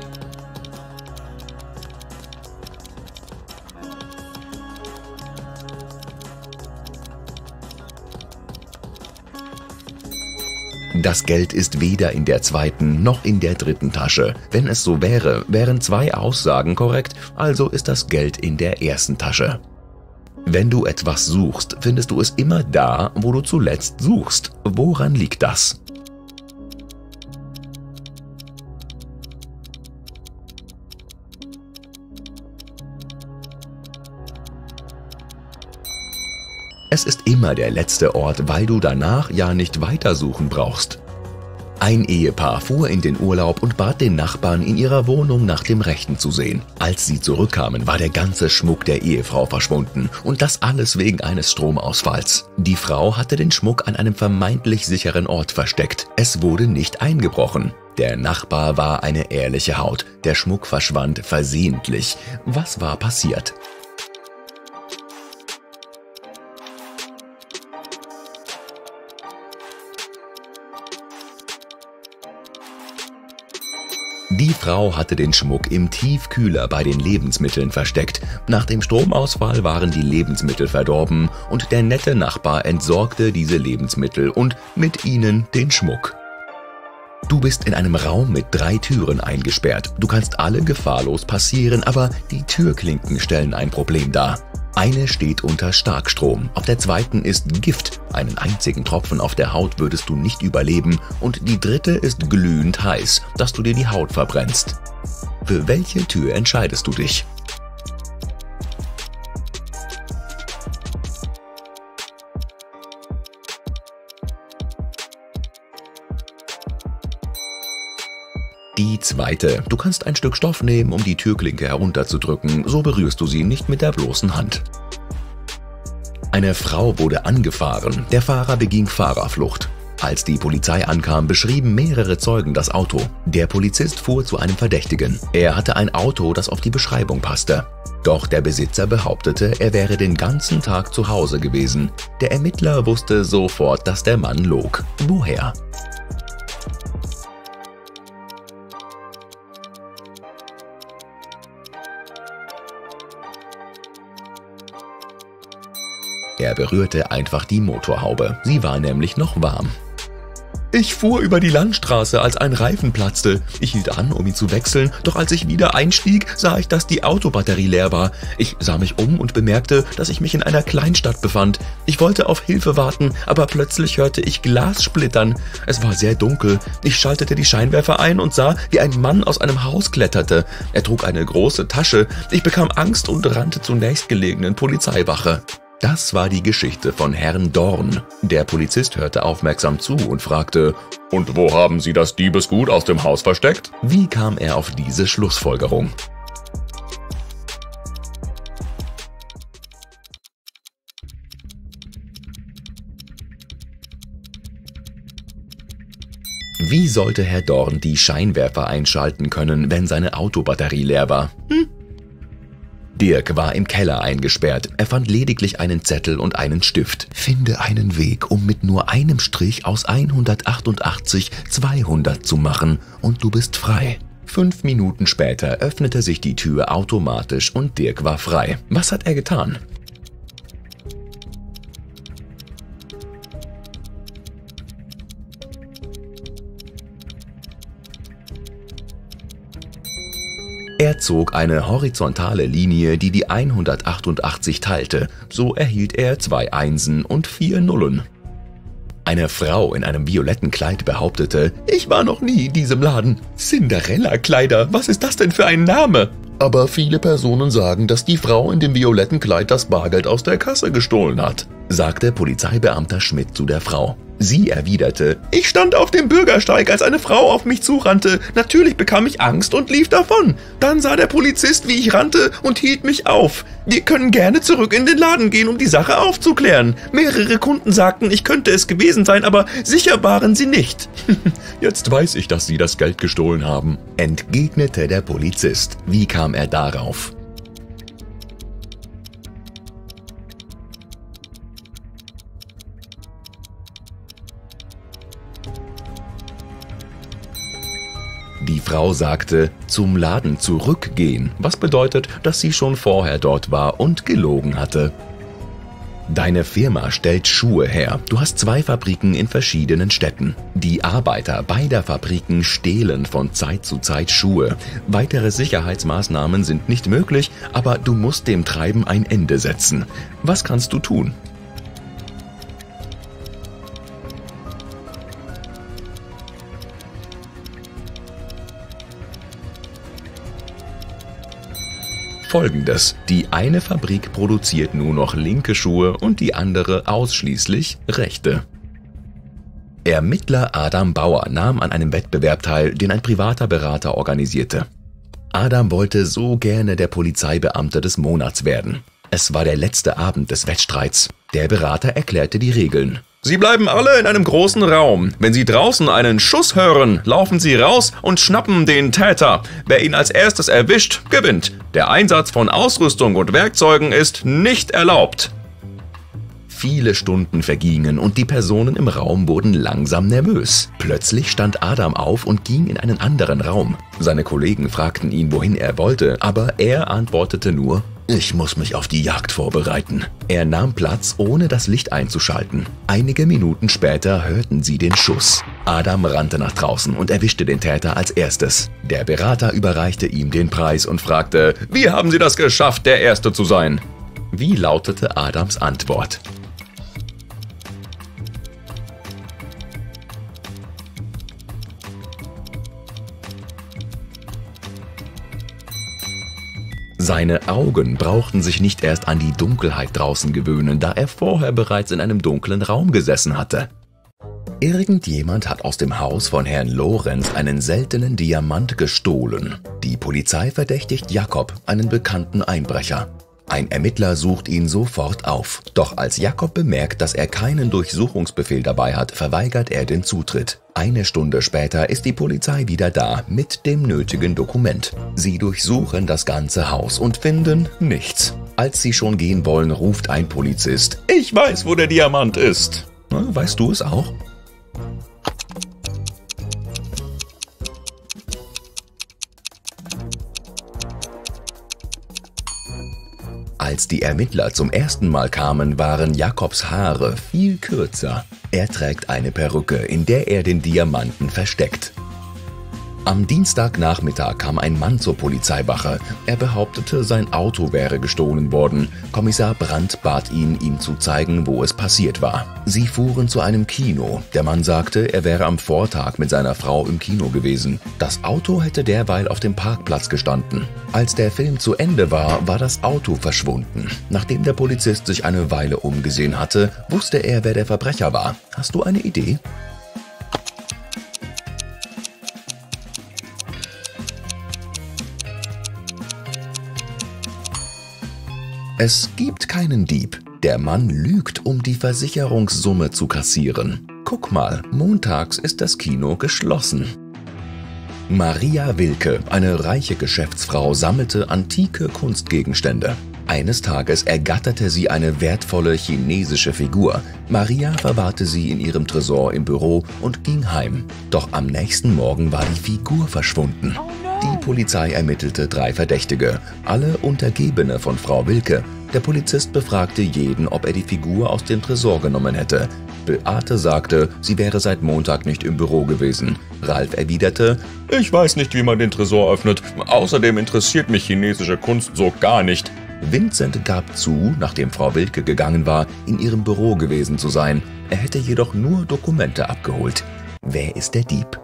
Das Geld ist weder in der zweiten noch in der dritten Tasche. Wenn es so wäre, wären zwei Aussagen korrekt, also ist das Geld in der ersten Tasche. Wenn du etwas suchst, findest du es immer da, wo du zuletzt suchst. Woran liegt das? Es ist immer der letzte Ort, weil du danach ja nicht weitersuchen brauchst. Ein Ehepaar fuhr in den Urlaub und bat den Nachbarn, in ihrer Wohnung nach dem Rechten zu sehen. Als sie zurückkamen, war der ganze Schmuck der Ehefrau verschwunden und das alles wegen eines Stromausfalls. Die Frau hatte den Schmuck an einem vermeintlich sicheren Ort versteckt. Es wurde nicht eingebrochen. Der Nachbar war eine ehrliche Haut. Der Schmuck verschwand versehentlich. Was war passiert? Die Frau hatte den Schmuck im Tiefkühler bei den Lebensmitteln versteckt. Nach dem Stromausfall waren die Lebensmittel verdorben und der nette Nachbar entsorgte diese Lebensmittel und mit ihnen den Schmuck. Du bist in einem Raum mit drei Türen eingesperrt. Du kannst alle gefahrlos passieren, aber die Türklinken stellen ein Problem dar. Eine steht unter Starkstrom, auf der zweiten ist Gift, einen einzigen Tropfen auf der Haut würdest du nicht überleben und die dritte ist glühend heiß, dass du dir die Haut verbrennst. Für welche Tür entscheidest du dich? Die zweite. Du kannst ein Stück Stoff nehmen, um die Türklinke herunterzudrücken, so berührst du sie nicht mit der bloßen Hand. Eine Frau wurde angefahren, der Fahrer beging Fahrerflucht. Als die Polizei ankam, beschrieben mehrere Zeugen das Auto. Der Polizist fuhr zu einem Verdächtigen. Er hatte ein Auto, das auf die Beschreibung passte. Doch der Besitzer behauptete, er wäre den ganzen Tag zu Hause gewesen. Der Ermittler wusste sofort, dass der Mann log. Woher? Er berührte einfach die Motorhaube. Sie war nämlich noch warm. Ich fuhr über die Landstraße, als ein Reifen platzte. Ich hielt an, um ihn zu wechseln, doch als ich wieder einstieg, sah ich, dass die Autobatterie leer war. Ich sah mich um und bemerkte, dass ich mich in einer Kleinstadt befand. Ich wollte auf Hilfe warten, aber plötzlich hörte ich Glas splittern. Es war sehr dunkel. Ich schaltete die Scheinwerfer ein und sah, wie ein Mann aus einem Haus kletterte. Er trug eine große Tasche. Ich bekam Angst und rannte zur nächstgelegenen Polizeiwache. Das war die Geschichte von Herrn Dorn. Der Polizist hörte aufmerksam zu und fragte, Und wo haben Sie das Diebesgut aus dem Haus versteckt? Wie kam er auf diese Schlussfolgerung? Wie sollte Herr Dorn die Scheinwerfer einschalten können, wenn seine Autobatterie leer war? Hm? Dirk war im Keller eingesperrt. Er fand lediglich einen Zettel und einen Stift. Finde einen Weg, um mit nur einem Strich aus 188 200 zu machen und du bist frei. Fünf Minuten später öffnete sich die Tür automatisch und Dirk war frei. Was hat er getan? Er zog eine horizontale Linie, die die 188 teilte. So erhielt er zwei Einsen und vier Nullen. Eine Frau in einem violetten Kleid behauptete, ich war noch nie in diesem Laden. Cinderella-Kleider, was ist das denn für ein Name? Aber viele Personen sagen, dass die Frau in dem violetten Kleid das Bargeld aus der Kasse gestohlen hat, sagte Polizeibeamter Schmidt zu der Frau. Sie erwiderte, ich stand auf dem Bürgersteig, als eine Frau auf mich zurannte. Natürlich bekam ich Angst und lief davon. Dann sah der Polizist, wie ich rannte und hielt mich auf. Wir können gerne zurück in den Laden gehen, um die Sache aufzuklären. Mehrere Kunden sagten, ich könnte es gewesen sein, aber sicher waren sie nicht. Jetzt weiß ich, dass Sie das Geld gestohlen haben, entgegnete der Polizist. Wie kam er darauf? Frau sagte, zum Laden zurückgehen, was bedeutet, dass sie schon vorher dort war und gelogen hatte. Deine Firma stellt Schuhe her. Du hast zwei Fabriken in verschiedenen Städten. Die Arbeiter beider Fabriken stehlen von Zeit zu Zeit Schuhe. Weitere Sicherheitsmaßnahmen sind nicht möglich, aber du musst dem Treiben ein Ende setzen. Was kannst du tun? Folgendes. Die eine Fabrik produziert nur noch linke Schuhe und die andere ausschließlich rechte. Ermittler Adam Bauer nahm an einem Wettbewerb teil, den ein privater Berater organisierte. Adam wollte so gerne der Polizeibeamte des Monats werden. Es war der letzte Abend des Wettstreits. Der Berater erklärte die Regeln. Sie bleiben alle in einem großen Raum. Wenn Sie draußen einen Schuss hören, laufen Sie raus und schnappen den Täter. Wer ihn als erstes erwischt, gewinnt. Der Einsatz von Ausrüstung und Werkzeugen ist nicht erlaubt. Viele Stunden vergingen und die Personen im Raum wurden langsam nervös. Plötzlich stand Adam auf und ging in einen anderen Raum. Seine Kollegen fragten ihn, wohin er wollte, aber er antwortete nur, ich muss mich auf die Jagd vorbereiten. Er nahm Platz, ohne das Licht einzuschalten. Einige Minuten später hörten sie den Schuss. Adam rannte nach draußen und erwischte den Täter als erstes. Der Berater überreichte ihm den Preis und fragte, wie haben Sie das geschafft, der Erste zu sein? Wie lautete Adams Antwort? Seine Augen brauchten sich nicht erst an die Dunkelheit draußen gewöhnen, da er vorher bereits in einem dunklen Raum gesessen hatte. Irgendjemand hat aus dem Haus von Herrn Lorenz einen seltenen Diamant gestohlen. Die Polizei verdächtigt Jakob, einen bekannten Einbrecher. Ein Ermittler sucht ihn sofort auf. Doch als Jakob bemerkt, dass er keinen Durchsuchungsbefehl dabei hat, verweigert er den Zutritt. Eine Stunde später ist die Polizei wieder da mit dem nötigen Dokument. Sie durchsuchen das ganze Haus und finden nichts. Als sie schon gehen wollen, ruft ein Polizist. Ich weiß, wo der Diamant ist. Weißt du es auch? Als die Ermittler zum ersten Mal kamen, waren Jakobs Haare viel kürzer. Er trägt eine Perücke, in der er den Diamanten versteckt. Am Dienstagnachmittag kam ein Mann zur Polizeiwache. Er behauptete, sein Auto wäre gestohlen worden. Kommissar Brandt bat ihn, ihm zu zeigen, wo es passiert war. Sie fuhren zu einem Kino. Der Mann sagte, er wäre am Vortag mit seiner Frau im Kino gewesen. Das Auto hätte derweil auf dem Parkplatz gestanden. Als der Film zu Ende war, war das Auto verschwunden. Nachdem der Polizist sich eine Weile umgesehen hatte, wusste er, wer der Verbrecher war. Hast du eine Idee? Es gibt keinen Dieb. Der Mann lügt, um die Versicherungssumme zu kassieren. Guck mal, montags ist das Kino geschlossen. Maria Wilke, eine reiche Geschäftsfrau, sammelte antike Kunstgegenstände. Eines Tages ergatterte sie eine wertvolle chinesische Figur. Maria verwahrte sie in ihrem Tresor im Büro und ging heim. Doch am nächsten Morgen war die Figur verschwunden. Die Polizei ermittelte drei Verdächtige, alle Untergebene von Frau Wilke. Der Polizist befragte jeden, ob er die Figur aus dem Tresor genommen hätte. Beate sagte, sie wäre seit Montag nicht im Büro gewesen. Ralf erwiderte, ich weiß nicht, wie man den Tresor öffnet. Außerdem interessiert mich chinesische Kunst so gar nicht. Vincent gab zu, nachdem Frau Wilke gegangen war, in ihrem Büro gewesen zu sein. Er hätte jedoch nur Dokumente abgeholt. Wer ist der Dieb?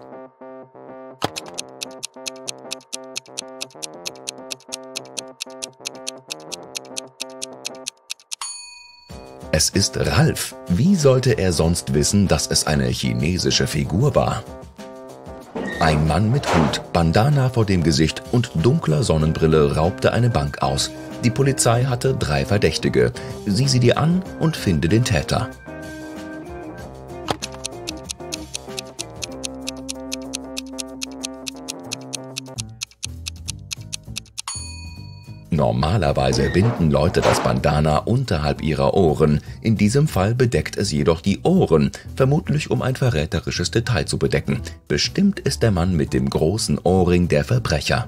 Es ist Ralf. Wie sollte er sonst wissen, dass es eine chinesische Figur war? Ein Mann mit Hut, Bandana vor dem Gesicht und dunkler Sonnenbrille raubte eine Bank aus. Die Polizei hatte drei Verdächtige. Sieh sie dir an und finde den Täter. Normalerweise binden Leute das Bandana unterhalb ihrer Ohren. In diesem Fall bedeckt es jedoch die Ohren, vermutlich um ein verräterisches Detail zu bedecken. Bestimmt ist der Mann mit dem großen Ohrring der Verbrecher.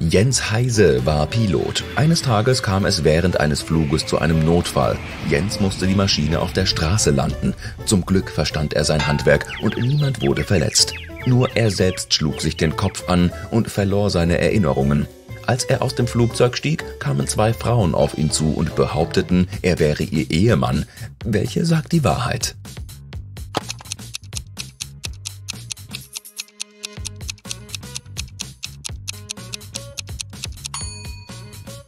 Jens Heise war Pilot. Eines Tages kam es während eines Fluges zu einem Notfall. Jens musste die Maschine auf der Straße landen. Zum Glück verstand er sein Handwerk und niemand wurde verletzt. Nur er selbst schlug sich den Kopf an und verlor seine Erinnerungen. Als er aus dem Flugzeug stieg, kamen zwei Frauen auf ihn zu und behaupteten, er wäre ihr Ehemann. Welche sagt die Wahrheit?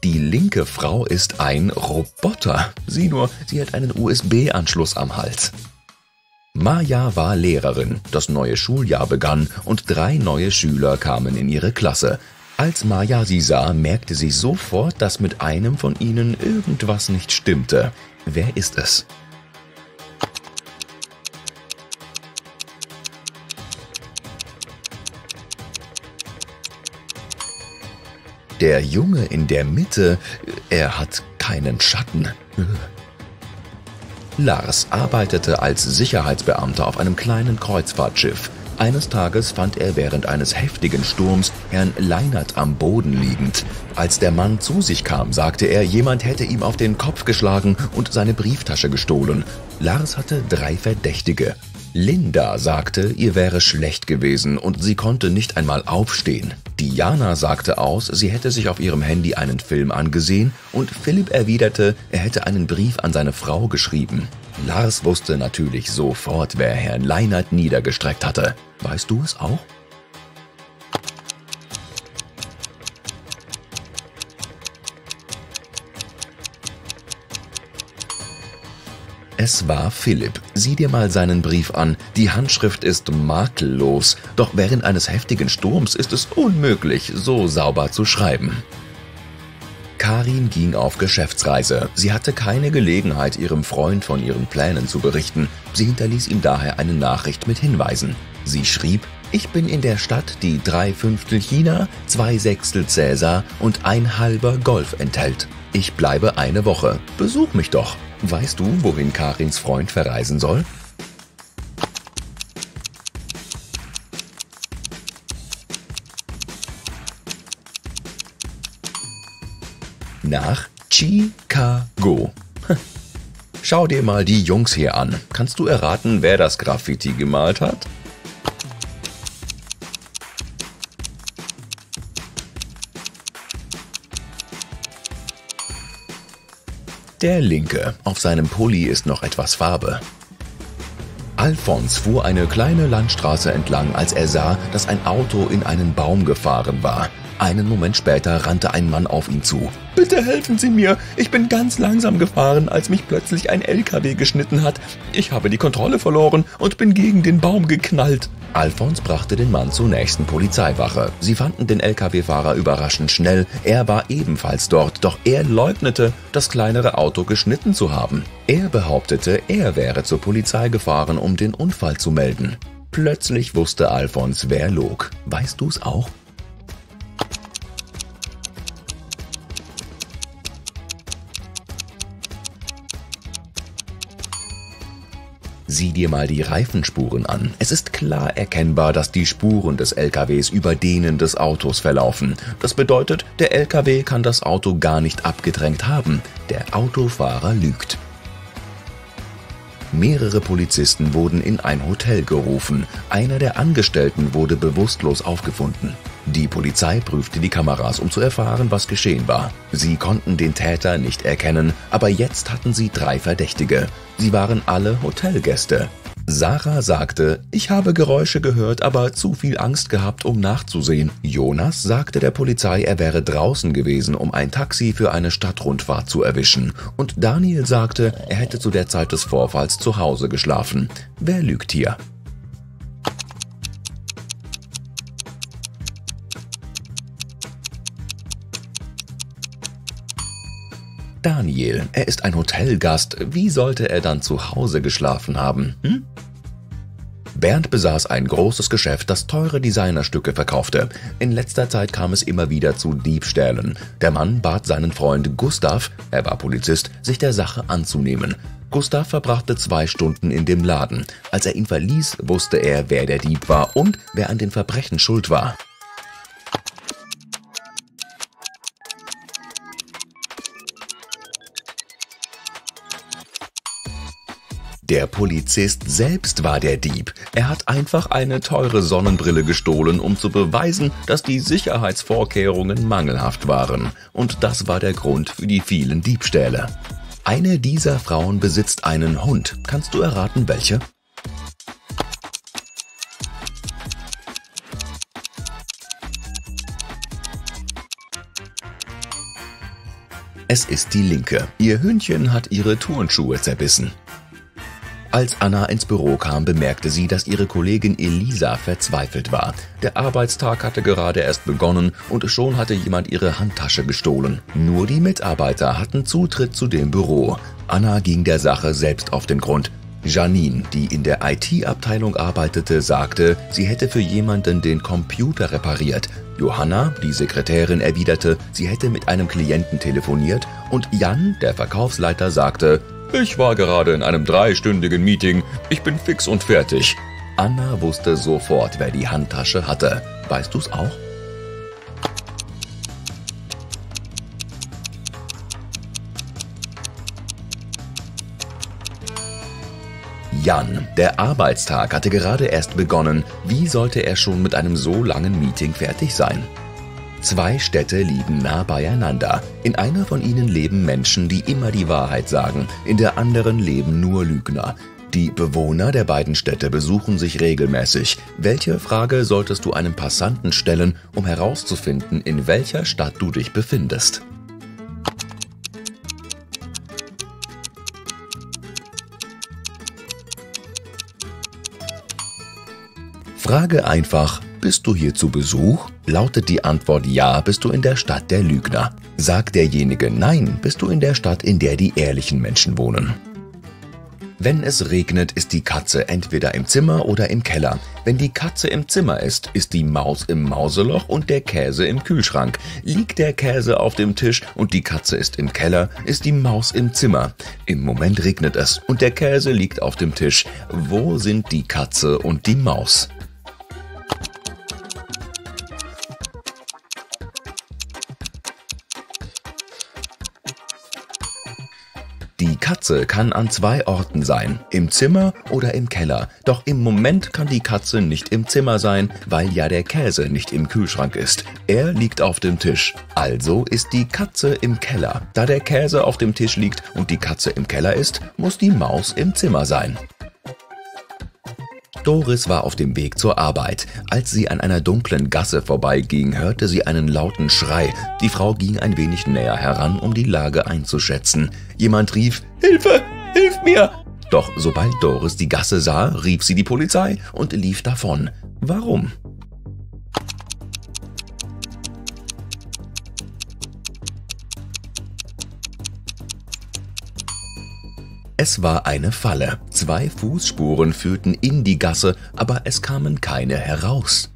Die linke Frau ist ein Roboter. Sieh nur, sie hat einen USB-Anschluss am Hals. Maja war Lehrerin, das neue Schuljahr begann und drei neue Schüler kamen in ihre Klasse. Als Maya sie sah, merkte sie sofort, dass mit einem von ihnen irgendwas nicht stimmte. Wer ist es? Der Junge in der Mitte, er hat keinen Schatten. Lars arbeitete als Sicherheitsbeamter auf einem kleinen Kreuzfahrtschiff. Eines Tages fand er während eines heftigen Sturms Herrn Leinert am Boden liegend. Als der Mann zu sich kam, sagte er, jemand hätte ihm auf den Kopf geschlagen und seine Brieftasche gestohlen. Lars hatte drei Verdächtige. Linda sagte, ihr wäre schlecht gewesen und sie konnte nicht einmal aufstehen. Diana sagte aus, sie hätte sich auf ihrem Handy einen Film angesehen und Philipp erwiderte, er hätte einen Brief an seine Frau geschrieben. Lars wusste natürlich sofort, wer Herrn Leinert niedergestreckt hatte. Weißt du es auch? Es war Philipp. Sieh dir mal seinen Brief an. Die Handschrift ist makellos, doch während eines heftigen Sturms ist es unmöglich, so sauber zu schreiben. Karin ging auf Geschäftsreise. Sie hatte keine Gelegenheit, ihrem Freund von ihren Plänen zu berichten. Sie hinterließ ihm daher eine Nachricht mit Hinweisen. Sie schrieb, ich bin in der Stadt, die drei Fünftel China, zwei Sechstel Cäsar und ein halber Golf enthält. Ich bleibe eine Woche. Besuch mich doch. Weißt du, wohin Karins Freund verreisen soll? Nach Chicago. Schau dir mal die Jungs hier an. Kannst du erraten, wer das Graffiti gemalt hat? Der linke. Auf seinem Pulli ist noch etwas Farbe. Alphons fuhr eine kleine Landstraße entlang, als er sah, dass ein Auto in einen Baum gefahren war. Einen Moment später rannte ein Mann auf ihn zu. Bitte helfen Sie mir. Ich bin ganz langsam gefahren, als mich plötzlich ein LKW geschnitten hat. Ich habe die Kontrolle verloren und bin gegen den Baum geknallt. Alfons brachte den Mann zur nächsten Polizeiwache. Sie fanden den Lkw-Fahrer überraschend schnell. Er war ebenfalls dort, doch er leugnete, das kleinere Auto geschnitten zu haben. Er behauptete, er wäre zur Polizei gefahren, um den Unfall zu melden. Plötzlich wusste Alfons, wer log. Weißt du's auch? Sieh dir mal die Reifenspuren an. Es ist klar erkennbar, dass die Spuren des LKWs über denen des Autos verlaufen. Das bedeutet, der LKW kann das Auto gar nicht abgedrängt haben. Der Autofahrer lügt. Mehrere Polizisten wurden in ein Hotel gerufen. Einer der Angestellten wurde bewusstlos aufgefunden. Die Polizei prüfte die Kameras, um zu erfahren, was geschehen war. Sie konnten den Täter nicht erkennen, aber jetzt hatten sie drei Verdächtige. Sie waren alle Hotelgäste. Sarah sagte, ich habe Geräusche gehört, aber zu viel Angst gehabt, um nachzusehen. Jonas sagte der Polizei, er wäre draußen gewesen, um ein Taxi für eine Stadtrundfahrt zu erwischen. Und Daniel sagte, er hätte zu der Zeit des Vorfalls zu Hause geschlafen. Wer lügt hier? Daniel, er ist ein Hotelgast. Wie sollte er dann zu Hause geschlafen haben? Hm? Bernd besaß ein großes Geschäft, das teure Designerstücke verkaufte. In letzter Zeit kam es immer wieder zu Diebstählen. Der Mann bat seinen Freund Gustav, er war Polizist, sich der Sache anzunehmen. Gustav verbrachte zwei Stunden in dem Laden. Als er ihn verließ, wusste er, wer der Dieb war und wer an den Verbrechen schuld war. Der Polizist selbst war der Dieb. Er hat einfach eine teure Sonnenbrille gestohlen, um zu beweisen, dass die Sicherheitsvorkehrungen mangelhaft waren. Und das war der Grund für die vielen Diebstähle. Eine dieser Frauen besitzt einen Hund. Kannst du erraten, welche? Es ist die Linke. Ihr Hündchen hat ihre Turnschuhe zerbissen. Als Anna ins Büro kam, bemerkte sie, dass ihre Kollegin Elisa verzweifelt war. Der Arbeitstag hatte gerade erst begonnen und schon hatte jemand ihre Handtasche gestohlen. Nur die Mitarbeiter hatten Zutritt zu dem Büro. Anna ging der Sache selbst auf den Grund. Janine, die in der IT-Abteilung arbeitete, sagte, sie hätte für jemanden den Computer repariert. Johanna, die Sekretärin, erwiderte, sie hätte mit einem Klienten telefoniert und Jan, der Verkaufsleiter, sagte, ich war gerade in einem dreistündigen Meeting. Ich bin fix und fertig. Anna wusste sofort, wer die Handtasche hatte. Weißt du's auch? Jan, der Arbeitstag hatte gerade erst begonnen. Wie sollte er schon mit einem so langen Meeting fertig sein? Zwei Städte liegen nah beieinander. In einer von ihnen leben Menschen, die immer die Wahrheit sagen, in der anderen leben nur Lügner. Die Bewohner der beiden Städte besuchen sich regelmäßig. Welche Frage solltest du einem Passanten stellen, um herauszufinden, in welcher Stadt du dich befindest? Frage einfach, bist du hier zu Besuch? Lautet die Antwort Ja, bist du in der Stadt der Lügner. Sagt derjenige Nein, bist du in der Stadt, in der die ehrlichen Menschen wohnen. Wenn es regnet, ist die Katze entweder im Zimmer oder im Keller. Wenn die Katze im Zimmer ist, ist die Maus im Mauseloch und der Käse im Kühlschrank. Liegt der Käse auf dem Tisch und die Katze ist im Keller, ist die Maus im Zimmer. Im Moment regnet es und der Käse liegt auf dem Tisch. Wo sind die Katze und die Maus? Katze kann an zwei Orten sein, im Zimmer oder im Keller. Doch im Moment kann die Katze nicht im Zimmer sein, weil ja der Käse nicht im Kühlschrank ist. Er liegt auf dem Tisch. Also ist die Katze im Keller. Da der Käse auf dem Tisch liegt und die Katze im Keller ist, muss die Maus im Zimmer sein. Doris war auf dem Weg zur Arbeit. Als sie an einer dunklen Gasse vorbeiging, hörte sie einen lauten Schrei. Die Frau ging ein wenig näher heran, um die Lage einzuschätzen. Jemand rief Hilfe, hilf mir! Doch sobald Doris die Gasse sah, rief sie die Polizei und lief davon. Warum? Es war eine Falle. Zwei Fußspuren führten in die Gasse, aber es kamen keine heraus.